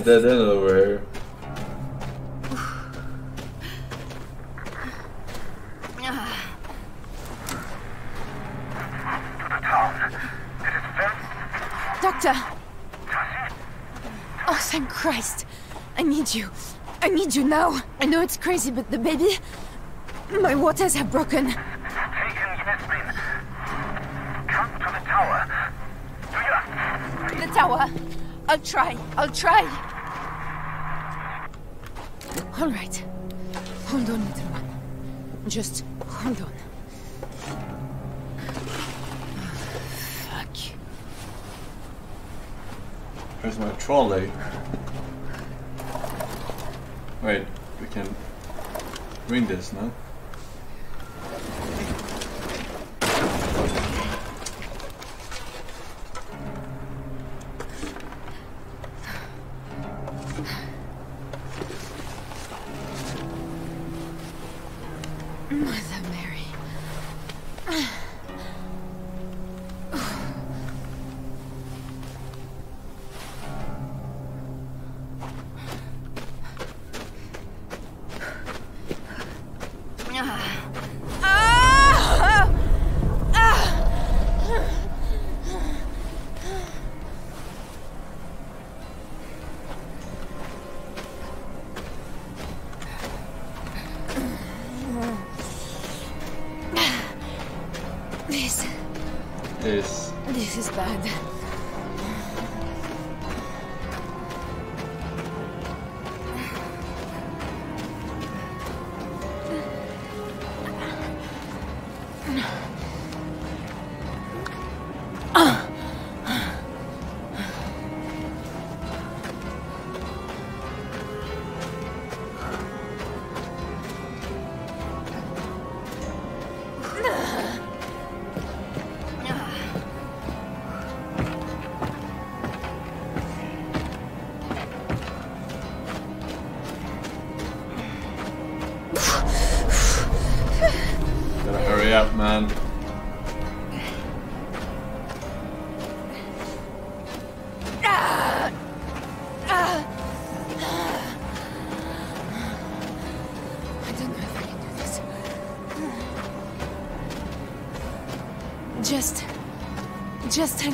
Dead end over here. Ah. Doctor! Oh, thank Christ! I need you. I need you now. I know it's crazy, but the baby. My waters have broken. The tower. I'll try. I'll try. All right. Hold on, little one. Just hold on. Fuck. Where's my trolley? Wait, we can ring this, no?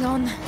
Hang on.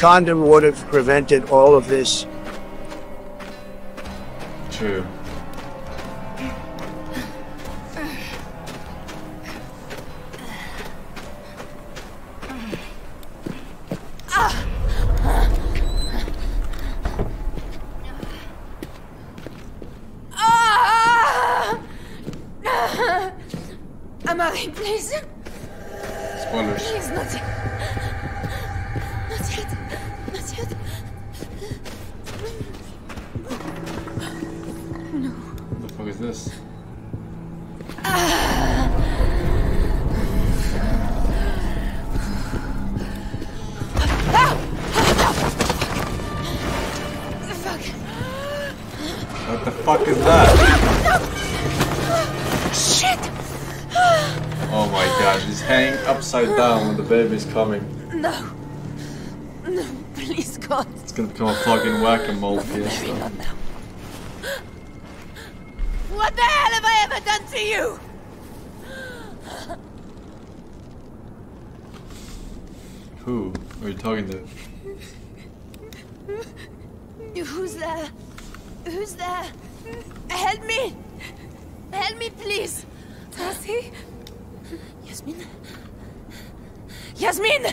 Condom would have prevented all of this. Baby's coming. No. No, please, God. It's gonna become a fucking whack-a-mole Mary, fiesta. not now. What the hell have I ever done to you? Who are you talking to? Who's there? Who's there? Help me! Help me, please! Tasi? Yasmin? Yasmin!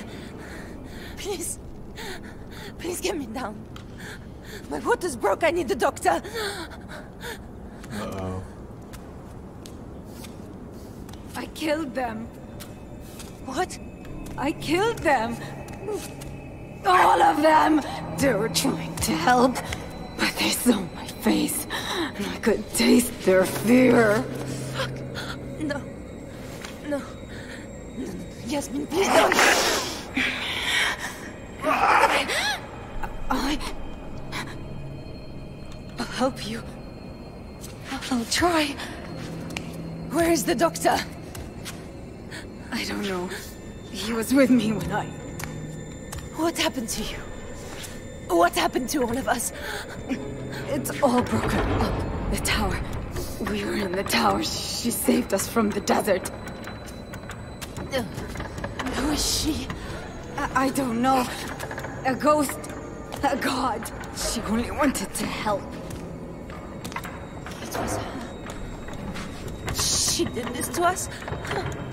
Please. Please get me down. My water's broke. I need the doctor. Uh-oh. I killed them. What? I killed them. All of them. They were trying to help, but they saw my face, and I could taste their fear. Fuck. No. No. No, no. Yasmin, please don't. I. I'll help you. I'll try. Where is the doctor? I don't know. He was with me when I. What happened to you? What happened to all of us? It's all broken. Look, the tower. We were in the tower. She saved us from the desert. Is she? I, I don't know. A ghost. A god. She only wanted to help. It was her. She did this to us?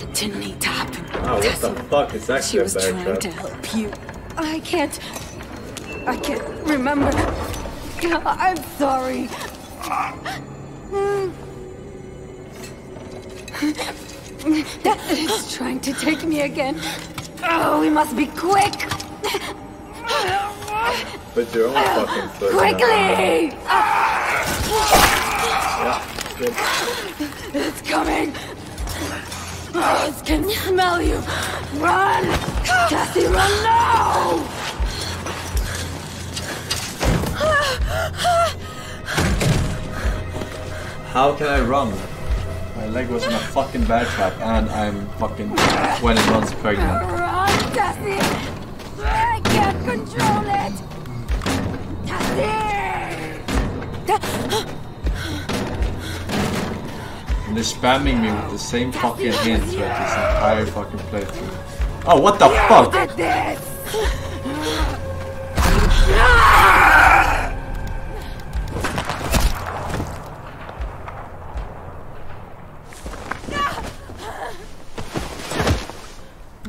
It didn't need to happen. Oh, what the fuck is that She was trying to help you. I can't. I can't remember. I'm sorry. It's trying to take me again. Oh, we must be quick. Put your own fucking foot. Quickly! Yeah, good. It's coming. It can smell you. Run! Cassie, run now! How can I run? My leg was in a fucking bear trap and I'm fucking 20 months pregnant. I can't control it! Cassie! And they're spamming me with the same fucking hint throughout this entire fucking playthrough. Oh, what the fuck?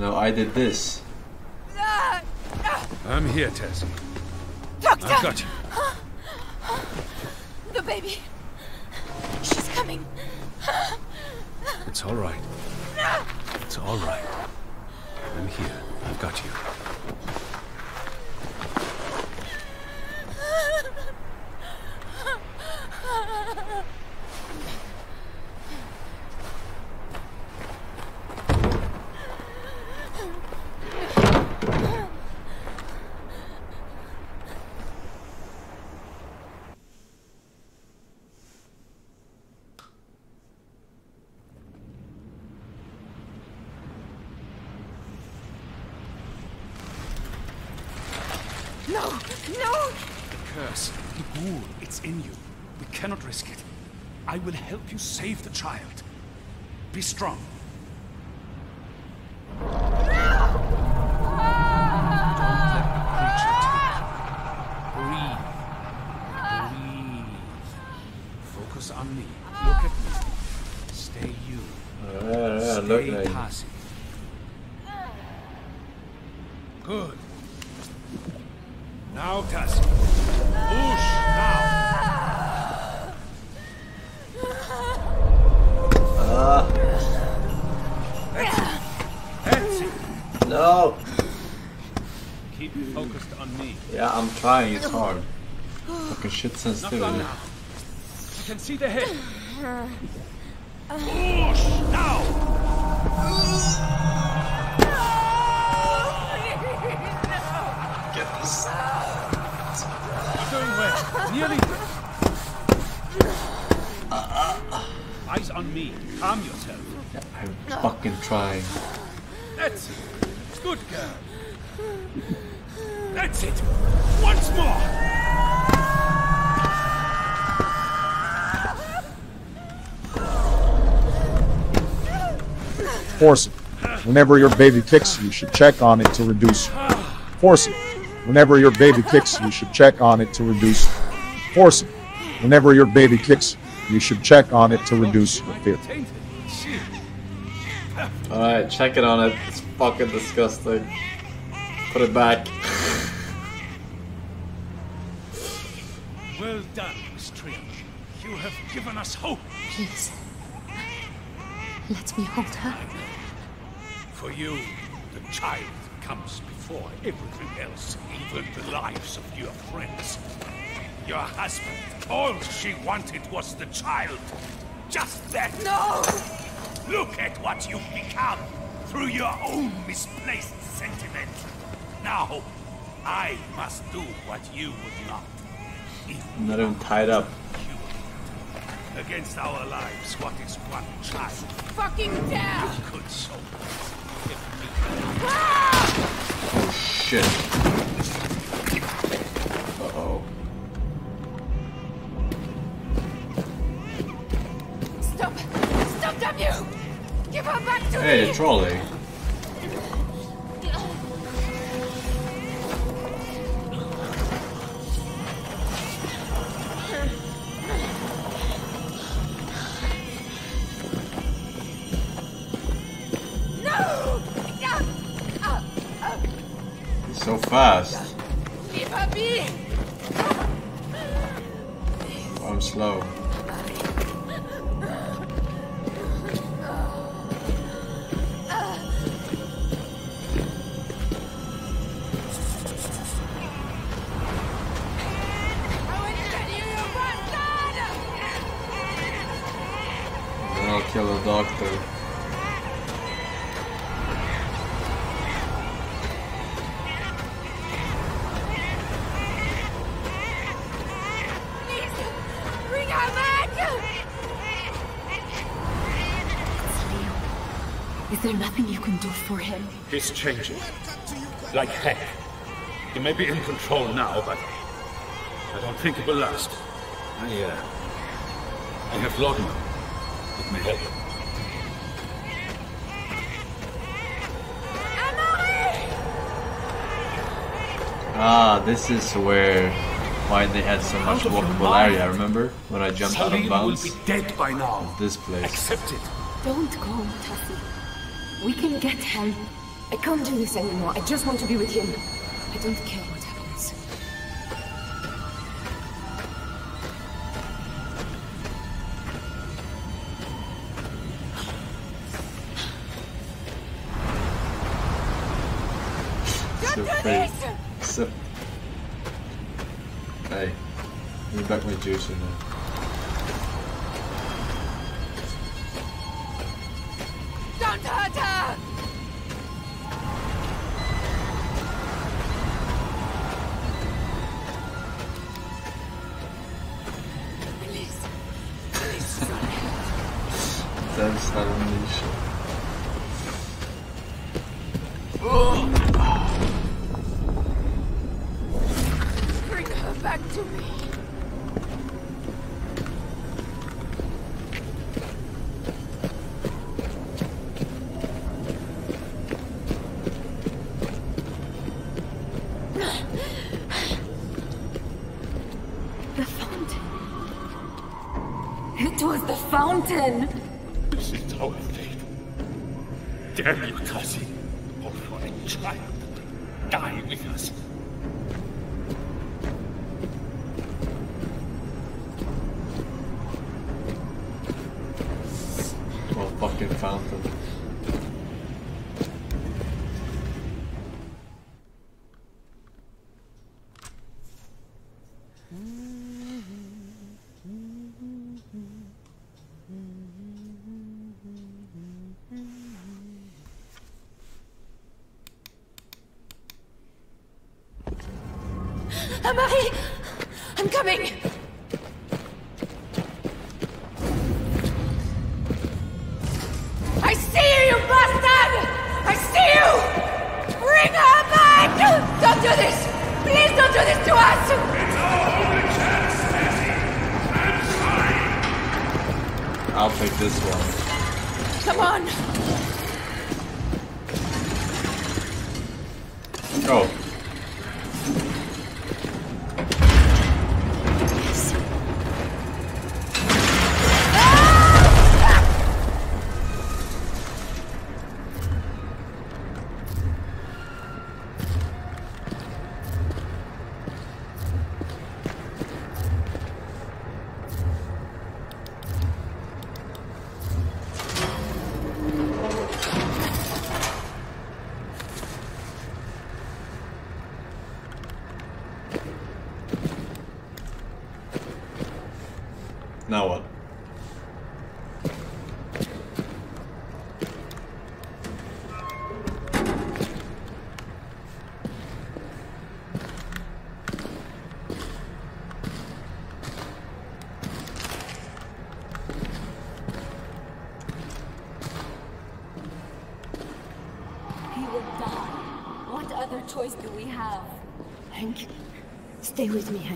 No, I did this. I'm here, Tess. Doctor! I've got you. The baby. She's coming. It's all right. It's all right. I'm here. I've got you. Strong. Don't let the creature take you. Breathe. Breathe. Focus on me. Look at me. Stay you. Yeah, yeah, look Stay like- passive. Good. Now, Tasi. Push now. Ah, That's it. That's it. no! Keep focused on me. Yeah, I'm trying, it's hard. Fucking shit sensitivity. You can see the head. Push now. Get this. You're doing well. Nearly. Eyes on me. Calm yourself. I'm fucking trying. That's it. Good girl. That's it. Once more. Force it. Whenever your baby kicks, you should check on it to reduce. Force it. Whenever your baby kicks, you should check on it to reduce. Force it. Whenever your baby kicks, you should check on it to reduce your fear. Alright, check it on it. It's fucking disgusting. Put it back. Well done, Miss Trian. You have given us hope. Please. Let me hold her. For you, the child comes before everything else, even the lives of your friends. Your husband, all she wanted was the child. Just that. No! Look at what you've become through your own misplaced sentiment. Now, I must do what you would not. I'm not even tied up. Against our lives, what is one child? Fucking down! Could so. Oh shit. Uh oh. Stop! Stop, damn you! Give her back to Hey, me! trolley. So fast. I'm slow. Him? He's changing. Like heck. He may be in control now, but I don't think it will last. I, uh, I have laudanum. It may help. Ah, this is where why they had so much Out of walkable area. Remember when I jumped out of Salim will bounds? be dead by now. This place. Accept it. Don't go, Tasi. We can get help. I can't do this anymore. I just want to be with him. I don't care what happens. So fake. So. Hey, give me back my juice in there. Stay with me,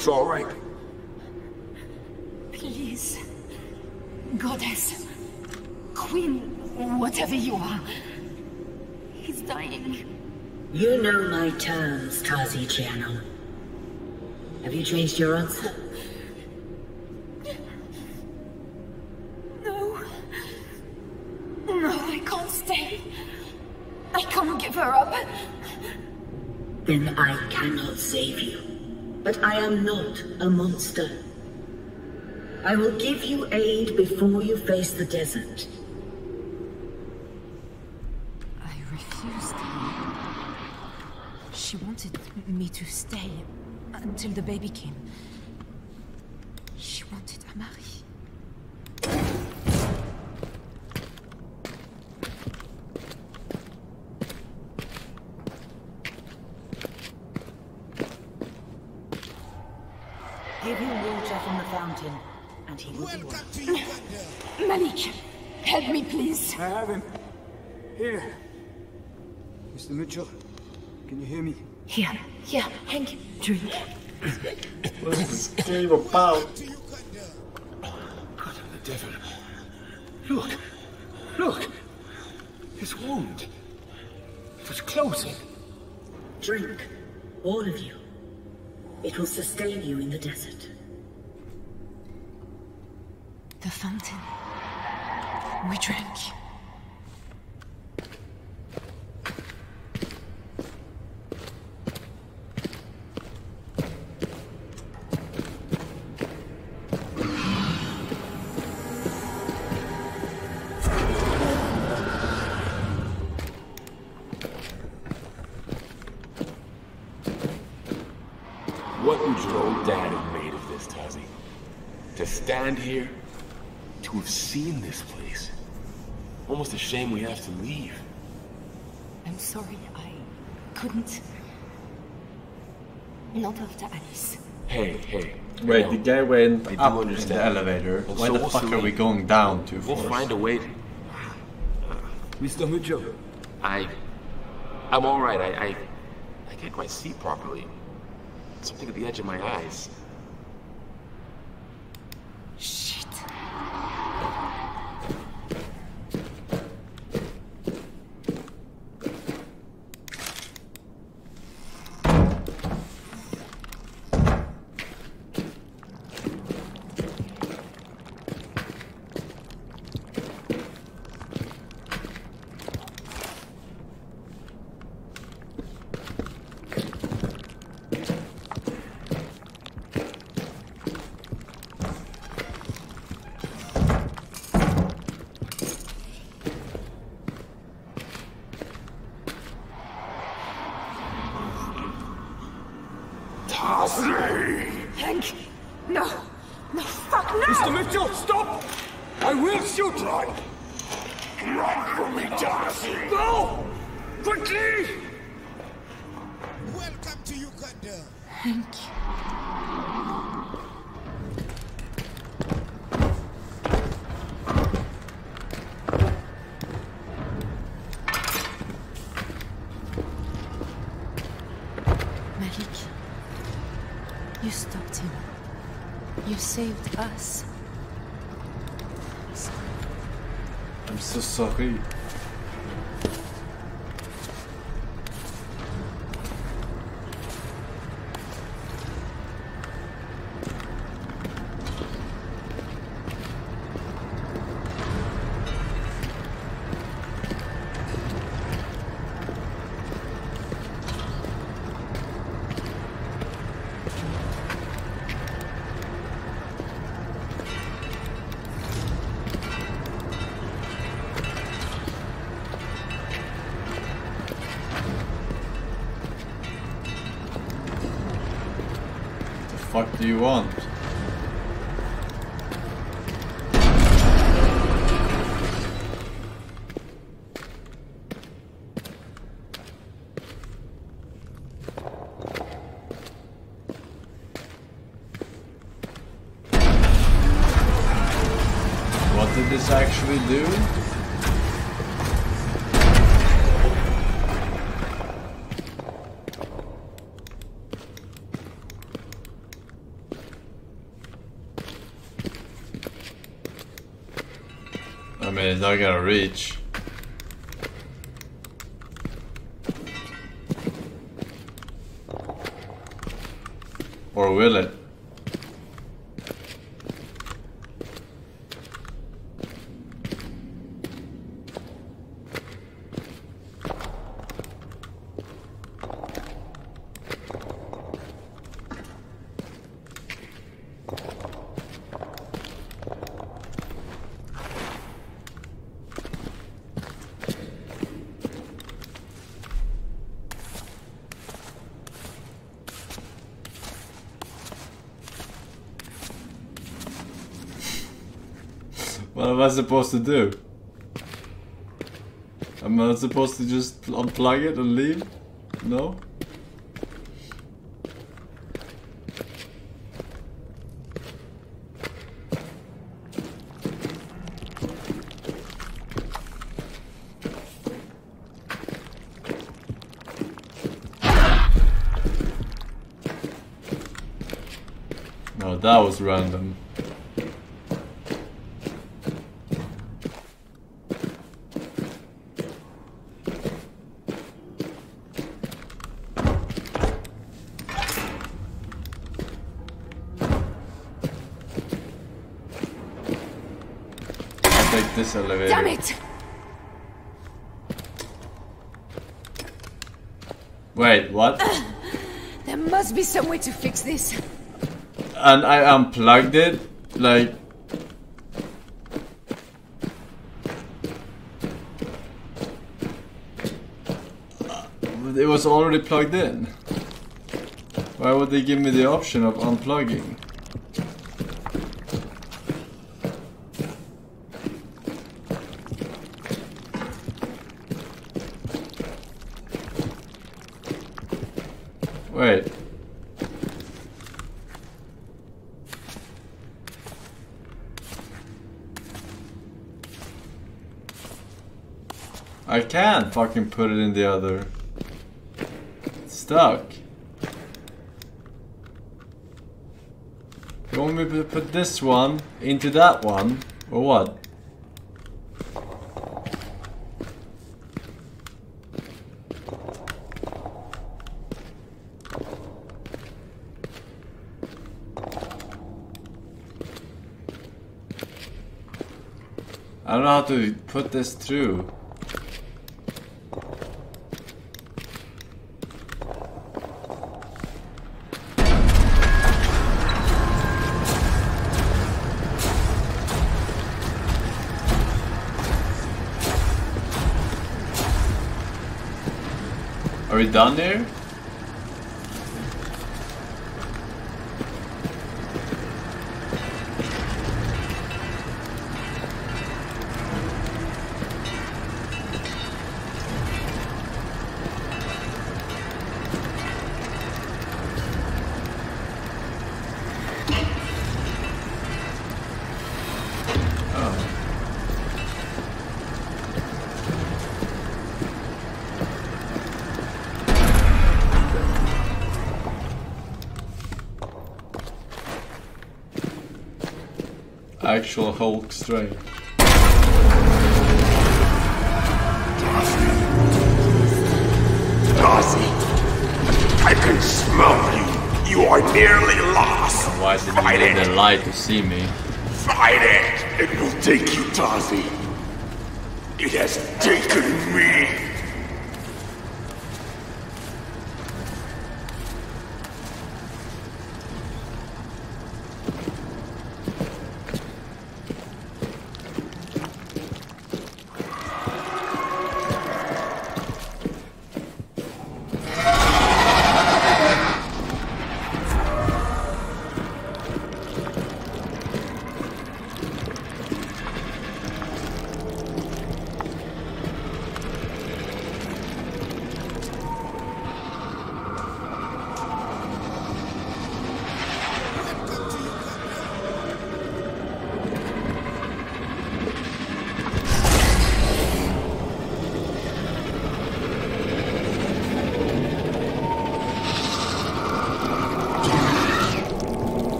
It's all right. Please. Goddess. Queen, whatever you are. He's dying. You know my terms, Tasi Trianon. Have you changed your answer? No. No, I can't stay. I can't give her up. Then I cannot save you. But I am not a monster. I will give you aid before you face the desert. I refused. She wanted me to stay until the baby came. She wanted Amari. Give him water from the fountain, and he will be well. Malik, help me, please. I have him. Here. Mr. Mitchell, can you hear me? Here, here, Hank, drink. What is this game about? God of the devil. Look. Look. His wound. It was closing. Drink, all of you. It will sustain you in the desert. The fountain. We drank. Shame we have to leave. I'm sorry, I couldn't. Not after Alice. Hey, hey. Wait, no, the guy went I do up in the elevator. And Why so the we'll fuck are we going down to We'll first? find a way to... Mr. Mitchell. I... I'm alright. I, I... I can't quite see properly. Something at the edge of my eyes. Shit. Hank! No! No, fuck, no! Mr. Mitchell, stop! I will shoot! Run! Run from me, Darcy! Go! Quickly! Welcome to Uganda. Hank. Malik, you stopped him. You saved us. I'm so sorry. Do you want? What did this actually do? I mean, it's not gonna reach. Or will it? What am Supposed to do? Am I supposed to just unplug it and leave? No, this elevator. Damn it! Wait, what? There must be some way to fix this. And I unplugged it? Like... Uh, it was already plugged in. Why would they give me the option of unplugging? Wait. I can't fucking put it in the other. It's stuck. You want me to put this one into that one? Or what? I don't know how to put this through. Done there? Actual Hulk strength. Darcy, Darcy. I can smell you. You are nearly lost. Why did you Fight need the light to see me? Fight it. It will take you, Darcy. It has taken me.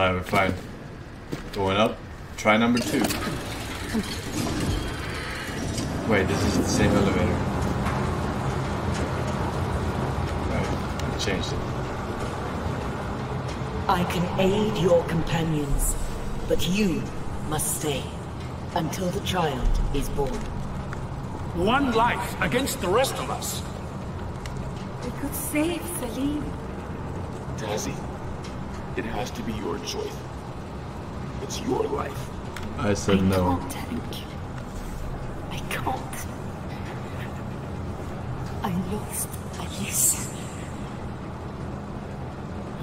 Alright, we're fine. Going up. Try number two. Wait, this is the same elevator. Right, I changed it. I can aid your companions, but you must stay until the child is born. One life against the rest of us. We could save Salim. Tasi, it has to be your choice. It's your life. I said no. can't, Hank. I can't. I lost Alice.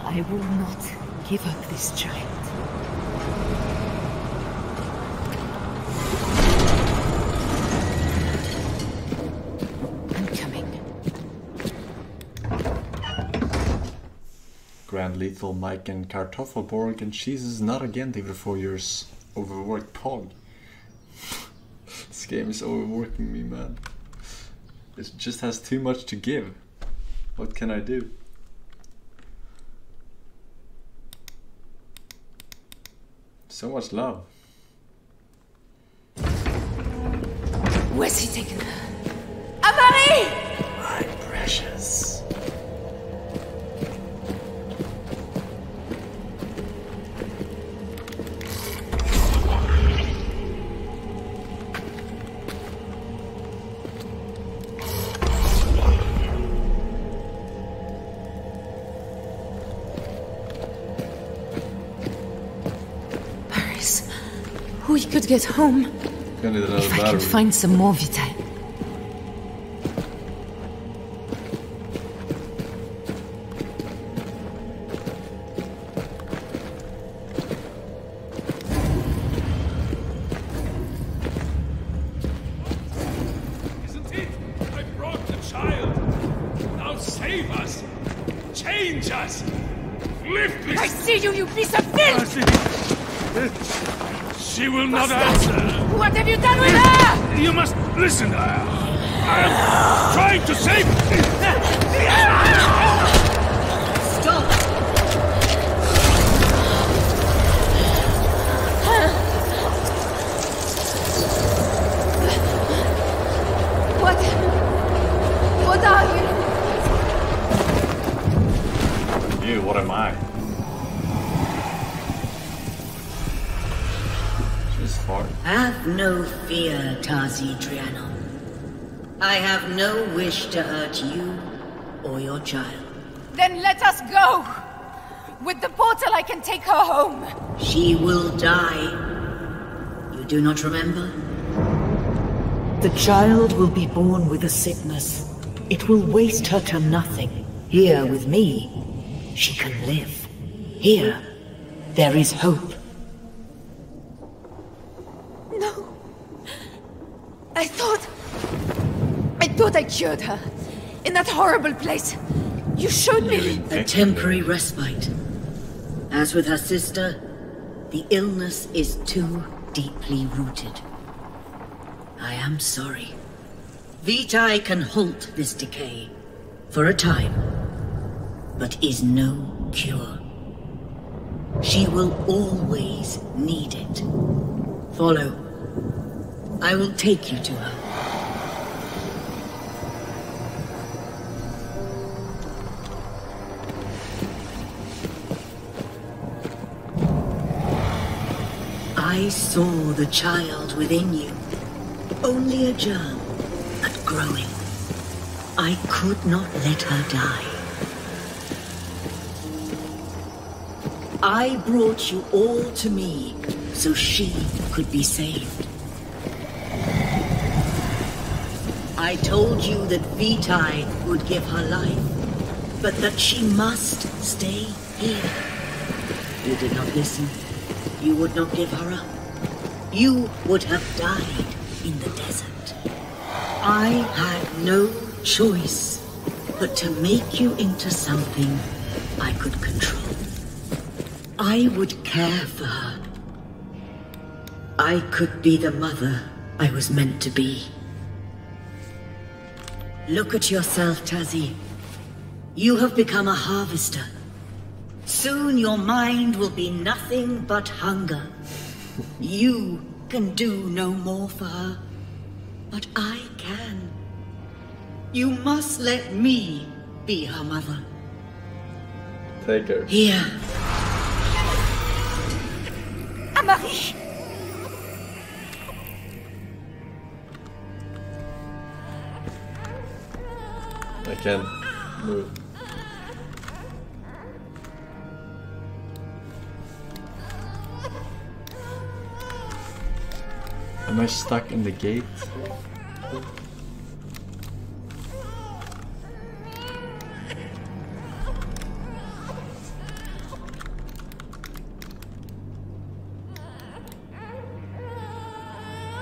I will not give up this child. Lethal Mike and Kartoffelborg and Jesus not again four years overworked pog. this game is overworking me man. It just has too much to give. What can I do? So much love. Where's he taken her? Amari! Get home. Gonna need another If I can find some more Vitae. Home. She will die. You do not remember? The child will be born with a sickness. It will waste her to nothing. Here with me, she can live. Here, there is hope. No. I thought. I thought I cured her. In that horrible place. You showed me. A temporary respite. As with her sister, the illness is too deeply rooted. I am sorry. Vitae can halt this decay for a time, but is no cure. She will always need it. Follow. I will take you to her. I saw the child within you. Only a germ, but growing. I could not let her die. I brought you all to me so she could be saved. I told you that Vitae would give her life, but that she must stay here. You did not listen. You would not give her up. You would have died in the desert. I had no choice but to make you into something I could control. I would care for her. I could be the mother I was meant to be. Look at yourself, Tasi. You have become a harvester. Soon your mind will be nothing but hunger. You can do no more for her, but I can. You must let me be her mother. Take her. Here. Amari! I can't move. Am I stuck in the gate?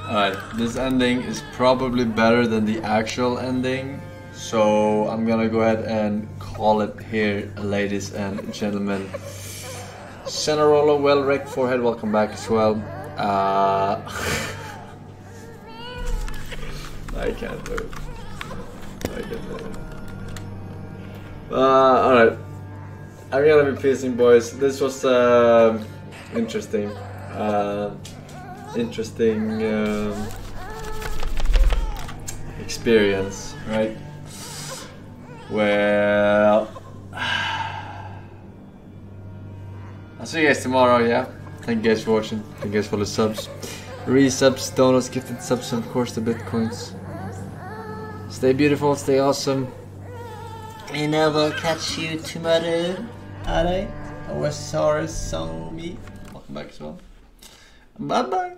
Alright, this ending is probably better than the actual ending. So I'm gonna go ahead and call it here, ladies and gentlemen. Cenarola, well wrecked forehead, welcome back as well. Uh, I can't do it. I can't do it. Uh, alright. I'm gonna be pacing, boys. This was uh, interesting. Uh, interesting um, experience, right? Well, I'll see you guys tomorrow, yeah? Thank you guys for watching. Thank you guys for the subs. Resubs, donuts, gifted subs, and of course the bitcoins. Stay beautiful, stay awesome. And I will catch you tomorrow. Alright? OSR song me. Welcome back as well. Bye bye.